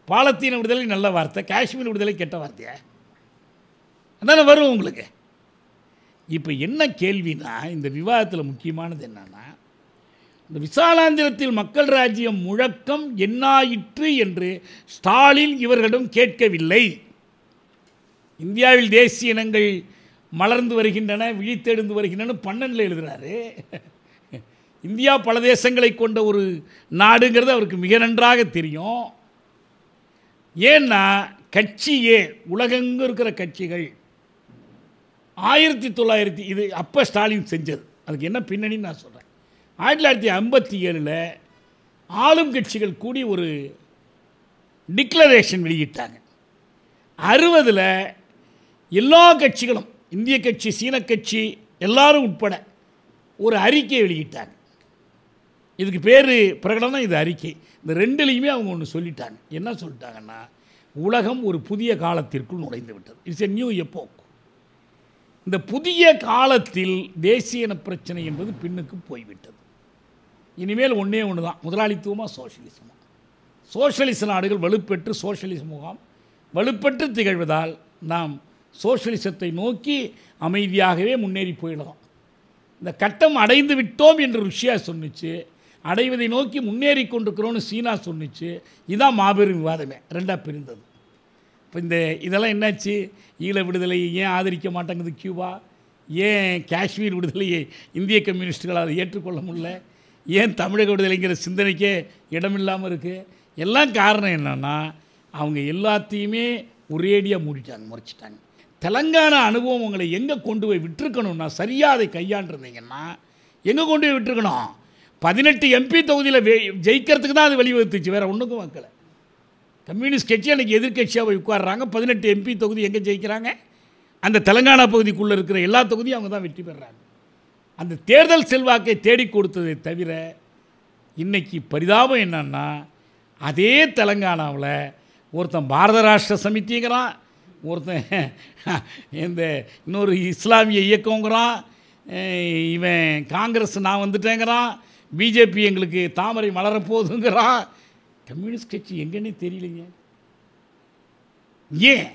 Speaker 1: பாலத்தீன விடுதலை நல்ல வார்த்தை காஷ்மீர் விடுதலை கெட்ட வார்த்தையா? அதானே வரும் உங்களுக்கு. இப்போ என்ன கேள்வினா இந்த விவாதத்தில் முக்கியமானது என்னென்னா இந்த விசாலாந்திரத்தில் மக்கள் ராஜ்யம் முழக்கம் என்னாயிற்று என்று ஸ்டாலின் இவர்களிடம் கேட்கவில்லை. இந்தியாவில் தேசிய இனங்கள் மலர்ந்து வருகின்றன விழித்தெழுந்து வருகின்றன பன்னெண்டில் எழுதுகிறாரு இந்தியா பல தேசங்களை கொண்ட ஒரு நாடுங்கிறது அவருக்கு மிக நன்றாக தெரியும். ஏன்னா கட்சியே உலகெங்கு இருக்கிற கட்சிகள் ஆயிரத்தி தொள்ளாயிரத்தி இது அப்போ ஸ்டாலின் செஞ்சது. அதுக்கு என்ன பின்னணின்னு நான் சொல்கிறேன் ஆயிரத்தி தொள்ளாயிரத்தி ஐம்பத்தி ஏழில் ஆளும் கட்சிகள் கூடி ஒரு டிக்ளரேஷன் வெளியிட்டாங்க. அறுபதில் எல்லா கட்சிகளும் இந்திய கட்சி சீன கட்சி எல்லாரும் உட்பட ஒரு அறிக்கை வெளியிட்டாங்க. இதுக்கு பேர் பிரகடனம் இது அறிக்கை. இந்த ரெண்டுலேயுமே அவங்க ஒன்று சொல்லிட்டாங்க. என்ன சொல்லிட்டாங்கன்னா உலகம் ஒரு புதிய காலத்திற்குள் நுழைந்து விட்டது இட்ஸ் எ நியூ எப்போக் இந்த புதிய காலத்தில் தேசிய இன பிரச்சனை என்பது பின்னுக்கு போய்விட்டது. இனிமேல் ஒன்றே ஒன்று தான் முதலாளித்துவமாக சோஷலிசமாக சோஷலிச நாடுகள் வலுப்பெற்று சோஷியலிச முகாம் வலுப்பெற்று திகழ்வதால் நாம் சோஷலிசத்தை நோக்கி அமைதியாகவே முன்னேறி போயிடலாம். இந்த கட்டம் அடைந்து விட்டோம் என்று ருஷ்யா சொன்னுச்சு. அடைவதை நோக்கி முன்னேறி கொண்டிருக்கிறோன்னு சீனா சொன்னுச்சு. இதுதான் மாபெரும் விவாதமே. ரெண்டாக பிரிந்தது. இப்போ இந்த இதெல்லாம் என்னாச்சு? ஈழ விடுதலை ஏன் ஆதரிக்க மாட்டேங்குது கியூபா? ஏன் காஷ்மீர் விடுதலையை இந்திய கம்யூனிஸ்டுகளால் அதை ஏற்றுக்கொள்ள முடியல? ஏன் தமிழக விடுதலைங்கிற சிந்தனைக்கே இடமில்லாமல் இருக்குது எல்லாம் காரணம் என்னென்னா அவங்க எல்லாத்தையுமே ஒரேடியாக மூடிட்டாங்க முறைச்சிட்டாங்க. தெலங்கானா அனுபவம் உங்களை எங்கே கொண்டு போய் விட்டுருக்கணும்னா சரியாக அதை கையாண்டிருந்தீங்கன்னா எங்கே கொண்டு போய் விட்டுருக்கணும்? பதினெட்டு எம்பி தொகுதியில் வெ- ஜெயிக்கிறதுக்கு தான் அது வழிவகுத்துச்சு வேறு ஒன்றுக்கும் வைக்கலை. கம்யூனிஸ்ட் கட்சி அன்றைக்கி எதிர்கட்சியாக போய் உட்காடுறாங்க பதினெட்டு எம்பி தொகுதி எங்கே ஜெயிக்கிறாங்க? அந்த தெலங்கானா பகுதிக்குள்ளே இருக்கிற எல்லா தொகுதியும் அவங்க தான் வெற்றி பெறுறாங்க. அந்த தேர்தல் செல்வாக்கை தேடி கொடுத்ததை தவிர இன்றைக்கி பரிதாபம் என்னன்னா அதே தெலங்கானாவில் ஒருத்தன் பாரத ராஷ்டிர சமிதிங்கிறான் ஒருத்தன் இந்த இன்னொரு இஸ்லாமிய இயக்கங்கிறான் இவன் காங்கிரஸ் நான் வந்துட்டேங்கிறான் பிஜேபி எங்களுக்கு தாமரை மலரப்போகுதுங்கிறான் கம்யூனிஸ்ட் கட்சி எங்கன்னே தெரியலைங்க. ஏன்?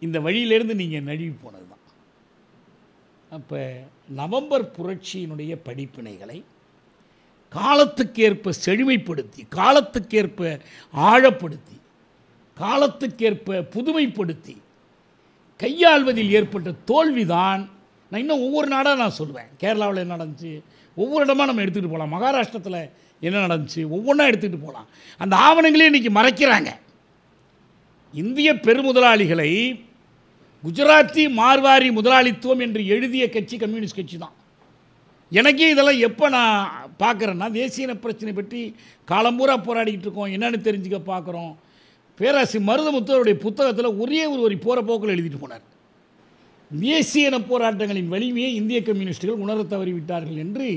Speaker 1: இந்த வழியிலேருந்து நீங்கள் நழுவி போனது தான் அப்போ நவம்பர் புரட்சியினுடைய படிப்பினைகளை காலத்துக்கேற்ப செழுமைப்படுத்தி காலத்துக்கேற்ப ஆழப்படுத்தி காலத்துக்கேற்ப புதுமைப்படுத்தி கையாள்வதில் ஏற்பட்ட தோல்விதான். நான் இன்னும் ஒவ்வொரு நாடாக நான் சொல்லுவேன். கேரளாவில் என்ன நடந்துச்சு? ஒவ்வொரு இடமா நம்ம எடுத்துகிட்டு போகலாம் மகாராஷ்டிரத்தில் என்ன நடந்துச்சு? ஒவ்வொன்றா எடுத்துக்கிட்டு போகலாம் அந்த ஆவணங்களே இன்றைக்கி மறைக்கிறாங்க. இந்திய பெருமுதலாளிகளை குஜராத்தி மார்வாரி முதலாளித்துவம் என்று எழுதிய கட்சி கம்யூனிஸ்ட் கட்சி தான். எனக்கே இதெல்லாம் எப்போ நான் பார்க்குறேன்னா தேசிய இன பிரச்சனை பற்றி காலம்பூரா போராடிக்கிட்டு இருக்கோம். என்னென்னு தெரிஞ்சுக்க பார்க்குறோம். பேராசி மருதமுத்தருடைய புத்தகத்தில் ஒரே ஒரு ஒரு போகிற போக்கில் எழுதிட்டு போனார். தேசிய இன போராட்டங்களின் வலிமையை இந்திய கம்யூனிஸ்டுகள் உணரத் தவறிவிட்டார்கள் என்று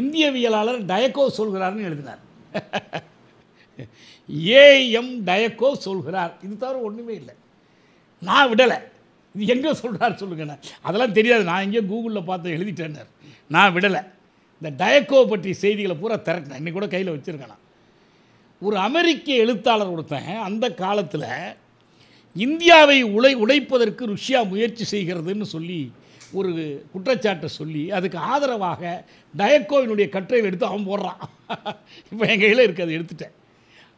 Speaker 1: இந்தியவியலாளர் டயக்கோ சொல்கிறார்னு எழுதினார். ஏஎம் டயக்கோ சொல்கிறார். இது தவிர ஒன்றுமே இல்லை. நான் விடலை. இது எங்கே சொல்கிறார் சொல்லுங்கண்ணே அதெல்லாம் தெரியாது. நான் எங்கேயோ கூகுளில் பார்த்து எழுதிட்டேன்னார். நான் விடலை. இந்த டயக்கோ பற்றி செய்திகளை பூரா திரட்டினேன் இன்றைக்கி கூட கையில் வச்சுருக்கேன் ஒரு அமெரிக்க எழுத்தாளர் ஒருத்தன் அந்த காலத்தில் இந்தியாவை உழை உடைப்பதற்கு ருஷ்யா முயற்சி செய்கிறதுன்னு சொல்லி ஒரு குற்றச்சாட்டை சொல்லி அதுக்கு ஆதரவாக டயக்கோவினுடைய கட்டுரையில் எடுத்து அவன் போடுறான். இப்போ என் கையில் இருக்குது அதை எடுத்துட்டேன்.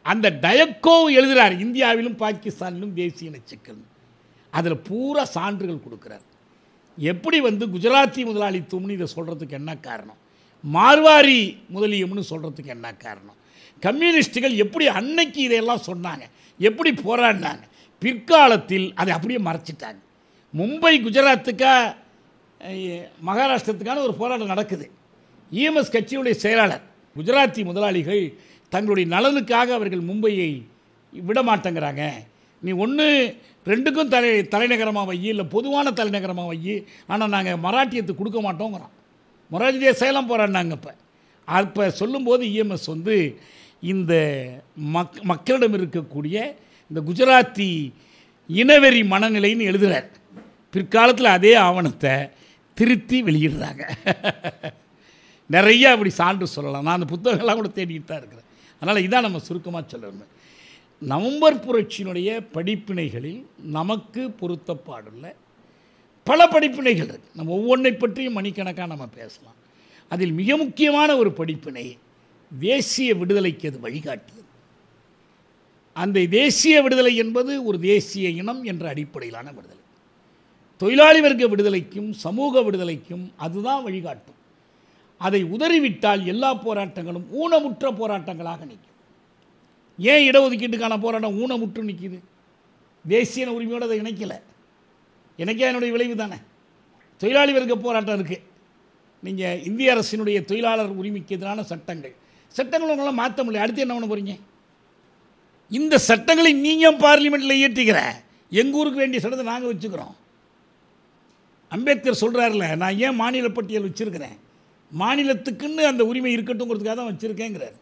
Speaker 1: அந்த டயக்கோ எழுதுகிறார் இந்தியாவிலும் பாகிஸ்தானிலும் தேசிய இன அதில் பூரா சான்றுகள் கொடுக்குறார். எப்படி வந்து குஜராத்தி முதலாளித்துவம்னு இதை சொல்கிறதுக்கு என்ன காரணம்? மார்வாரி முதலியம்னு சொல்கிறதுக்கு என்ன காரணம்? கம்யூனிஸ்ட்டுகள் எப்படி அன்னைக்கு இதையெல்லாம் சொன்னாங்க? எப்படி போராடினாங்க? பிற்காலத்தில் அதை அப்படியே மறைச்சிட்டாங்க. மும்பை குஜராத்துக்கா மகாராஷ்டிரத்துக்கான ஒரு போராட்டம் நடக்குது. இஎம்எஸ் கட்சியுடைய செயலாளர் குஜராத்தி முதலாளிகள் தங்களுடைய நலனுக்காக அவர்கள் மும்பையை விட மாட்டேங்கிறாங்க நீ ஒன்று ரெண்டுக்கும் தலை தலைநகரமாக வை இல்லை பொதுவான தலைநகரமாக வை ஆனால் நாங்கள் மராட்டியத்துக்கு கொடுக்க மாட்டோங்கிறோம் மொராஜிய சேலம் போகிறாங்க இப்போ. அப்போ சொல்லும்போது இஎம்எஸ் வந்து இந்த மக் மக்களிடம் இருக்கக்கூடிய இந்த குஜராத்தி இனவெறி மனநிலைன்னு எழுதுகிறார் பிற்காலத்தில் அதே ஆவணத்தை திருத்தி வெளியிடுறாங்க. நிறையா அப்படி சான்று சொல்லலாம். நான் அந்த புத்தகங்கள்லாம் கூட தேடிட்டு தான் இருக்கிறேன். அதனால் இதான் நம்ம சுருக்கமாக சொல்லணும். நவம்பர் புரட்சியினுடைய படிப்பினைகளில் நமக்கு பொருத்தப்பாடுள்ள பல படிப்பினைகள் இருக்கு. நம்ம ஒவ்வொன்றை பற்றியும் மணிக்கணக்காக நம்ம பேசலாம். அதில் மிக முக்கியமான ஒரு படிப்பினை தேசிய விடுதலைக்கு அது வழிகாட்டியது அந்த தேசிய விடுதலை என்பது ஒரு தேசிய இனம் என்ற அடிப்படையிலான விடுதலை. தொழிலாளி வர்க்க விடுதலைக்கும் சமூக விடுதலைக்கும் அதுதான் வழிகாட்டும். அதை உதறிவிட்டால் எல்லா போராட்டங்களும் ஊனமுற்ற போராட்டங்களாக நிற்கும். ஏன் இடஒதுக்கீட்டுக்கான போராட்டம் ஊனமுற்று நிற்கிது? தேசிய உரிமையோடு அதை இணைக்கலை. எனக்கே என்னுடைய விளைவு தானே? தொழிலாளி வர்க்க போராட்டம் இருக்குது நீங்கள் இந்திய அரசினுடைய தொழிலாளர் உரிமைக்கு எதிரான சட்டங்கள். சட்டங்கள் உங்களால் மாற்ற முடியல. அடுத்து என்ன பண்ண போகிறீங்க இந்த சட்டங்களை நீங்கள் பார்லிமெண்ட்டில் இயற்றிக்கிற எங்கள் ஊருக்கு வேண்டிய சட்டத்தை நாங்கள் வச்சுக்கிறோம். அம்பேத்கர் சொல்கிறாருல நான் ஏன் மாநில பட்டியல் வச்சுருக்கிறேன்? மாநிலத்துக்குன்னு அந்த உரிமை இருக்கட்டுங்கிறதுக்காக தான் வச்சுருக்கேங்கிறார்.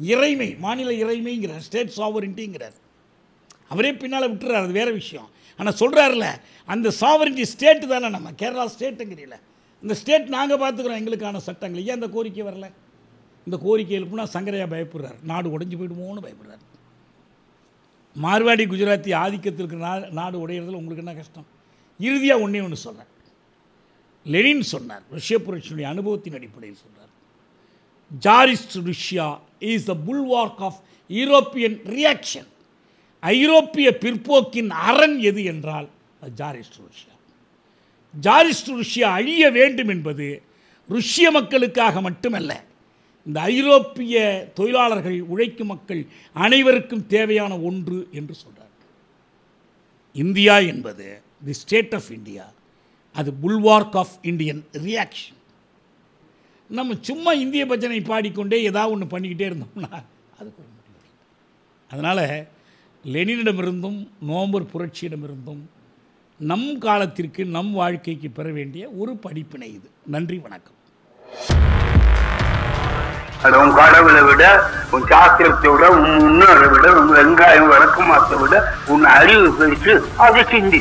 Speaker 1: இறைமை மாநில இறைமைங்கிறார் ஸ்டேட் சாவரின்ட்டிங்கிறார் அவரே பின்னால் விட்டுறாரு அது வேறு விஷயம். ஆனால் சொல்கிறாருல அந்த சாவரின்ட்டி ஸ்டேட்டு தானே நம்ம கேரளா ஸ்டேட்டுங்கிறீல இந்த ஸ்டேட் நாங்கள் பார்த்துக்குறோம் எங்களுக்கான சட்டங்கள். ஏன் அந்த கோரிக்கை வரல? இந்த கோரிக்கை எழுப்புனா சங்கரையா பயப்படுறார். நாடு உடைஞ்சு போயிடுமோன்னு பயப்படுறார். மார்வாடி குஜராத்தி ஆதிக்கத்திற்கு நா நாடு உடையிறதுல உங்களுக்கு என்ன கஷ்டம்? இறுதியாக ஒன்றே ஒன்று சொல்கிறேன் லெனின் சொன்னார் ரஷ்ய புரட்சியினுடைய அனுபவத்தின் அடிப்படையில் சொன்னார் tsarist Russia is the bulwark of European reaction ஐரோப்பிய பிற்போக்கின் அரண் எது என்றால் அது ஜாரிஸ்ட் ருஷ்யா. ஜாரிஸ்ட் ருஷ்யா அழிய வேண்டும் என்பது ருஷ்ய மக்களுக்காக மட்டுமல்ல இந்த ஐரோப்பிய தொழிலாளர்கள் உழைக்கும் மக்கள் அனைவருக்கும் தேவையான ஒன்று என்று சொல்கிறார் இந்தியா என்பது தி ஸ்டேட் ஆஃப் இந்தியா அது புல்வார்க் ஆஃப் இந்தியன் ரியாக்ஷன் நம்ம சும்மா இந்திய பஜனை பாடிக்கொண்டே ஏதாவது ஒன்று பண்ணிக்கிட்டே இருந்தோம்னா அது அதனால் லெனினிடமிருந்தும் நோம்பர் புரட்சியிடமிருந்தும் நம் காலத்திற்கு நம் வாழ்க்கைக்கு பெற வேண்டிய ஒரு படிப்பினை இது. நன்றி வணக்கம்.
Speaker 2: அது உன் கடவுளை விட உன் சாஸ்திரத்தை விட உன் முன்னோரை விட உன் வெங்காயம் விளக்கமாத்தை விட உன் அறிவு பெருசு அதை சிந்தி.